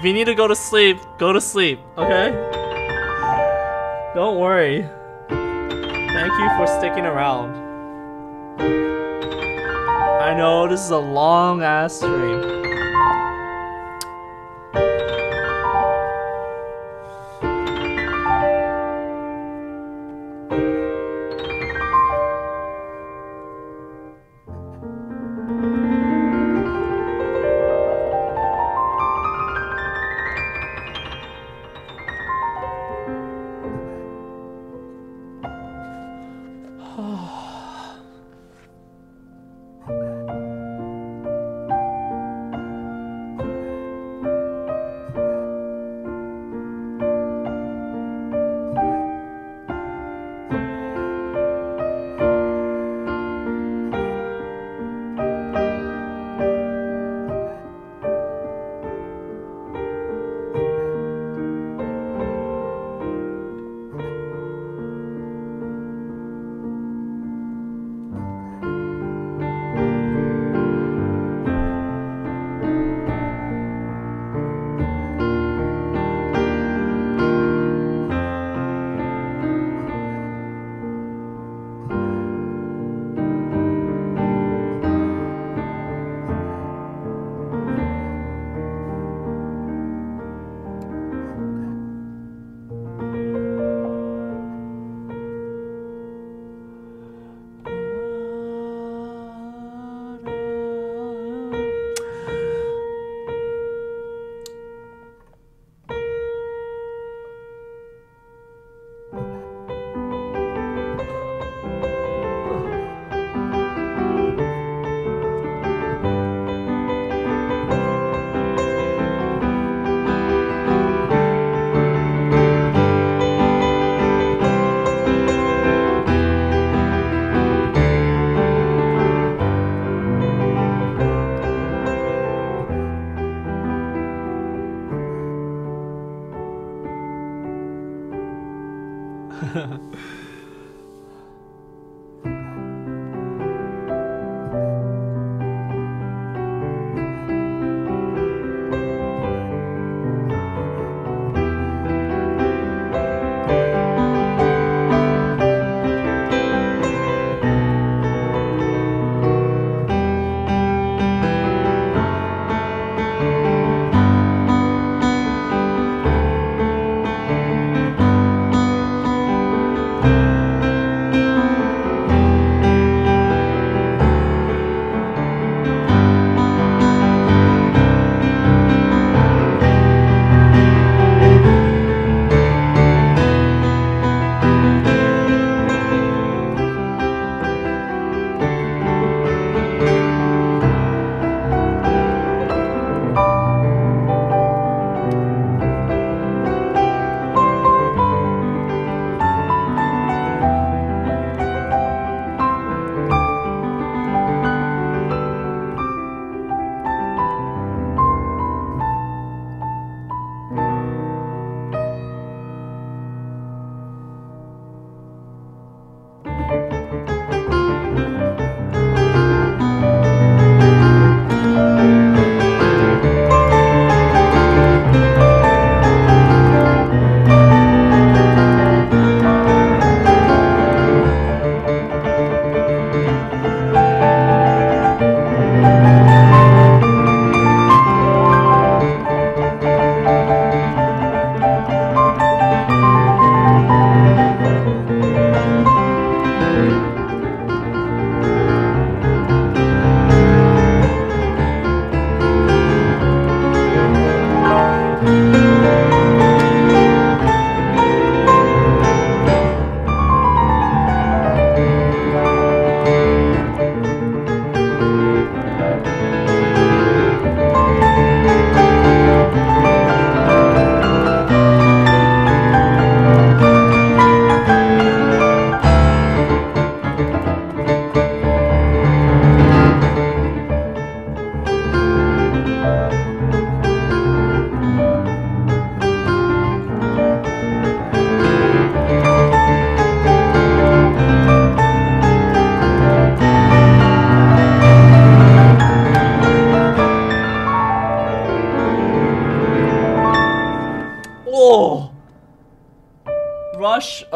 If you need to go to sleep, go to sleep, okay? Don't worry. Thank you for sticking around. I know this is a long ass stream.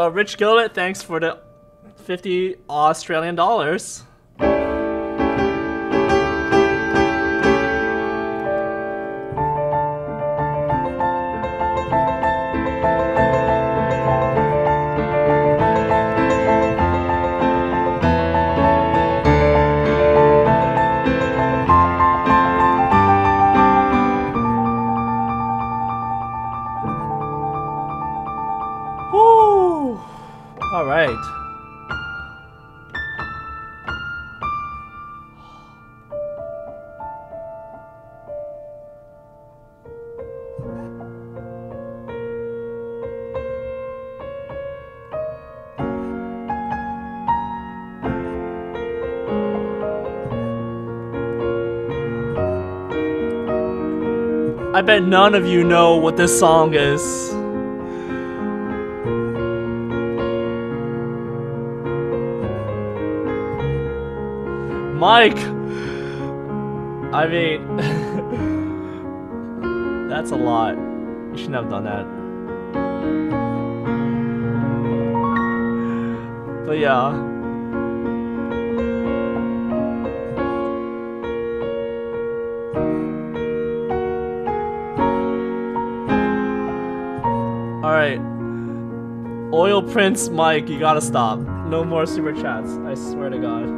Uh, Rich Gillett, thanks for the 50 Australian dollars. Bet none of you know what this song is. Mike! I mean, that's a lot. You shouldn't have done that. But yeah. Prince Mike, you gotta stop. No more super chats. I swear to God.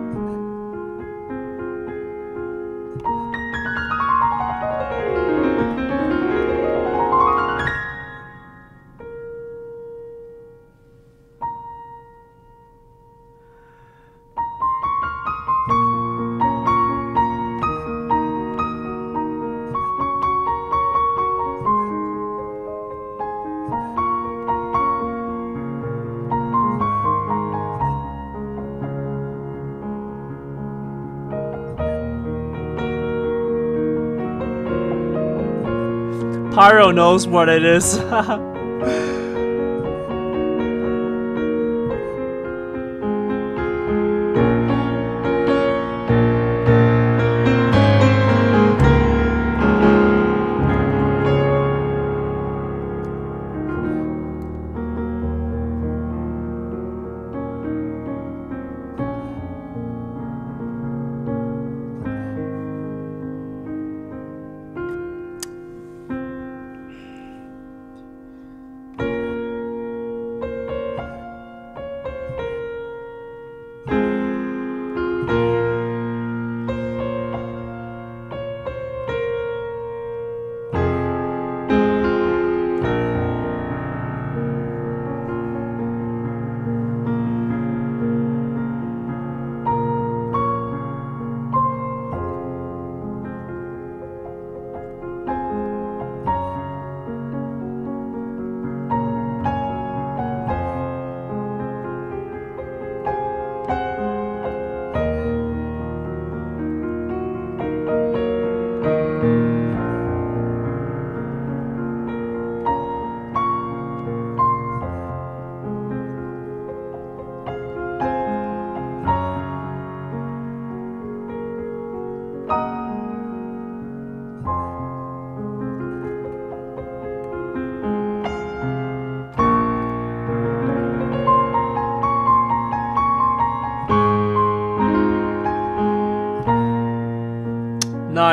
Pyro knows what it is.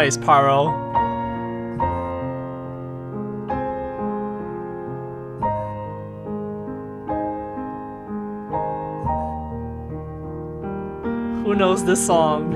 nice. Who knows this song?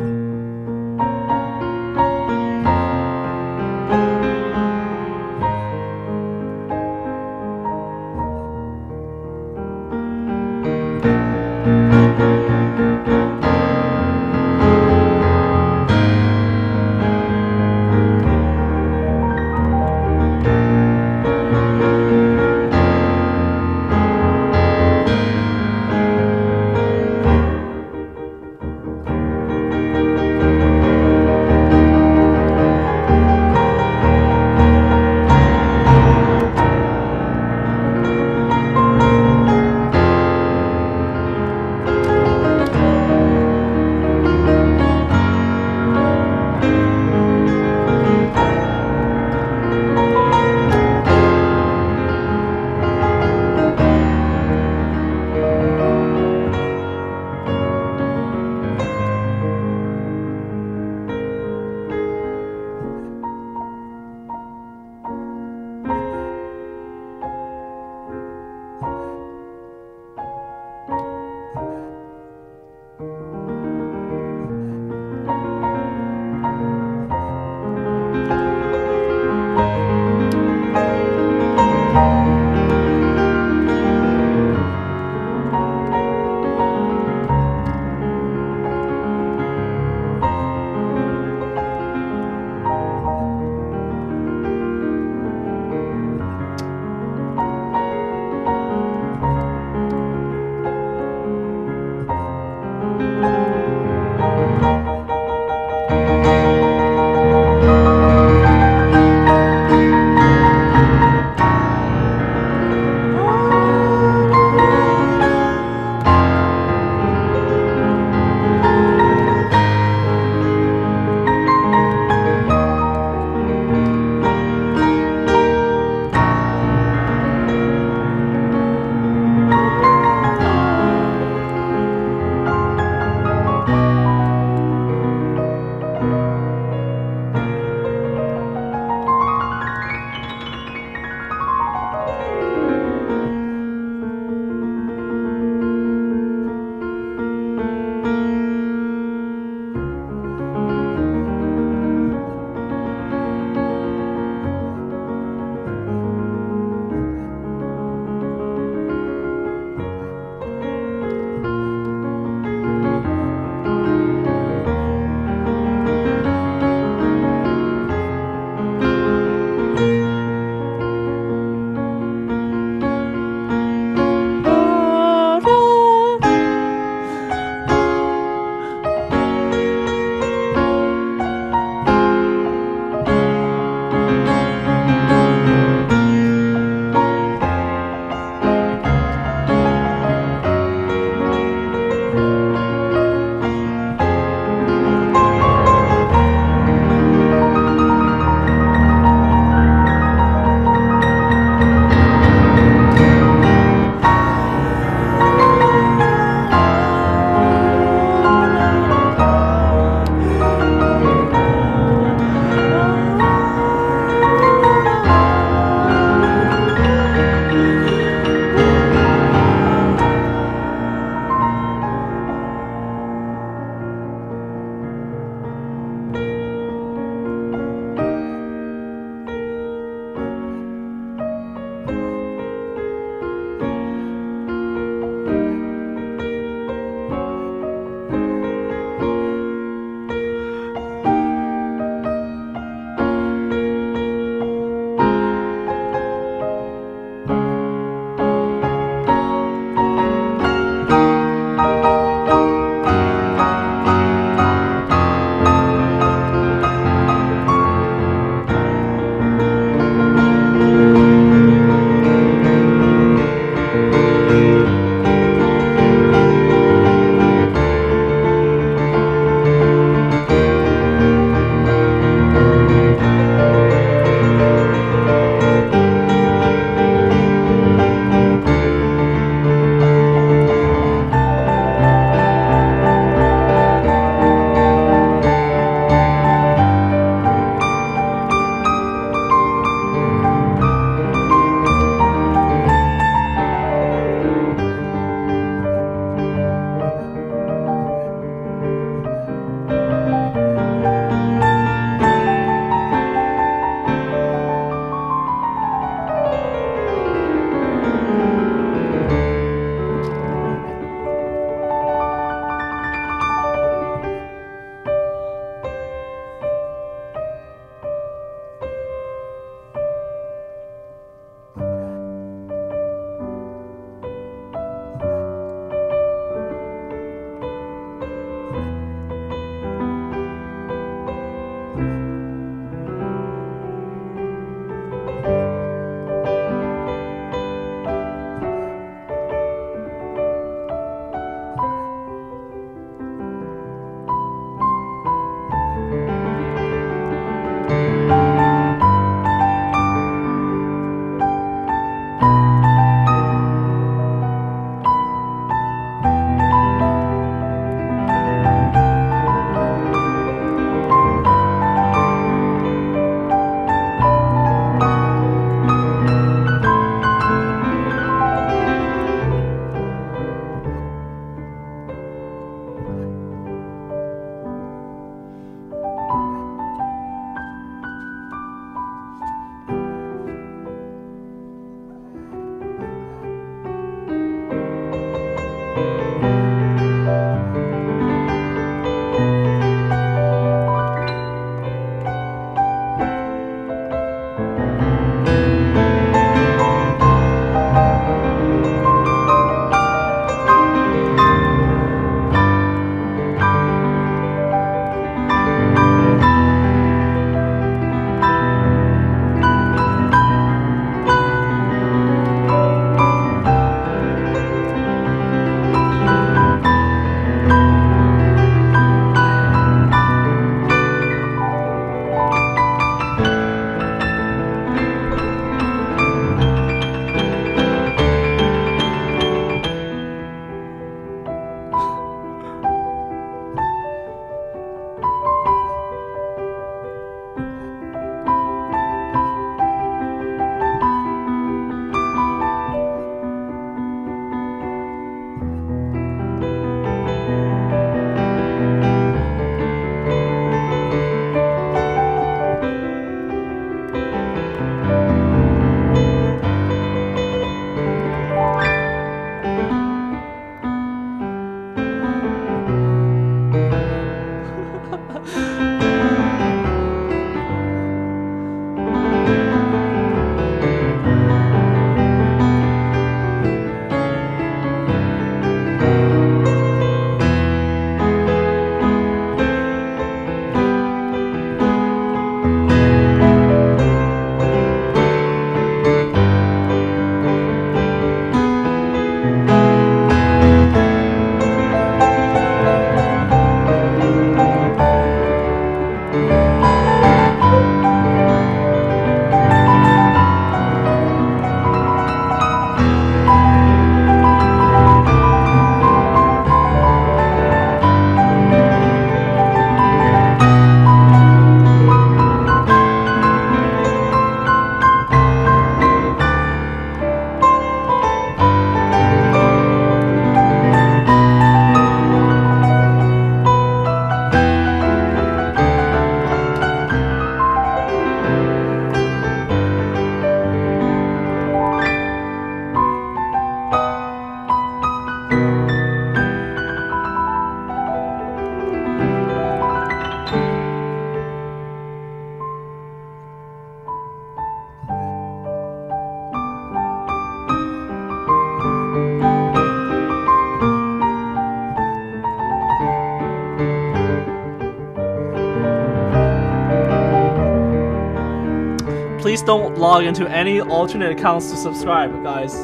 Log into any alternate accounts to subscribe, guys.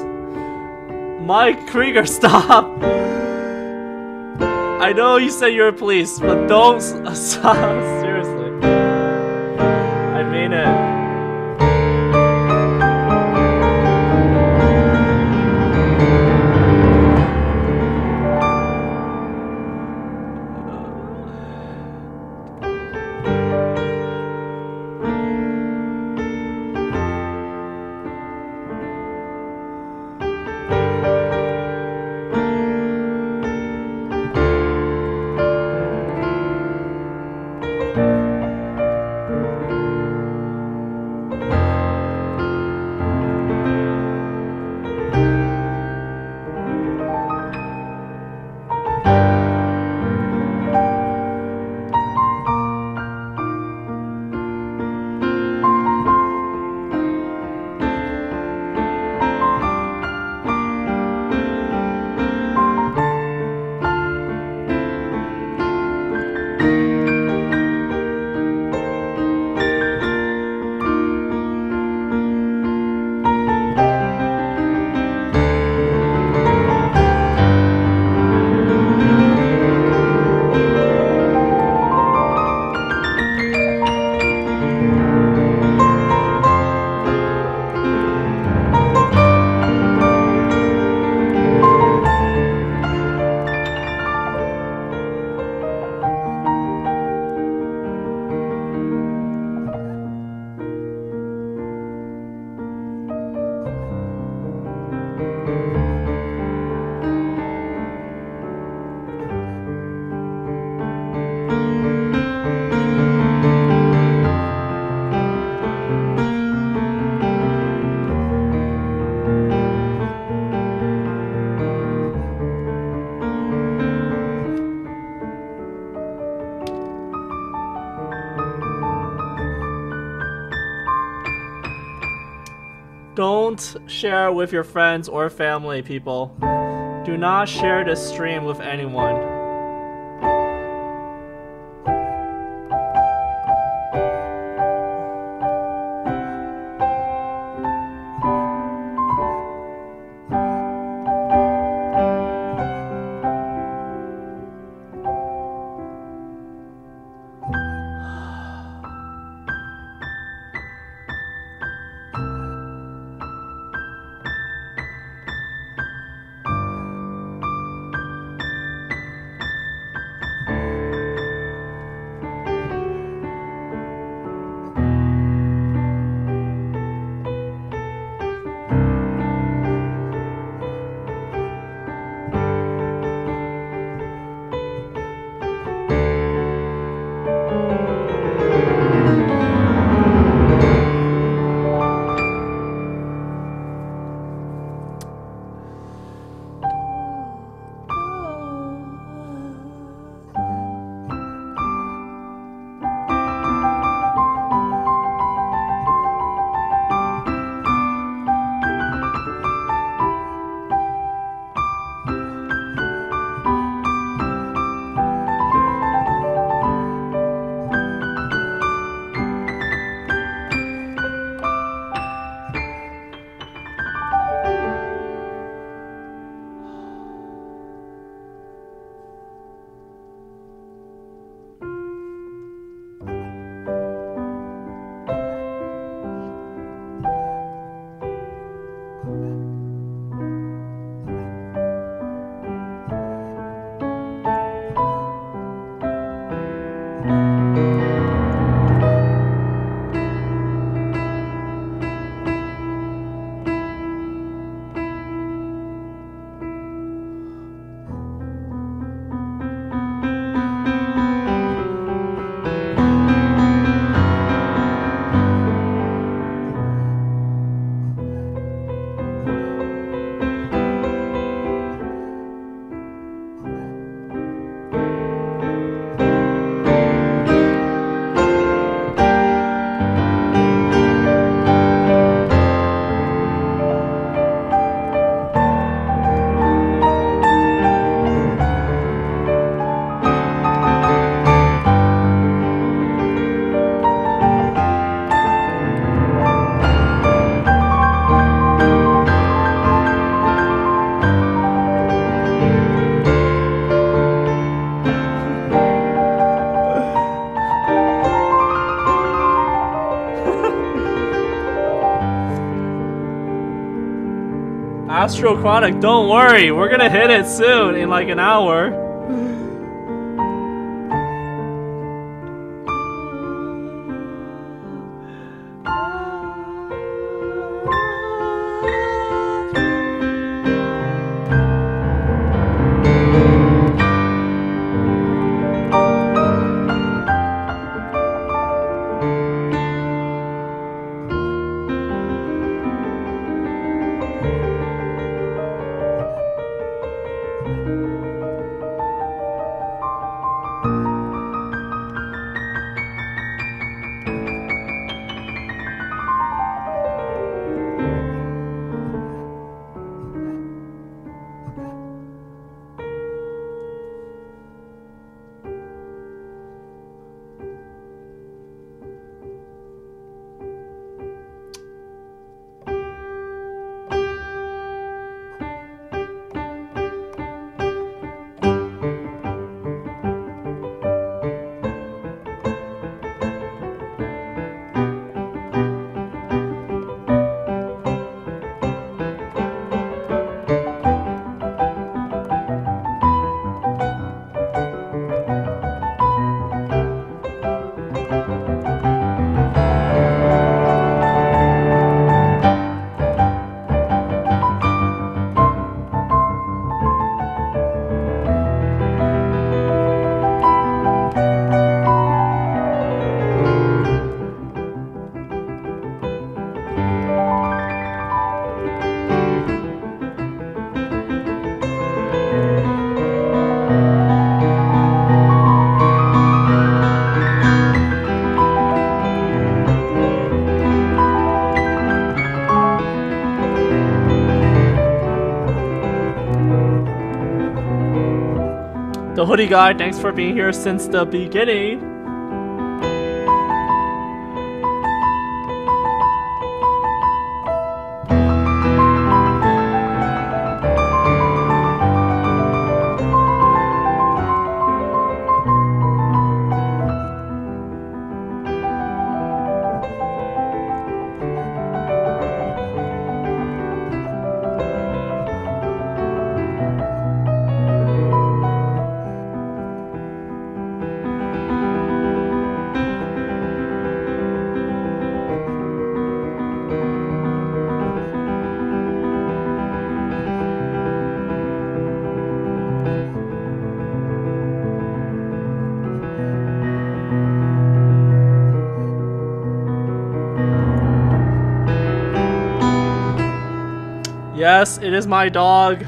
Mike Krieger, stop! I know you said you're a police, but don't stop. Don't share with your friends or family, people. Do not share this stream with anyone. Chronic, don't worry, we're gonna hit it soon in like an hour. The hoodie guy, thanks for being here since the beginning. Yes, it is my dog.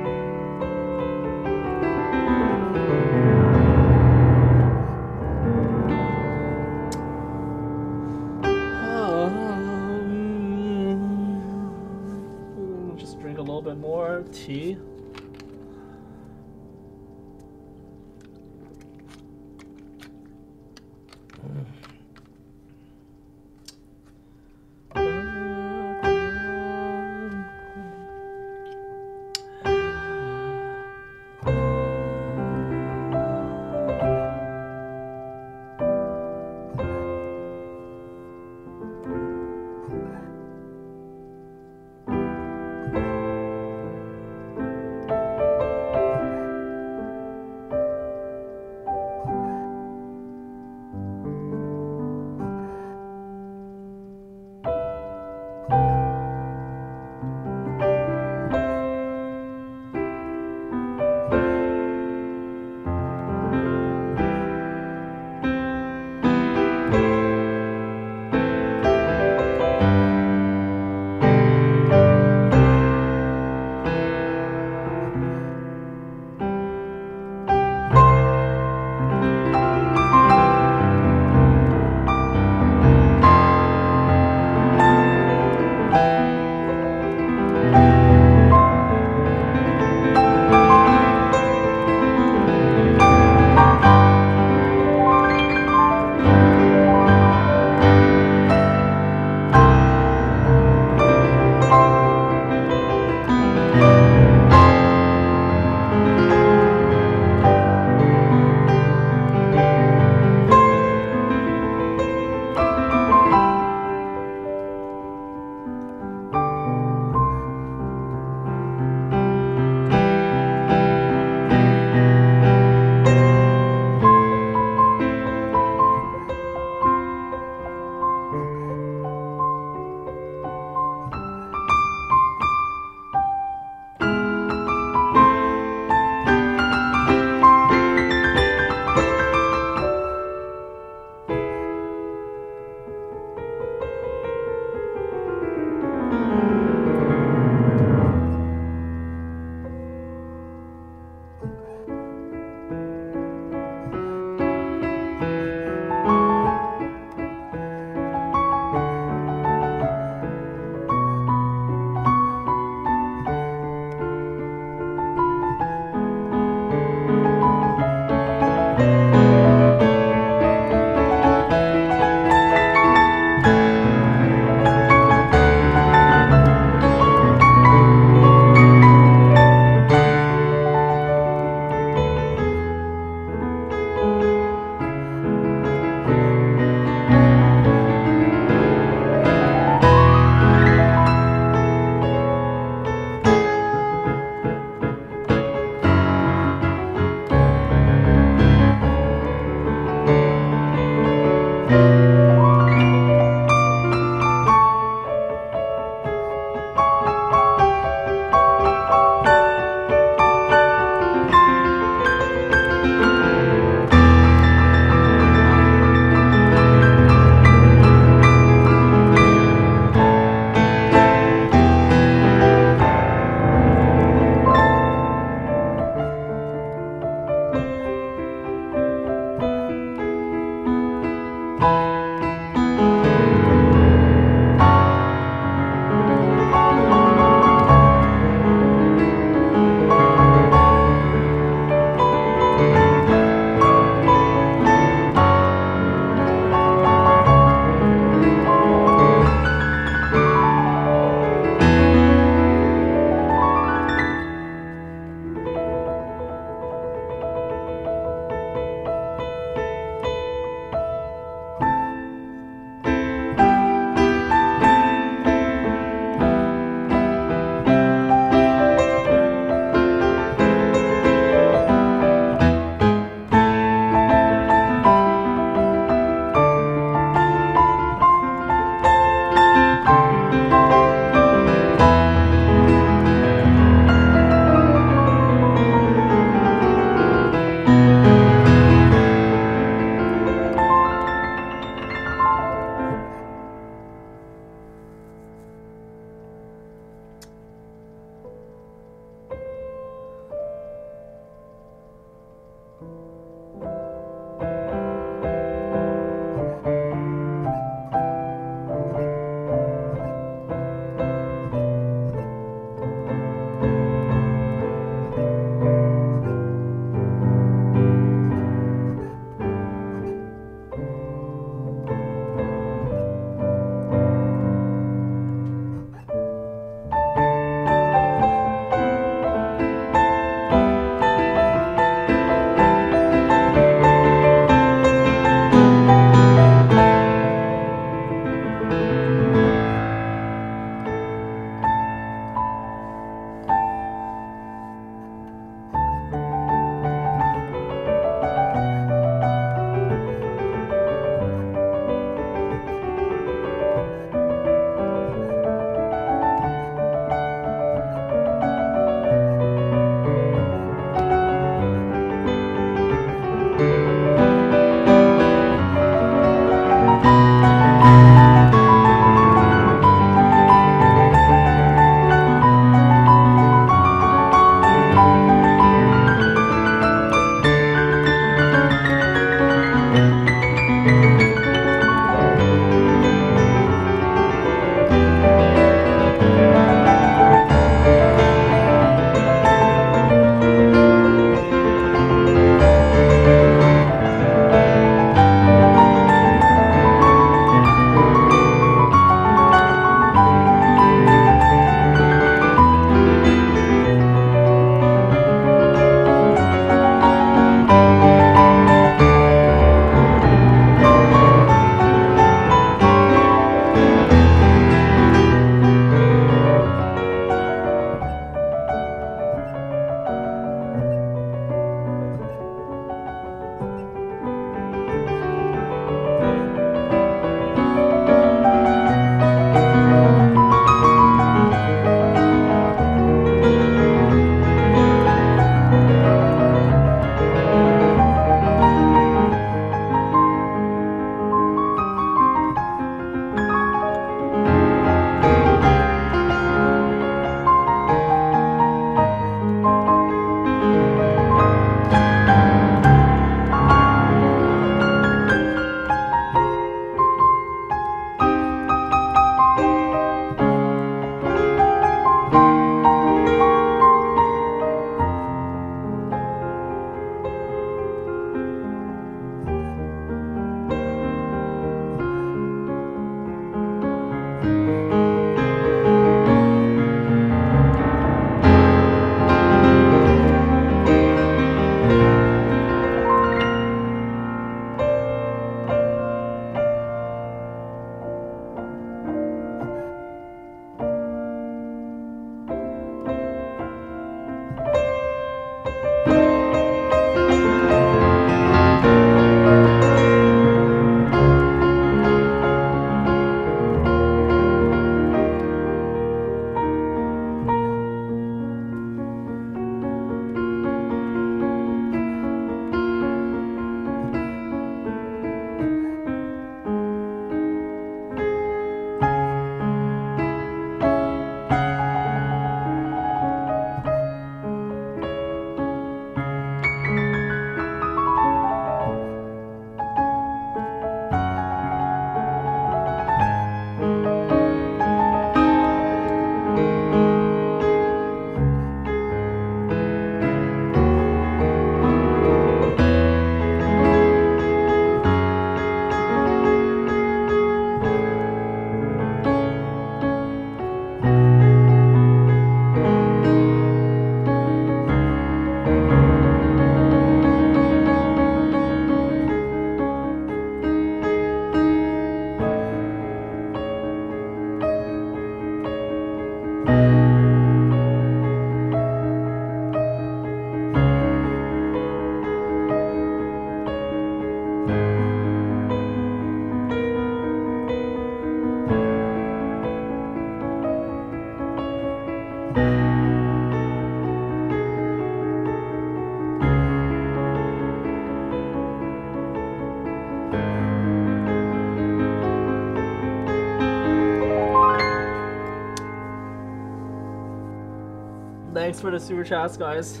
Thanks for the super chats, guys.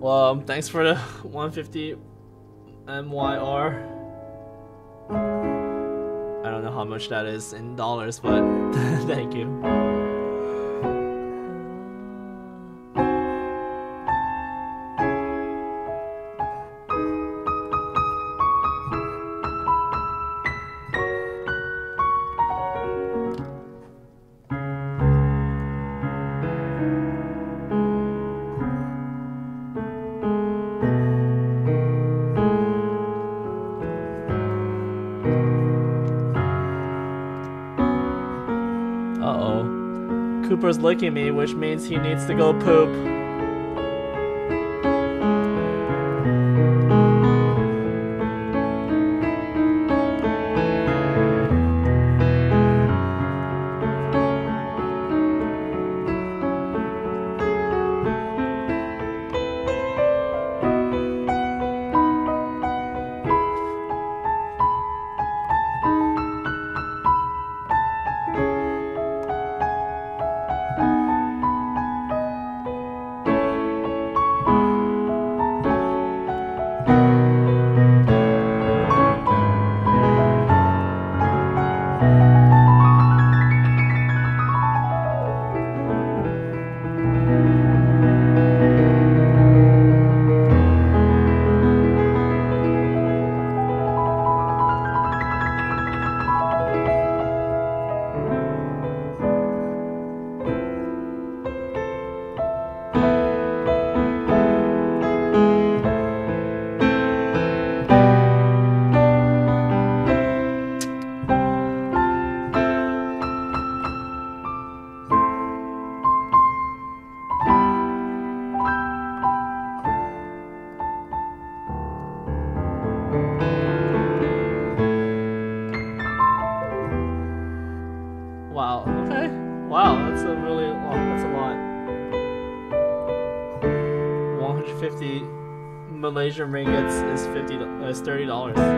Well, um, thanks for the 150 MYR. I don't know how much that is in dollars, but thank you. Looking me, which means he needs to go poop. 50 do- is 30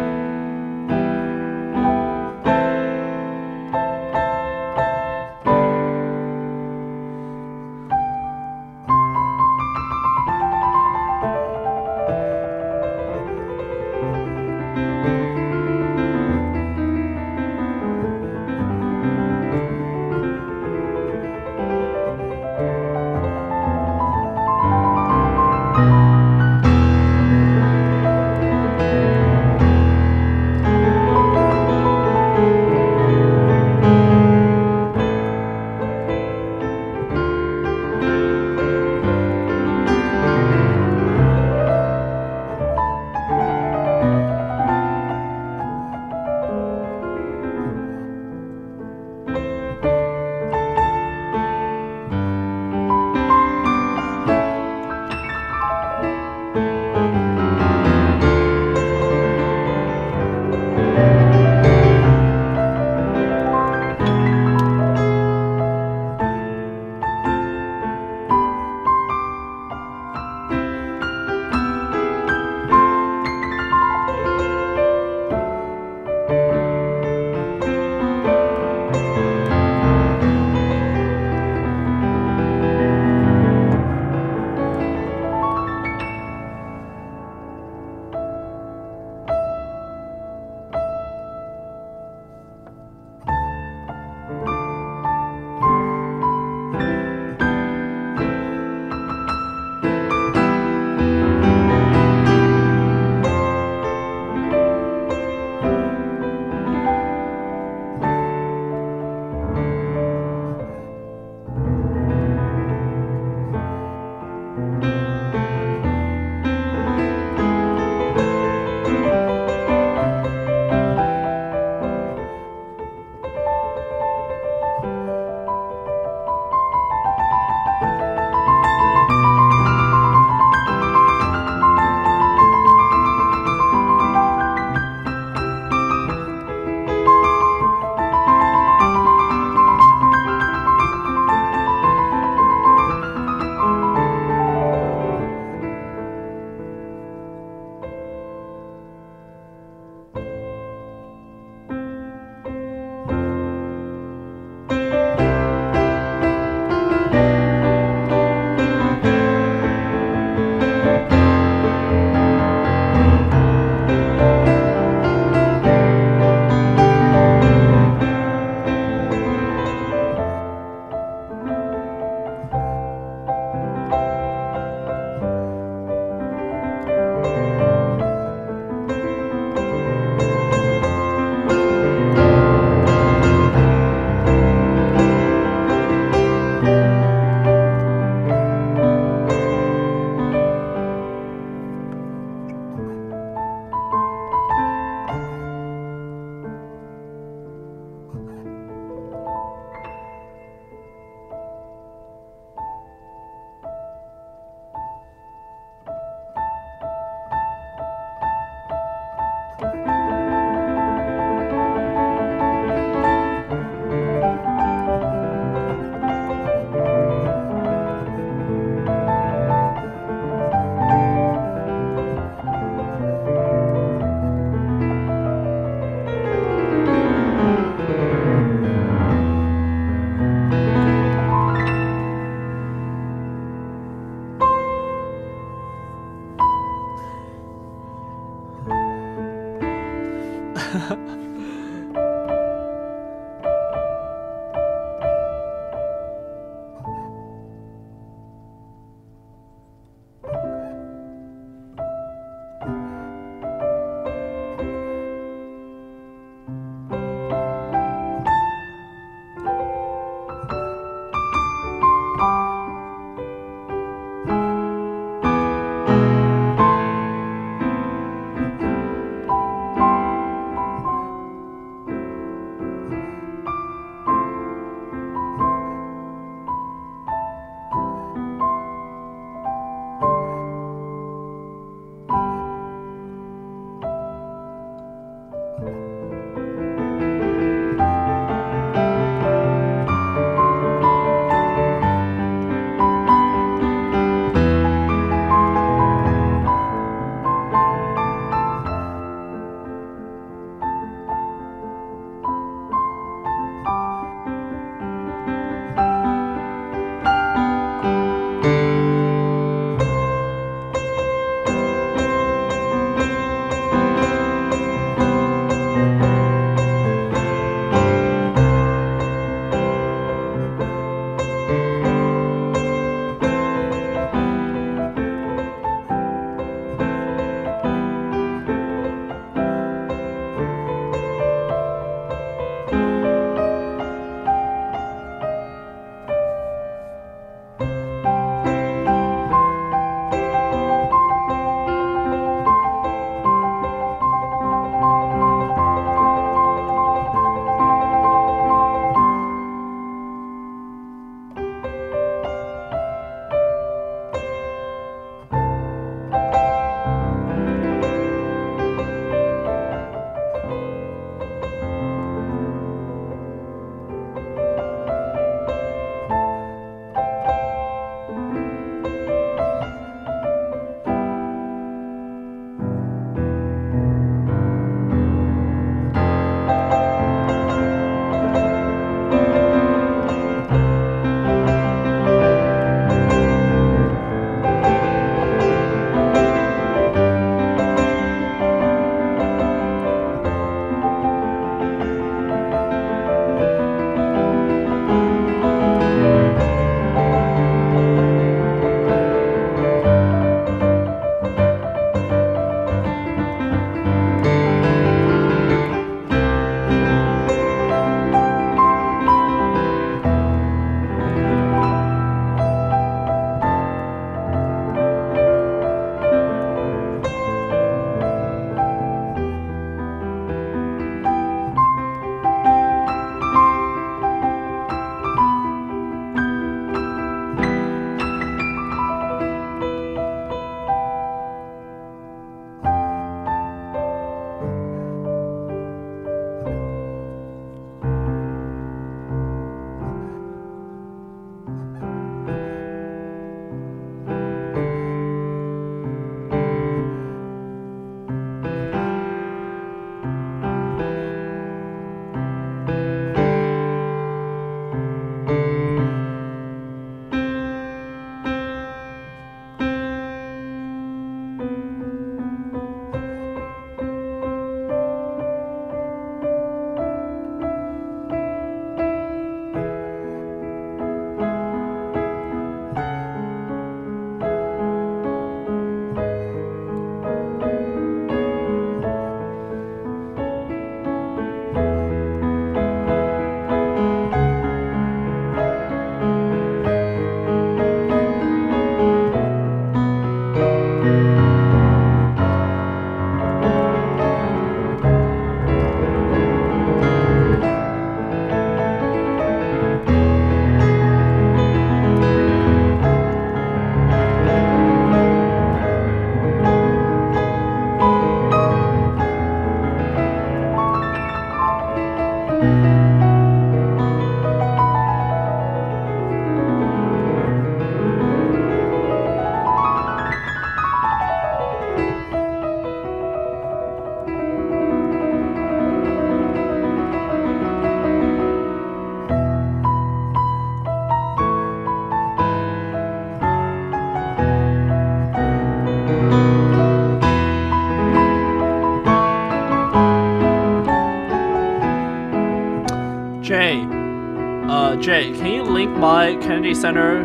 my Kennedy Center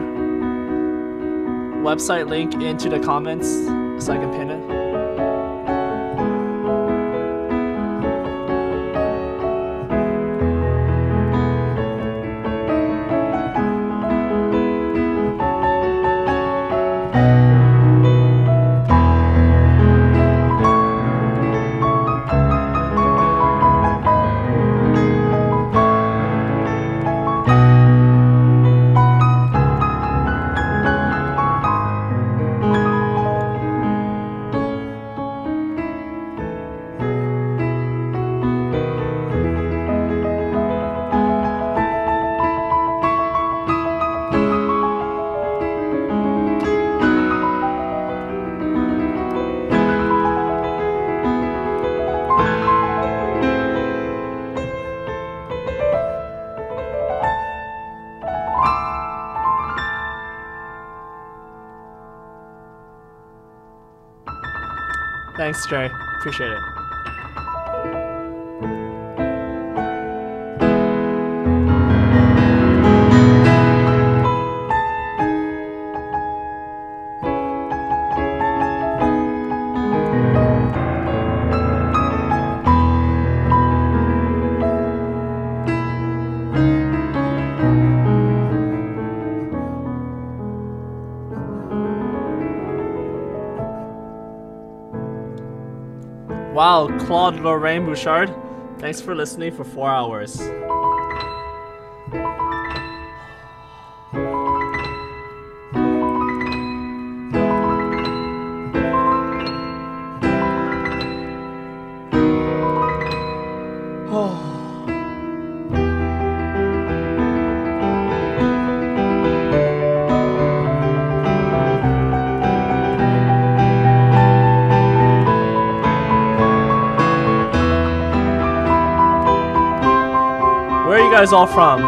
website link into the comments so I can pin it? Jay. Appreciate it. Claude Lorraine Bouchard, thanks for listening for four hours. Guys all from?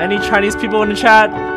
Any Chinese people in the chat?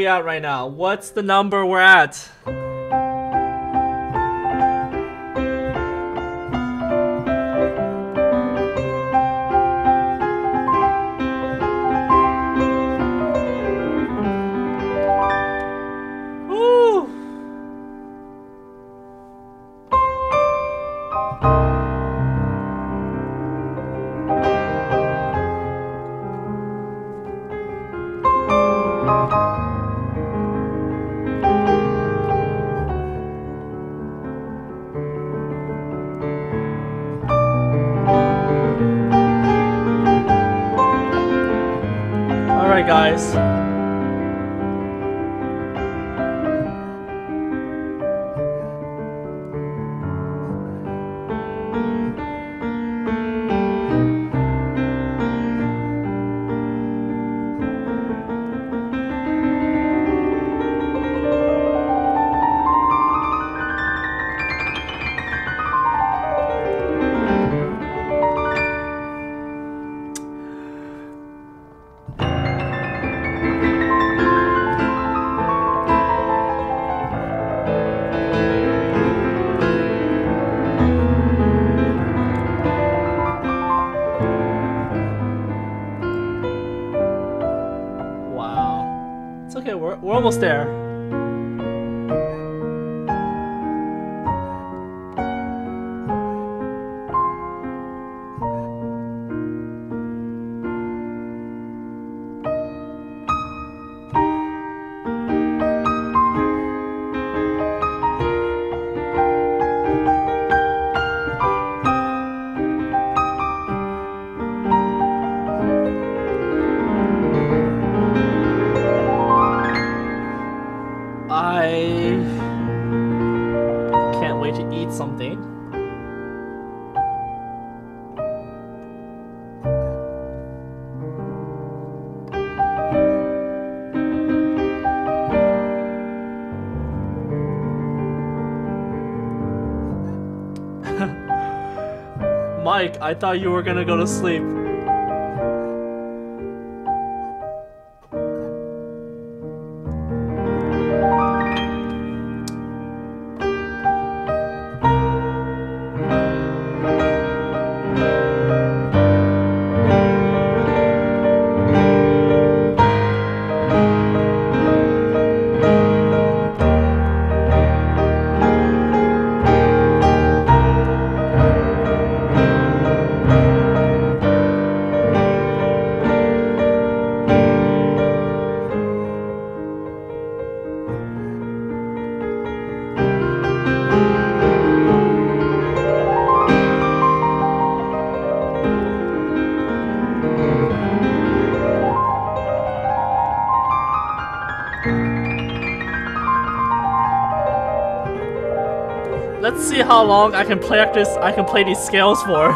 We at right now? What's the number we're at? I thought you were gonna go to sleep. How long I can practice. I can play these scales for.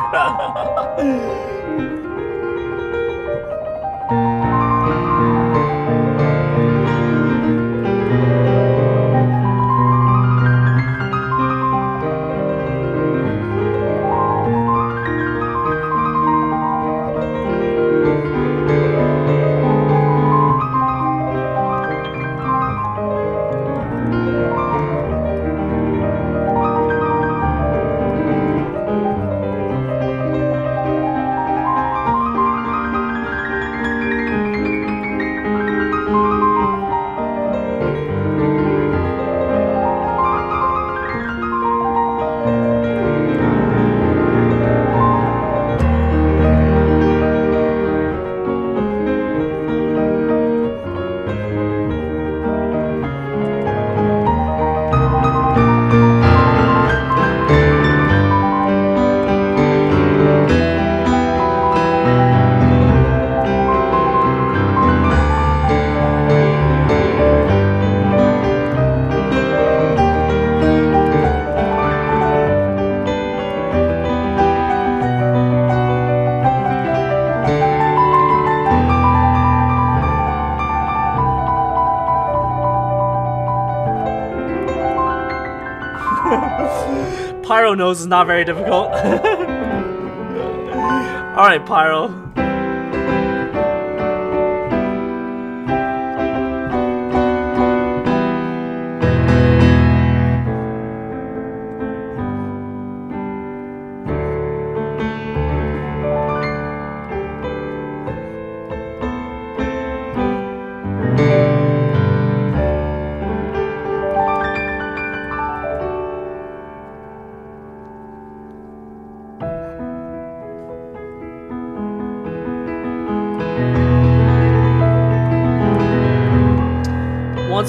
Pyro knows is not very difficult. Alright, Pyro.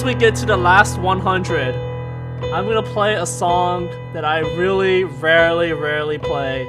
We get to the last 100, I'm gonna play a song that I really rarely, rarely play.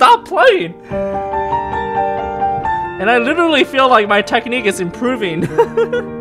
Stop playing. And I literally feel like my technique is improving.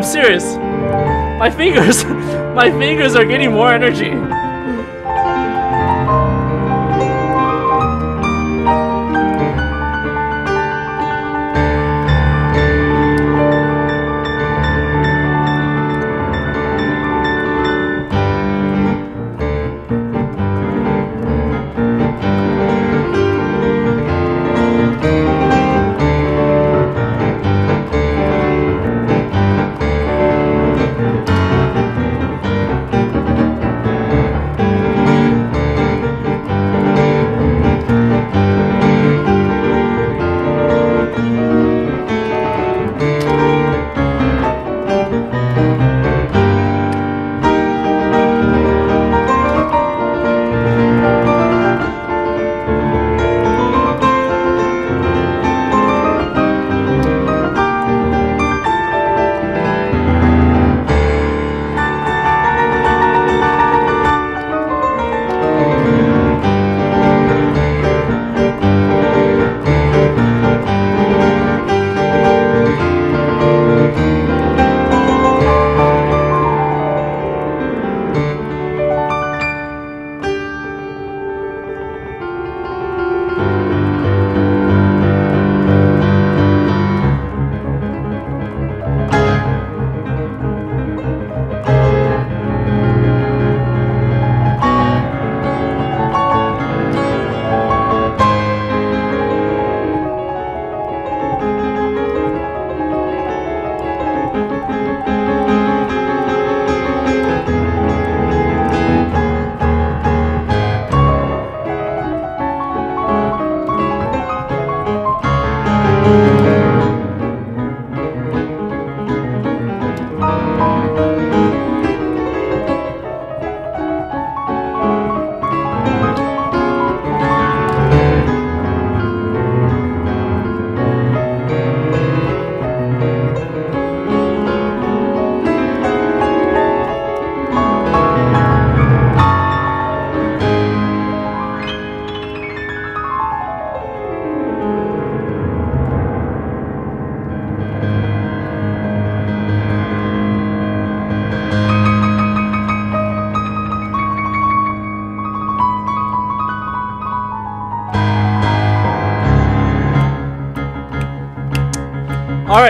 I'm serious. My fingers, my fingers are getting more energy.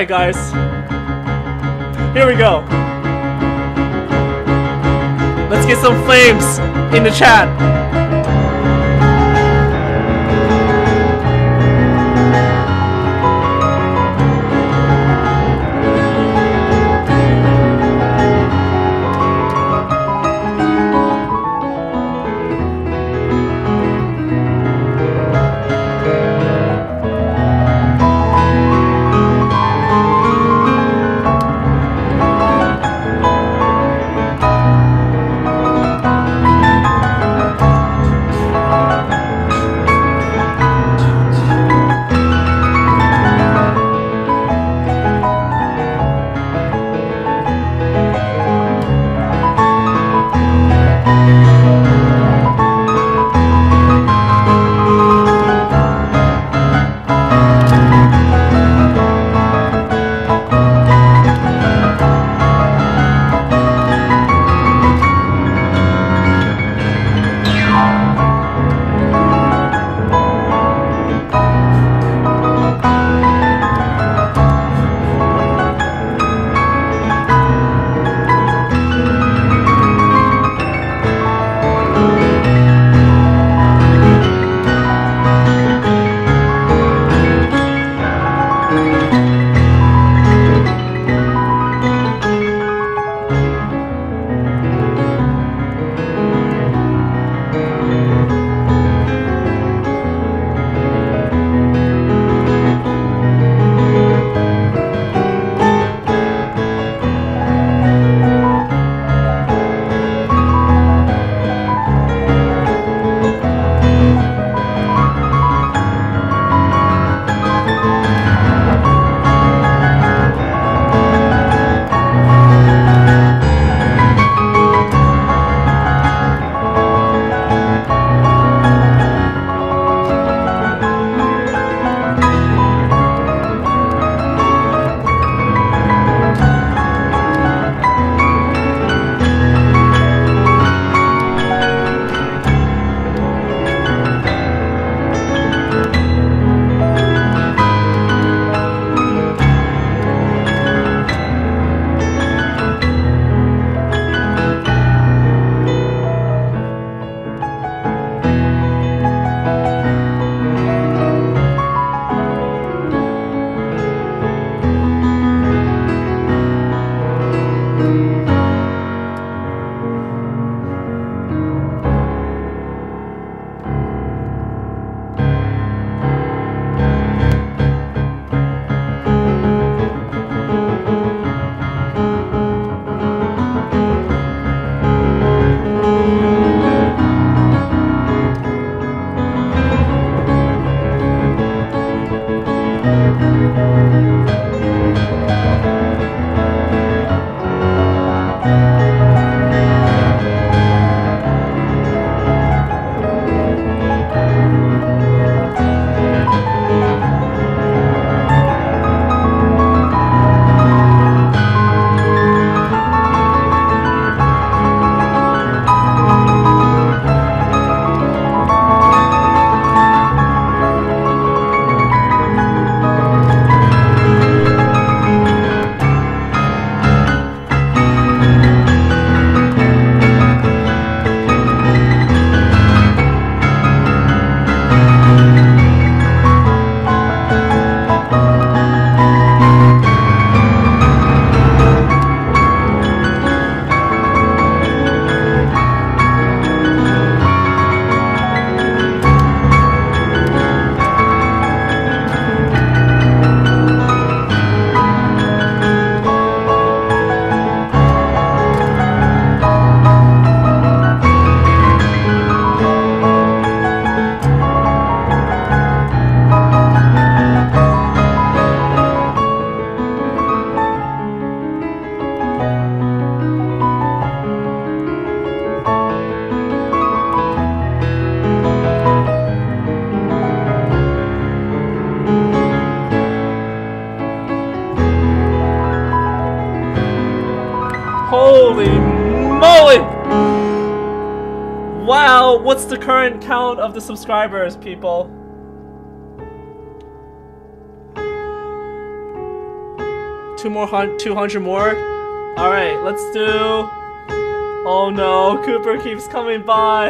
Alright, guys. Here we go. Let's get some flames in the chat. What's the current count of the subscribers, people? Two more hun 200 more? Alright, let's do... Oh no, Cooper keeps coming by.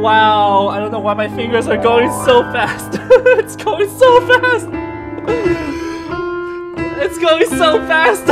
Wow, I don't know why my fingers are going so fast. fast. It's going so fast.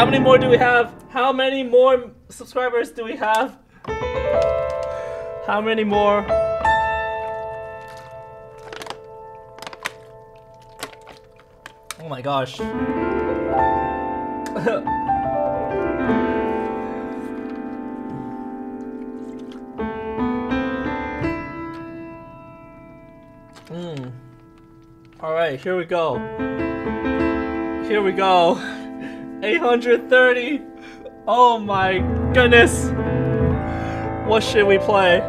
How many more do we have? How many more subscribers do we have? How many more? Oh my gosh. Hmm. All right, here we go. Here we go. 830. Oh my goodness. What should we play?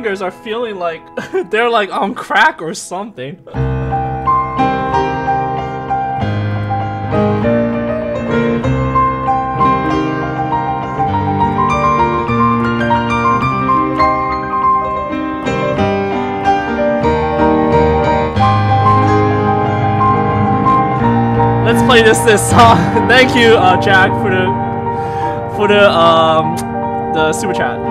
Fingers are feeling like they're like on crack or something. Let's play this this song. Thank you, uh, Jack, for the for the um the super chat.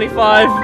125.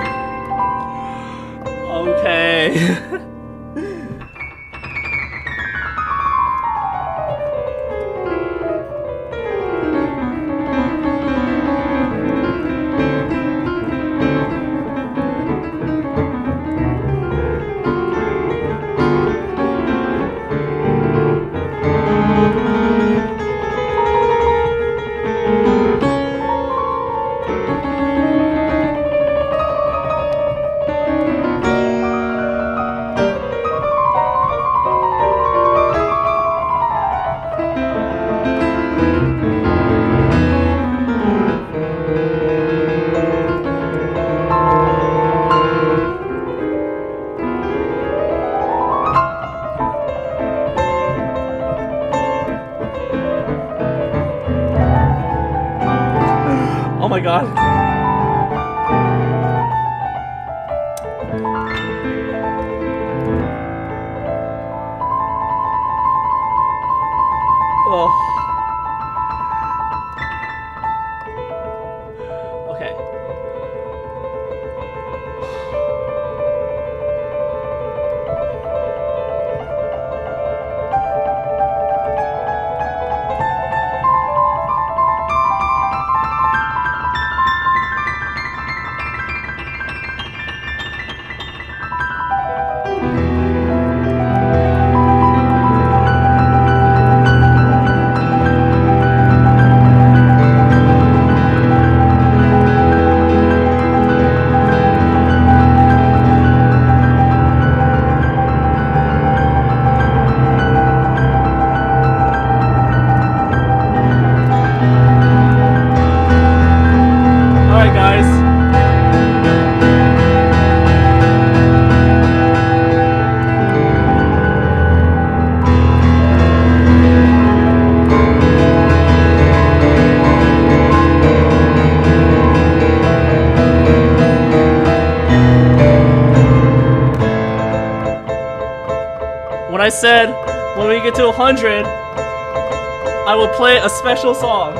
I said when we get to 100, I will play a special song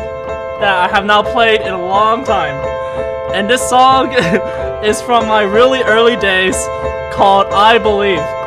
that I have not played in a long time. And this song is from my really early days called I Believe.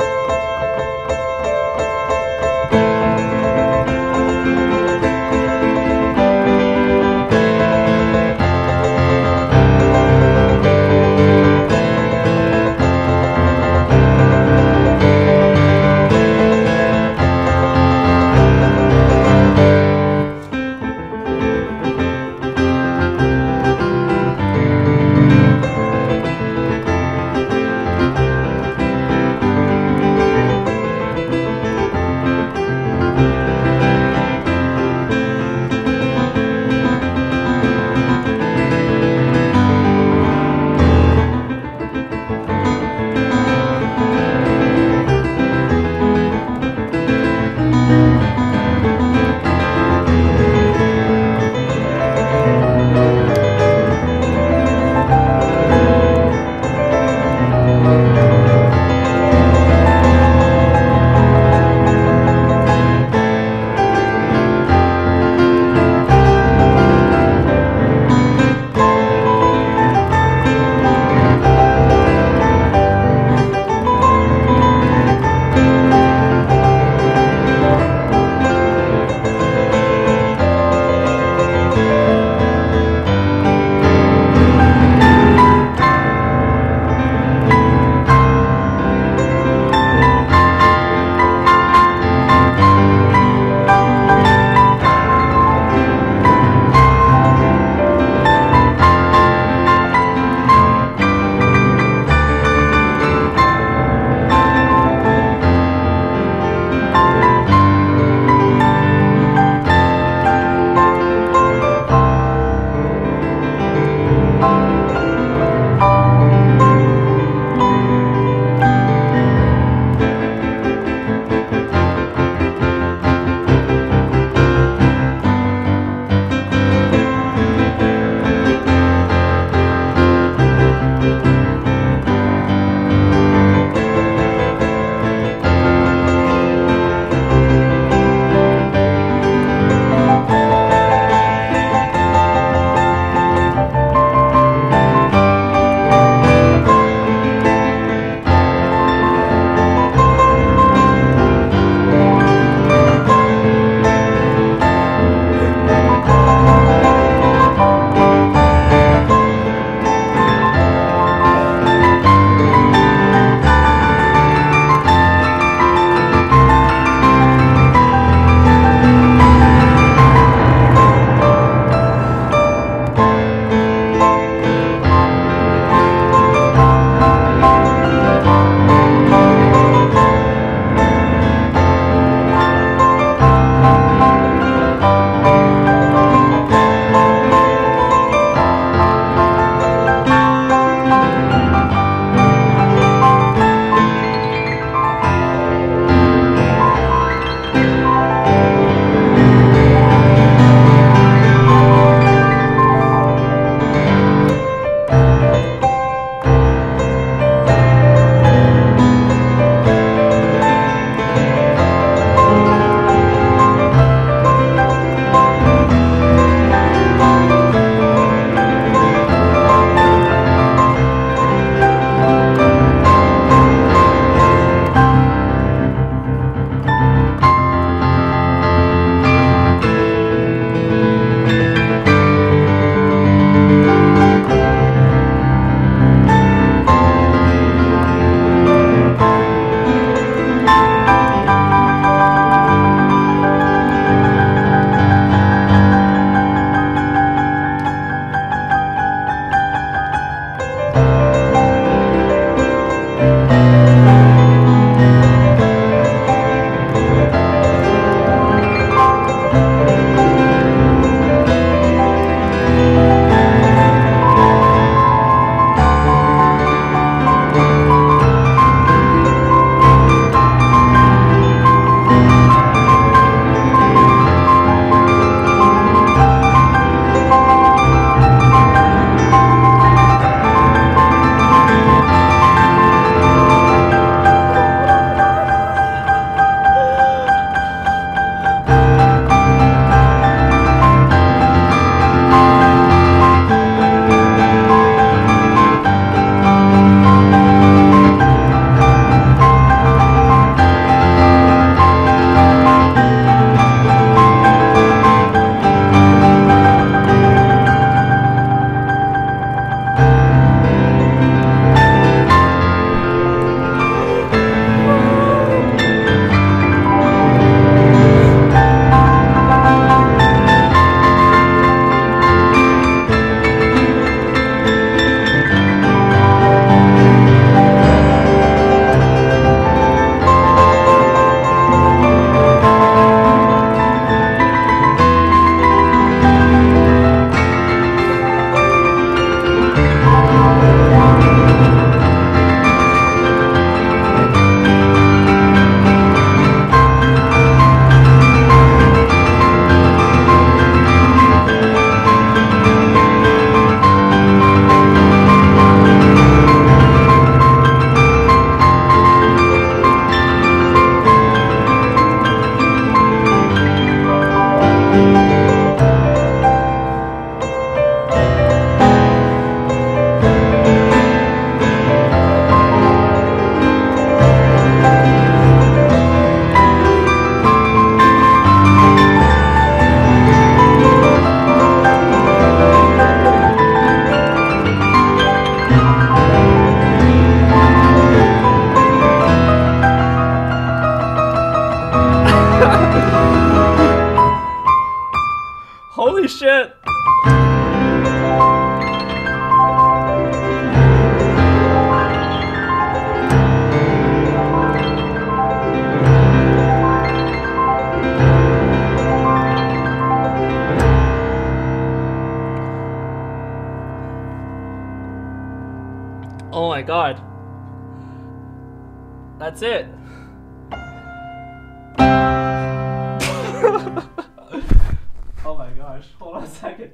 Gosh. Hold on a second.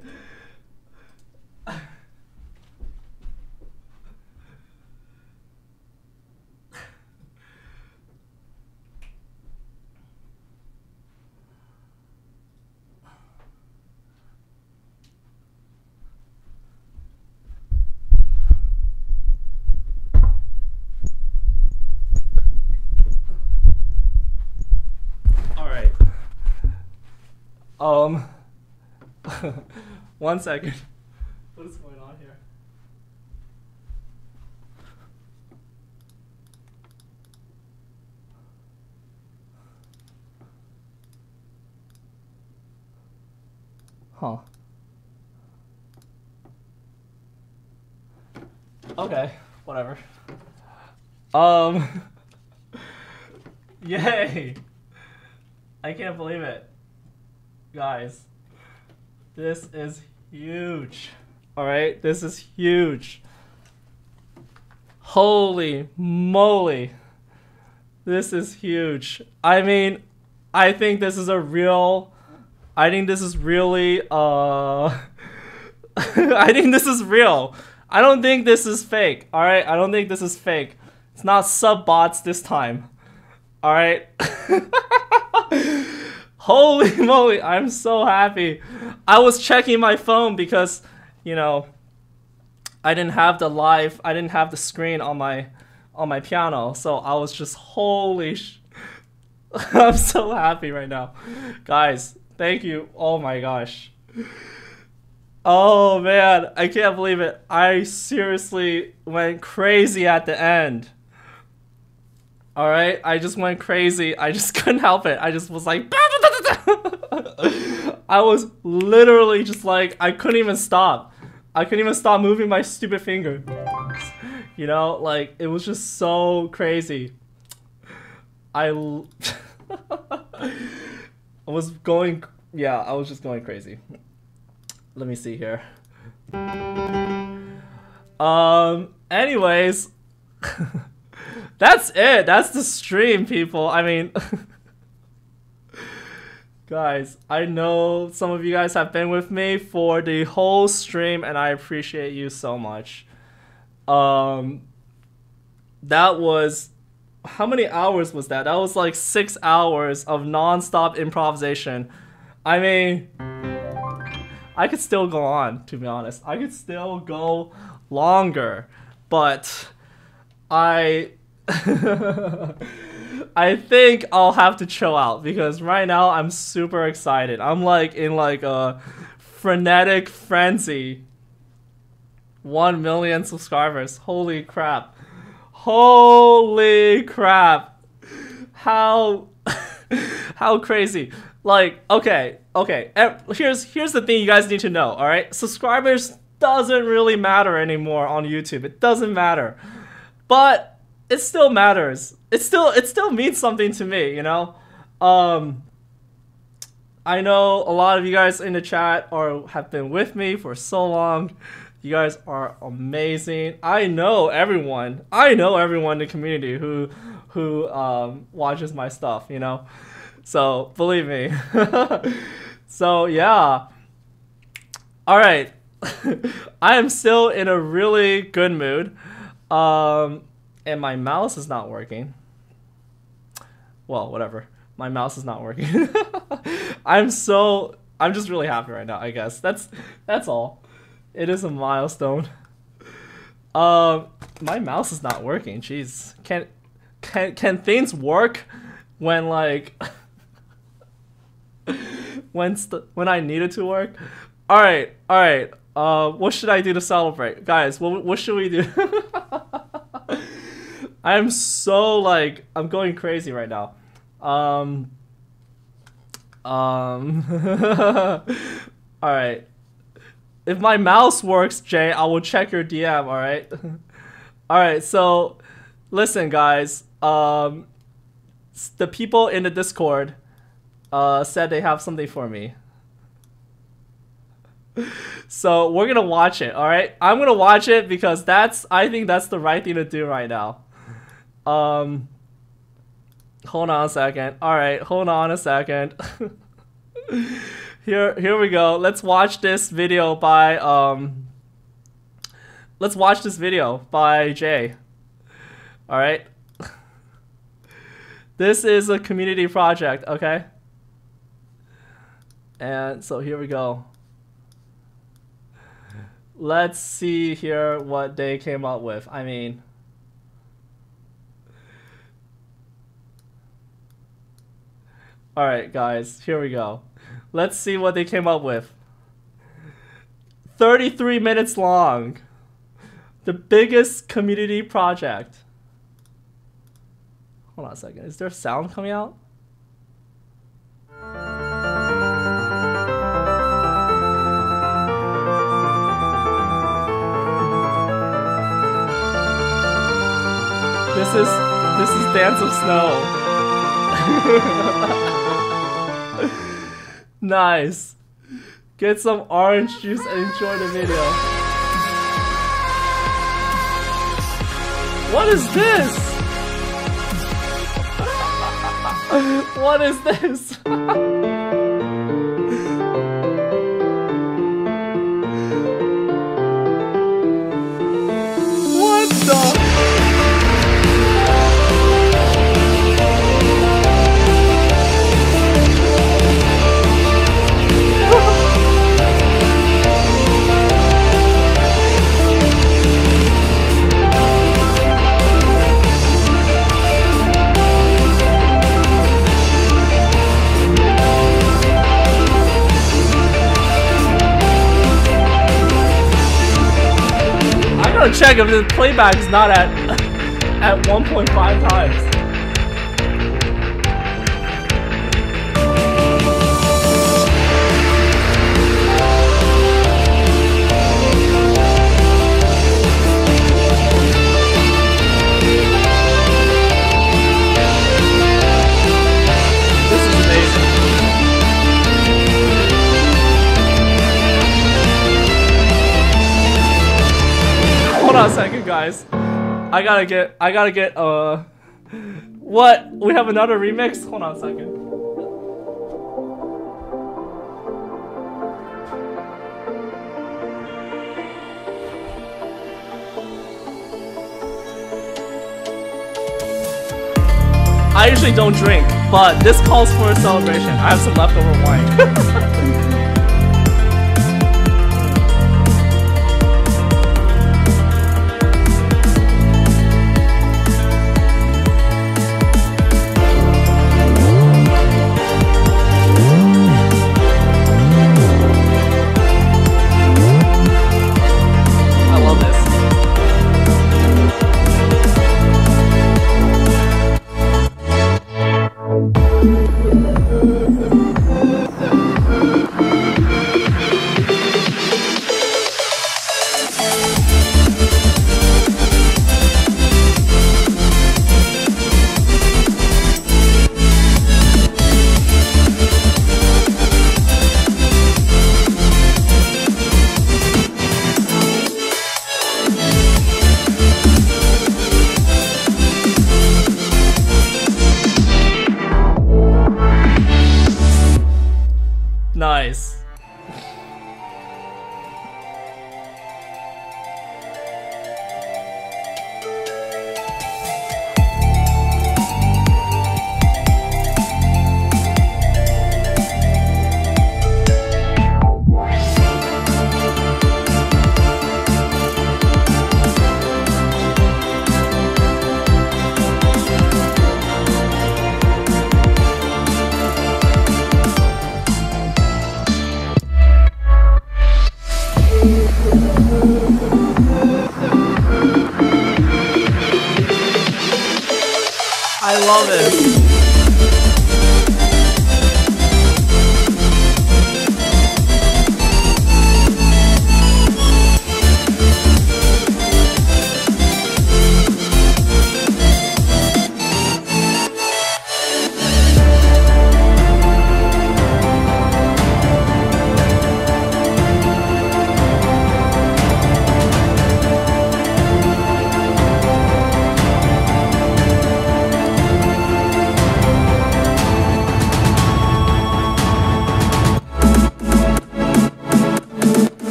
All right. Um. One second. What is going on here? Huh. Okay, whatever. Um. Yay! I can't believe it. Guys, this is huge. Alright, this is huge. Holy moly. This is huge. I mean, I think this is a real. I think this is really. Uh. I think this is real. I don't think this is fake. Alright, I don't think this is fake. It's not sub bots this time. Alright. Holy moly, I'm so happy. I was checking my phone because, you know, I didn't have the live, I didn't have the screen on my on my piano, so I was just holy I'm so happy right now. Guys, thank you. Oh my gosh. Oh man, I can't believe it. I seriously went crazy at the end. All right, I just went crazy. I just couldn't help it. I just was like, I was literally just like, I couldn't even stop. I couldn't even stop moving my stupid finger. You know, like it was just so crazy. I, I was going, yeah, I was just going crazy. Let me see here. Um. Anyways. That's it. That's the stream, people. I mean, guys, I know some of you guys have been with me for the whole stream, and I appreciate you so much. Um, that was how many hours was that? That was like six hours of non-stop improvisation. I mean, I could still go on. To be honest, I could still go longer, but I I think I'll have to chill out because right now I'm super excited. I'm like in like a frenetic frenzy. 1 million subscribers. Holy crap. Holy crap. How how crazy. Like, okay, okay. Here's here's the thing you guys need to know, all right? Subscribers doesn't really matter anymore on YouTube. It doesn't matter. But it still matters. It still it still means something to me, you know. Um, I know a lot of you guys in the chat are have been with me for so long. You guys are amazing. I know everyone. I know everyone in the community who who um, watches my stuff. You know, so believe me. so yeah. All right. I am still in a really good mood. Um, and my mouse is not working. Well, whatever. My mouse is not working. I'm so I'm just really happy right now, I guess. That's that's all. It is a milestone. Um my mouse is not working. Jeez. Can can can things work when like when st- when I need it to work? All right. All right. Uh what should I do to celebrate? Guys, what what should we do? I'm so like I'm going crazy right now. Um um All All right. If my mouse works, Jay, I will check your DM. All right. all right. So, listen, guys. Um, the people in the Discord, uh, said they have something for me. So we're gonna watch it. All right. I'm gonna watch it because that's. I think that's the right thing to do right now. Um. Hold on a second. All right. Hold on a second. here here we go let's watch this video by um let's watch this video by jay all right this is a community project okay and so here we go let's see here what they came up with i mean all right guys here we go Let's see what they came up with. 33 minutes long. The biggest community project. Hold on a second. Is there sound coming out? This is this is Dance of Snow. Nice. Get some orange juice and enjoy the video. What is this? what is this? gotta check if the playback is not at at 1.5 times. Hold on a second, guys. I gotta get. I gotta get. Uh, what? We have another remix. Hold on a second. I usually don't drink, but this calls for a celebration. I have some leftover wine.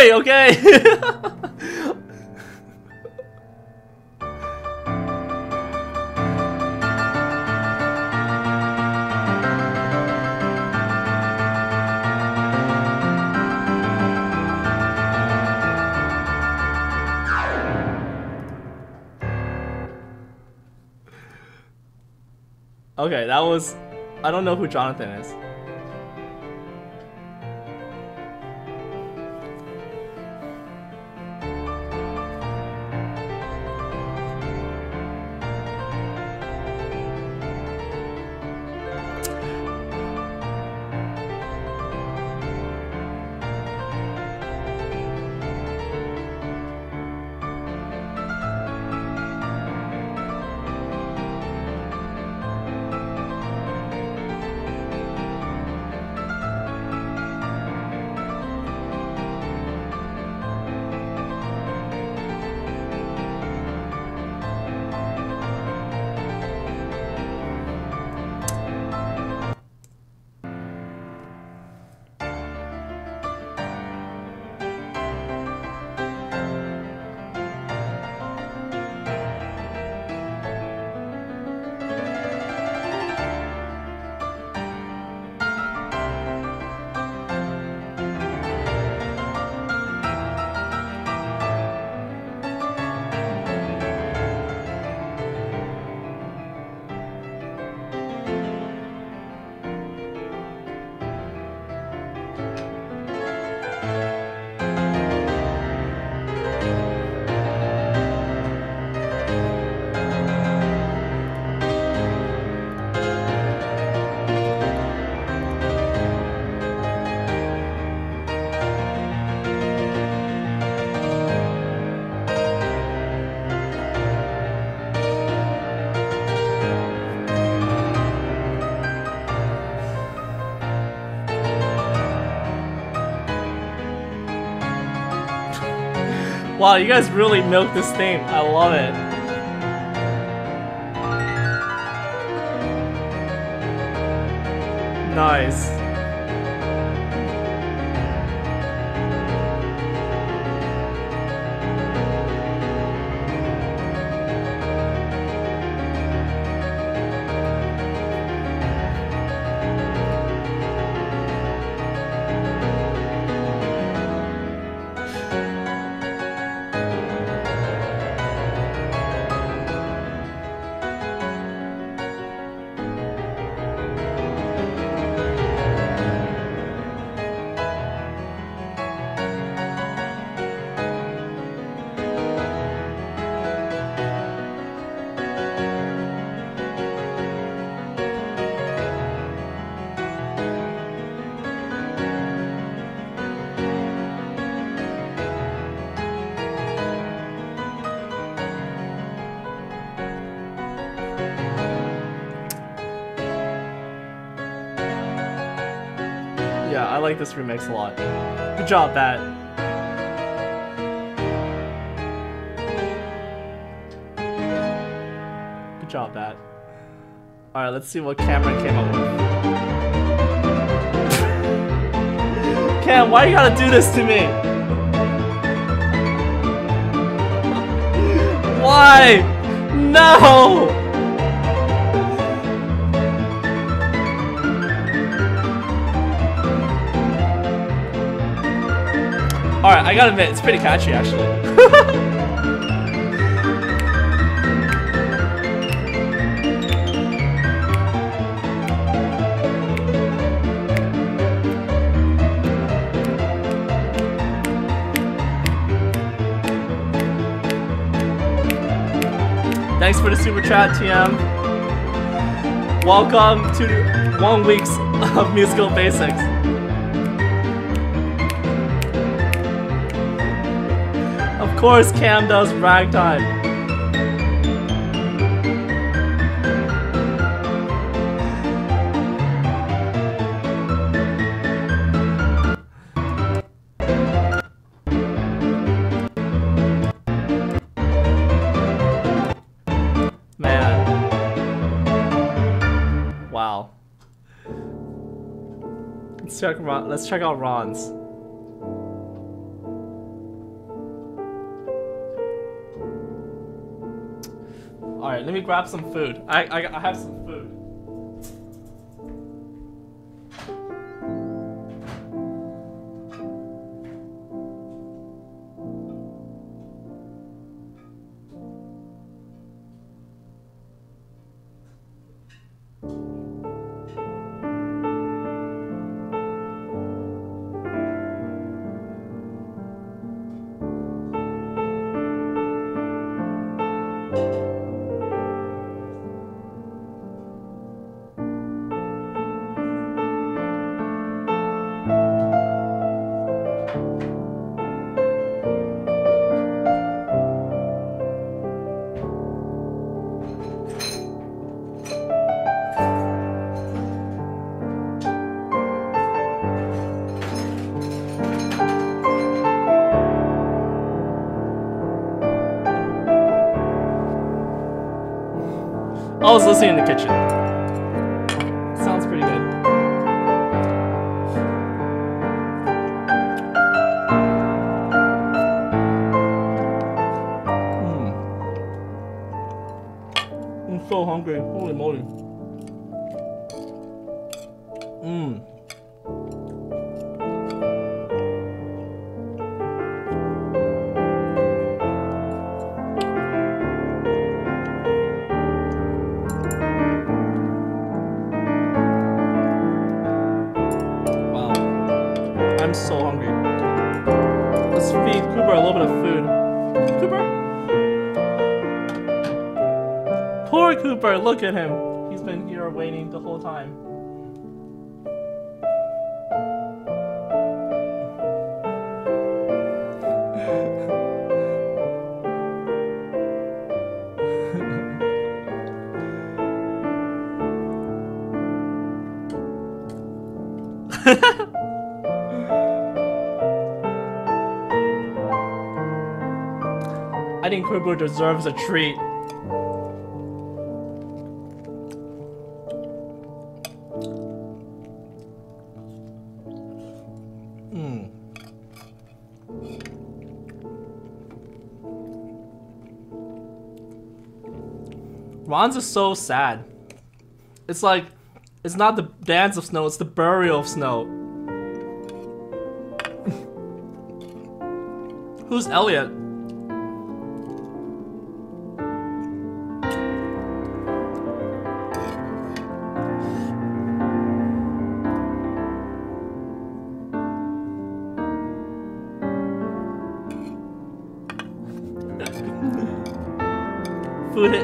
I'm okay? Okay, that was. I don't know who Jonathan is. Wow, you guys really milked this theme. I love it. Nice. Like this remix a lot. Good job, Bat. Good job, Bat. Alright, let's see what Cameron came up with. Cam, why you gotta do this to me? Why? No! I gotta admit, it's pretty catchy actually. Thanks for the super chat, TM. Welcome to one week's of musical basics. Course, Cam does ragtime. Let's check out Ron's. Grab some food. I, I, I have some look at him. He's been here waiting the whole time. I think Cooper deserves a treat. Ron's is so sad. It's like, it's not the dance of snow, it's the burial of snow. Who's Elliot?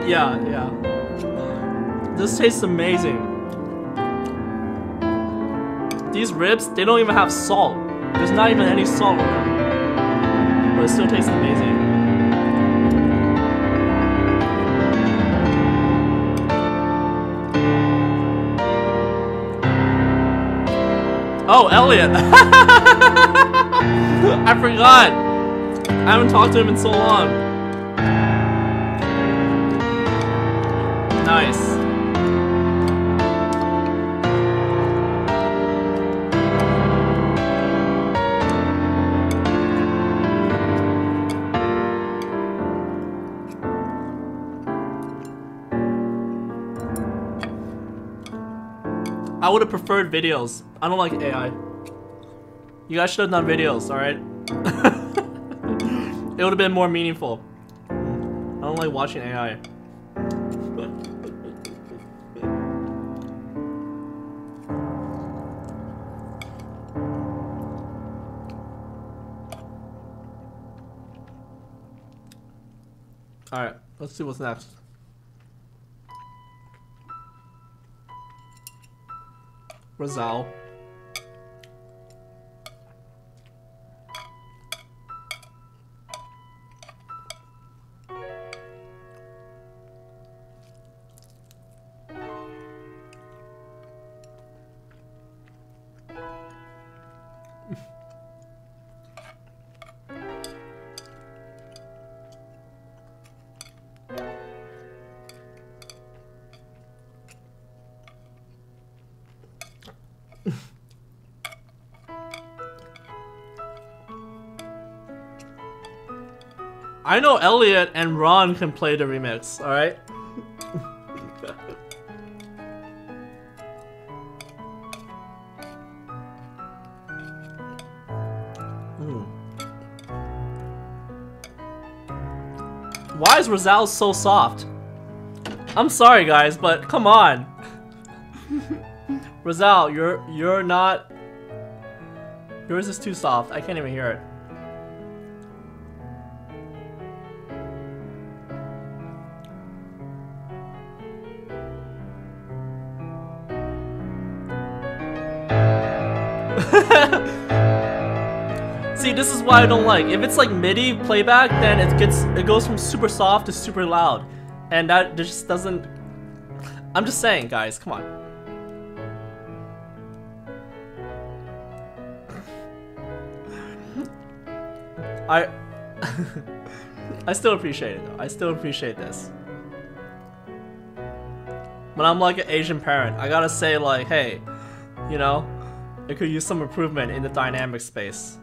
Yeah. This tastes amazing. These ribs, they don't even have salt. There's not even any salt in them. But it still tastes amazing. Oh, Elliot! I forgot! I haven't talked to him in so long. Nice. Would have preferred videos. I don't like AI. You guys should have done videos, alright? it would have been more meaningful. I don't like watching AI. Alright, let's see what's next. Rosal. I know Elliot and Ron can play the remix, alright? Hmm. Why is Rosal so soft? I'm sorry guys, but come on. Rosal, you're you're not Yours is too soft. I can't even hear it. This is why I don't like. If it's like MIDI playback, then it gets it goes from super soft to super loud, and that just doesn't. I'm just saying, guys. Come on. I I still appreciate it though. I still appreciate this. But I'm like an Asian parent. I gotta say like, hey, you know, it could use some improvement in the dynamic space.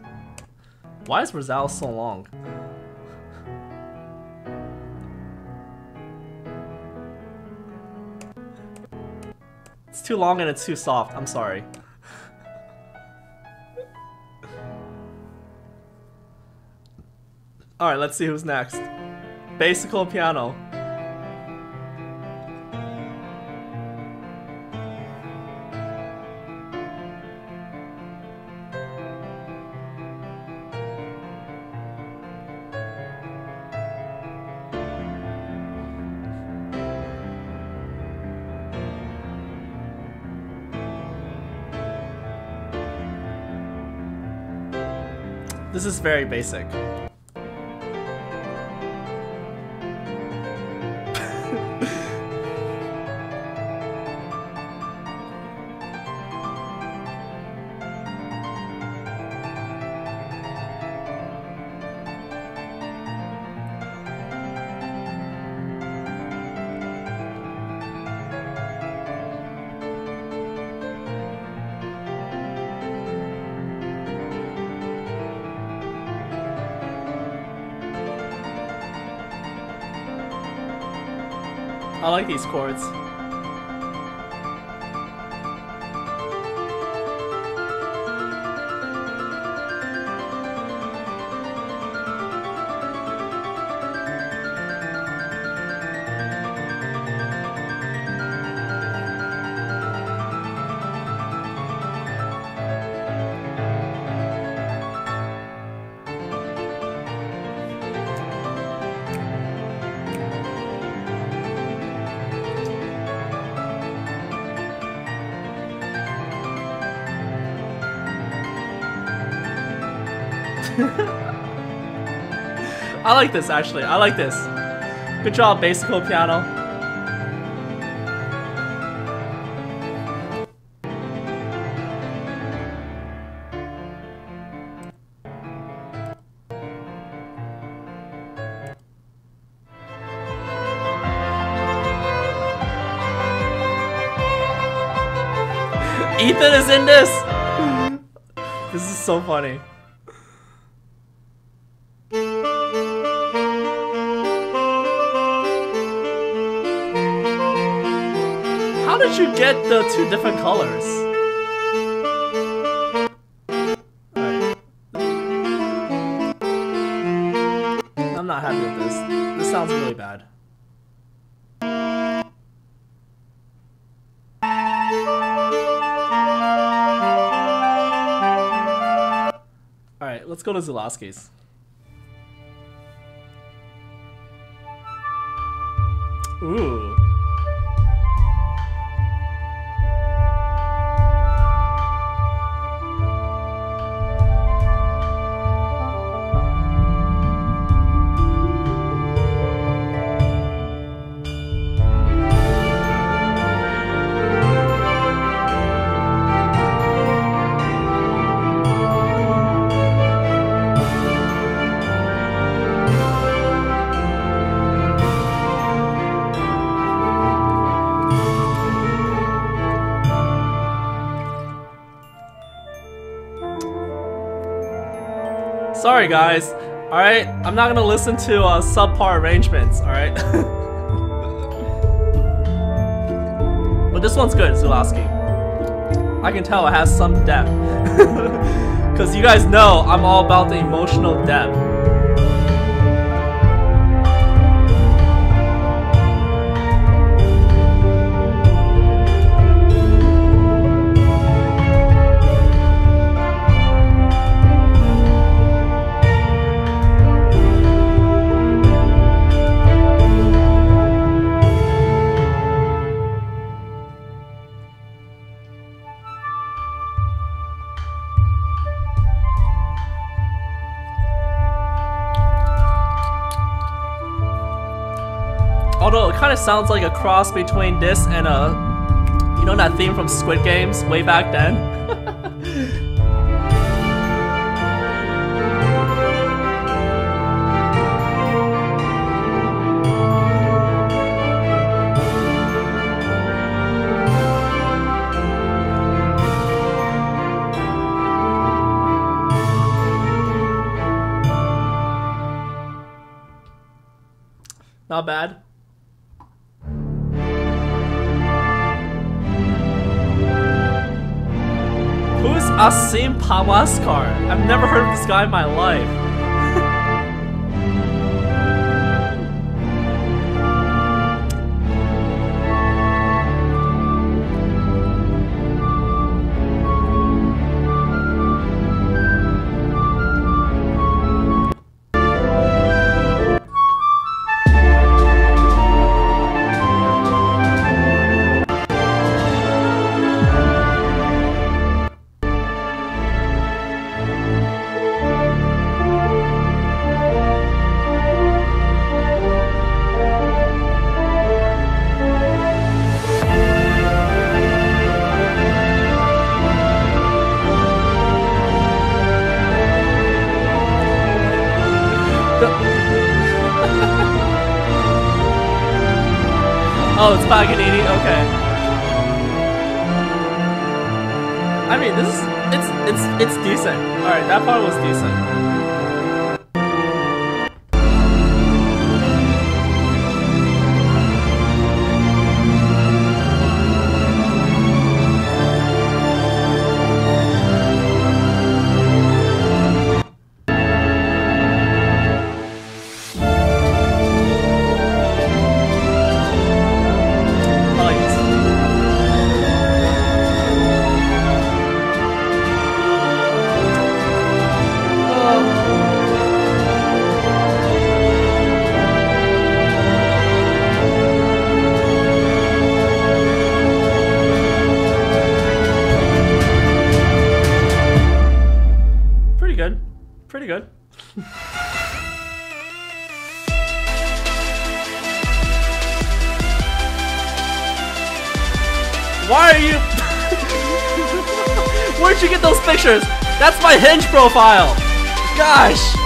Why is Rosal so long? It's too long and it's too soft. I'm sorry. Alright, let's see who's next. Basical piano. Is very basic. Like these chords. Like this actually. I like this. Good job, Basical Piano. Ethan is in this! This is so funny. Get the two different colors? I'm not happy with this. This sounds really bad. Alright, let's go to Zulaski's. Sorry, guys. All right, I'm not gonna listen to uh, subpar arrangements. All right. but this one's good, Zulowski. I can tell it has some depth. Because you guys know I'm all about the emotional depth. Of sounds like a cross between this and a, you know that theme from Squid Games way back then? Pawaskar? I've never heard of this guy in my life. My hinge profile! Gosh!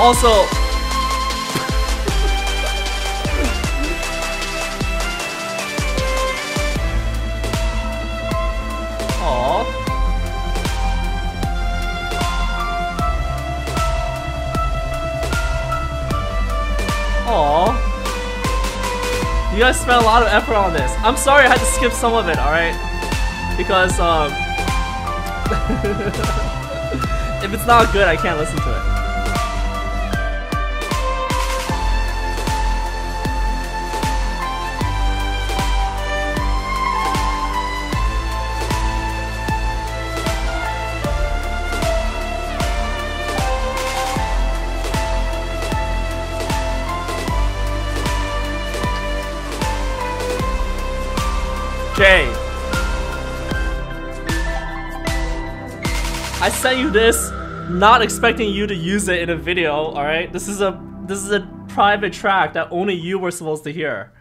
Also... Guys spent a lot of effort on this. I'm sorry I had to skip some of it, alright? Because, um... if it's not good, I can't listen to it. You this not expecting you to use it in a video, alright? This is a this is a private track that only you were supposed to hear.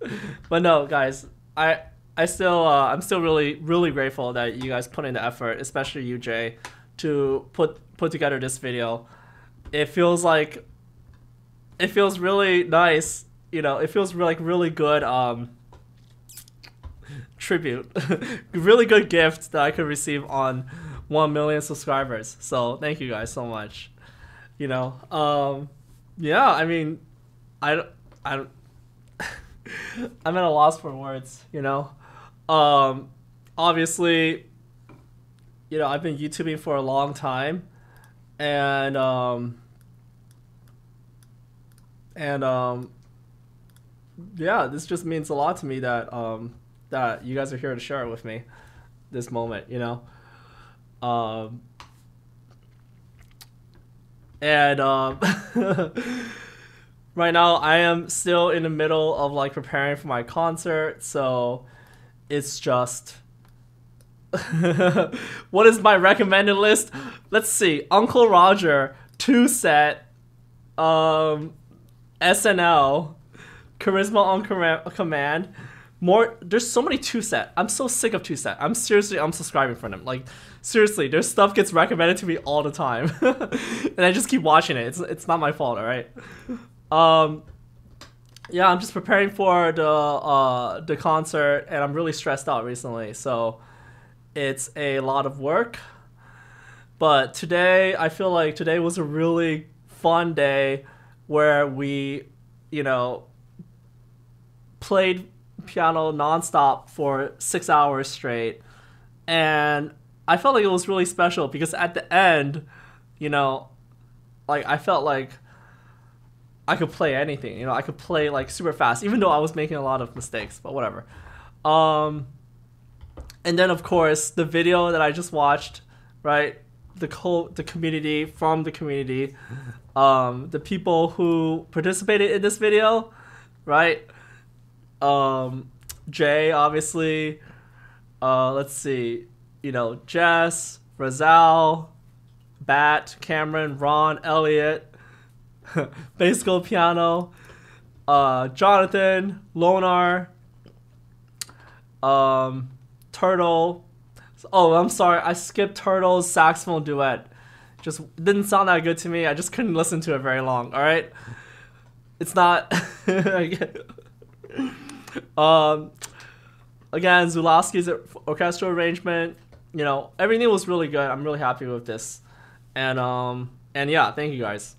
but no, guys, I I still uh, I'm still really really grateful that you guys put in the effort, especially you Jay, to put put together this video. It feels like it feels really nice, you know, it feels like really good um tribute, really good gift that I could receive on one million subscribers. So thank you guys so much. You know, um, yeah. I mean, I I. I'm at a loss for words. You know, um, obviously, you know I've been YouTubing for a long time, and um, and um, yeah, this just means a lot to me that um, that you guys are here to share it with me, this moment. You know, um, and um, right now I am still in the middle of like preparing for my concert, so it's just. what is my recommended list? Let's see. Uncle Roger, TwoSet, um, SNL, Charisma on Command- Command. More, there's so many TwoSet. I'm so sick of TwoSet. I'm seriously unsubscribing from them. Like, seriously, their stuff gets recommended to me all the time, and I just keep watching it. It's it's not my fault, all right. Um, yeah, I'm just preparing for the uh the concert, and I'm really stressed out recently. So, it's a lot of work. But today, I feel like today was a really fun day where we, you know, played piano nonstop for six hours straight. And I felt like it was really special because at the end, you know, like I felt like I could play anything. You know, I could play like super fast, even though I was making a lot of mistakes, but whatever. Um, and then of course the video that I just watched, right? The co- the community from the community, um, the people who participated in this video, right? Um, Jay obviously. Uh, let's see, you know Jess, Razal, Bat, Cameron, Ron, Elliot, Basical Piano, uh, Jonathan, Lonar, um, Turtle. Oh, I'm sorry, I skipped Turtle's saxophone duet. Just didn't sound that good to me. I just couldn't listen to it very long. All right, it's not. um, again, Zulowski's orchestral arrangement. You know, everything was really good. I'm really happy with this, and um, and yeah, thank you guys.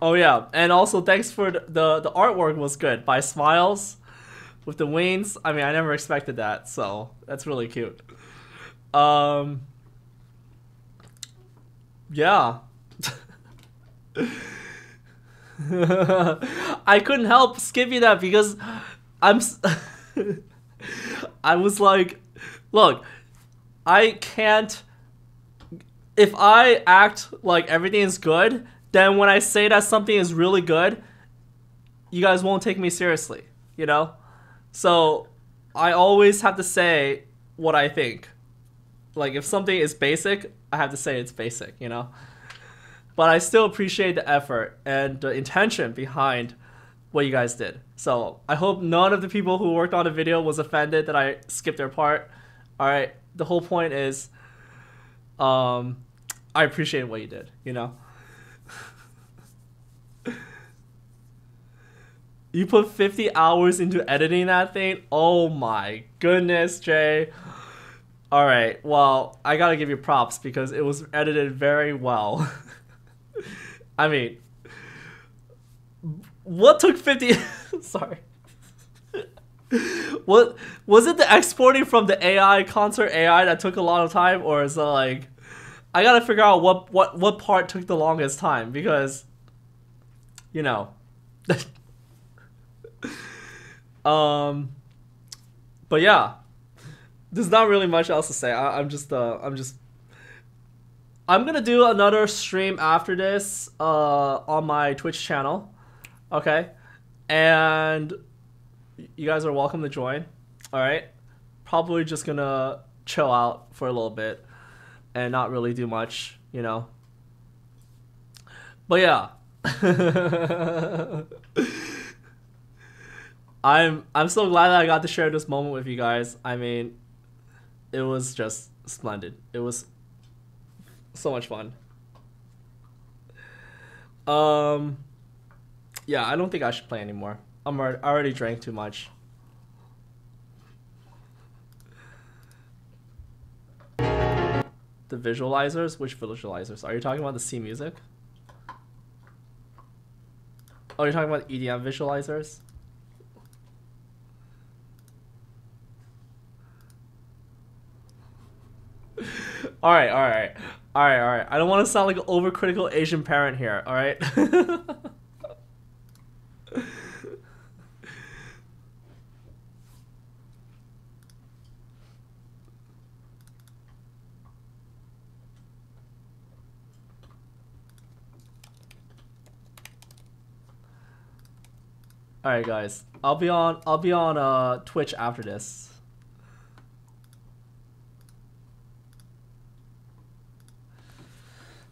Oh yeah, and also thanks for the the, the artwork was good by Smiles with the wings. I mean, I never expected that, so that's really cute. Um, yeah. I couldn't help skipping that because I'm. I was like, look, I can't. If I act like everything is good, then when I say that something is really good, you guys won't take me seriously, you know? So I always have to say what I think. Like if something is basic, I have to say it's basic, you know? But I still appreciate the effort and the intention behind what you guys did. So I hope none of the people who worked on the video was offended that I skipped their part. All right, the whole point is, um, I appreciate what you did. You know. You put 50 hours into editing that thing? Oh my goodness, Jay. All right. Well, I got to give you props because it was edited very well. I mean, what took 50 Sorry. What was it the exporting from the AI concert AI that took a lot of time or is it like I got to figure out what what what part took the longest time because you know um, but yeah, there's not really much else to say. I, I'm just uh, I'm just. I'm gonna do another stream after this uh, on my Twitch channel, okay, and you guys are welcome to join. All right, probably just gonna chill out for a little bit and not really do much, you know. But yeah. I'm I'm so glad that I got to share this moment with you guys. I mean, it was just splendid. It was so much fun. Um, yeah, I don't think I should play anymore. I'm already, I already drank too much. The visualizers? Which visualizers? Are you talking about the C music? Oh, you're talking about EDM visualizers? alright, alright. Alright, alright. I don't want to sound like an overcritical Asian parent here, alright? all right, guys. I'll be on. I'll be on uh, Twitch after this.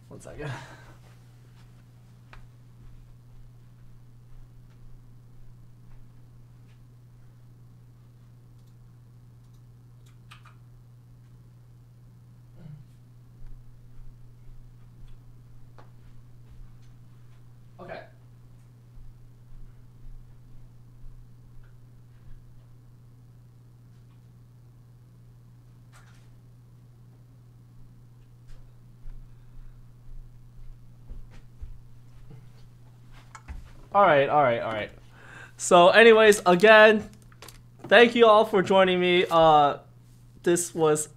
One second. Okay. All right, all right, all right. So, anyways, again, thank you all for joining me. Uh, this was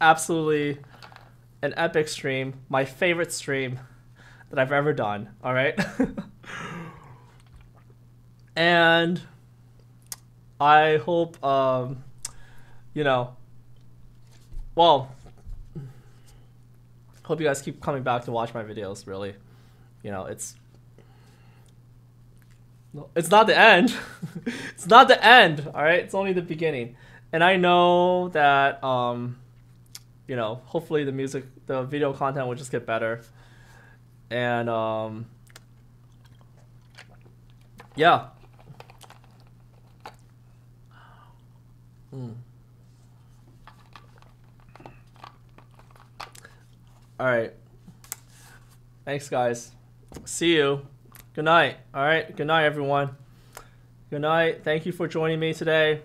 absolutely an epic stream, my favorite stream that I've ever done. All right, and I hope, um, you know, well, hope you guys keep coming back to watch my videos. Really, you know, it's no, it's not the end. it's not the end. All right, it's only the beginning. And I know that, um, you know, hopefully the music, the video content will just get better. And um, yeah. Mm. All right. Thanks, guys. See you. Good night. All right. Good night, everyone. Good night. Thank you for joining me today.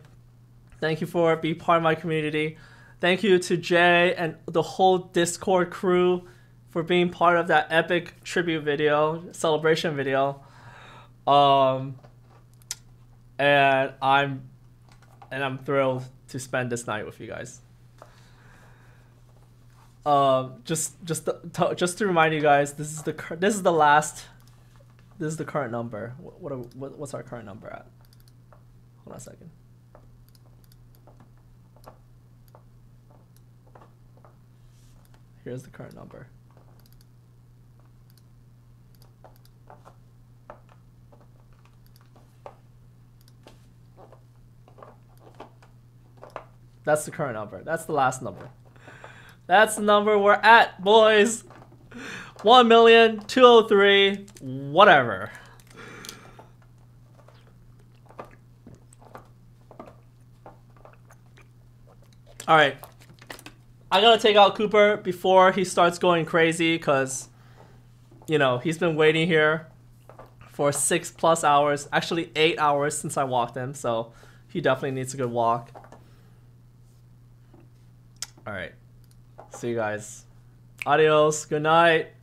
Thank you for being part of my community. Thank you to Jay and the whole Discord crew for being part of that epic tribute video, celebration video. Um, and I'm and I'm thrilled to spend this night with you guys. Um, just just to, just to remind you guys, this is the this is the last this is the current number. What, what, what what's our current number at? Hold on a second. Here's the current number. That's the current number. That's the last number. That's the number we're at, boys. 1 million, 203, whatever. Alright. I gotta take out Cooper before he starts going crazy because, you know, he's been waiting here for six plus hours. Actually, eight hours since I walked him, so he definitely needs a good walk. Alright. See you guys. Adios. Good night.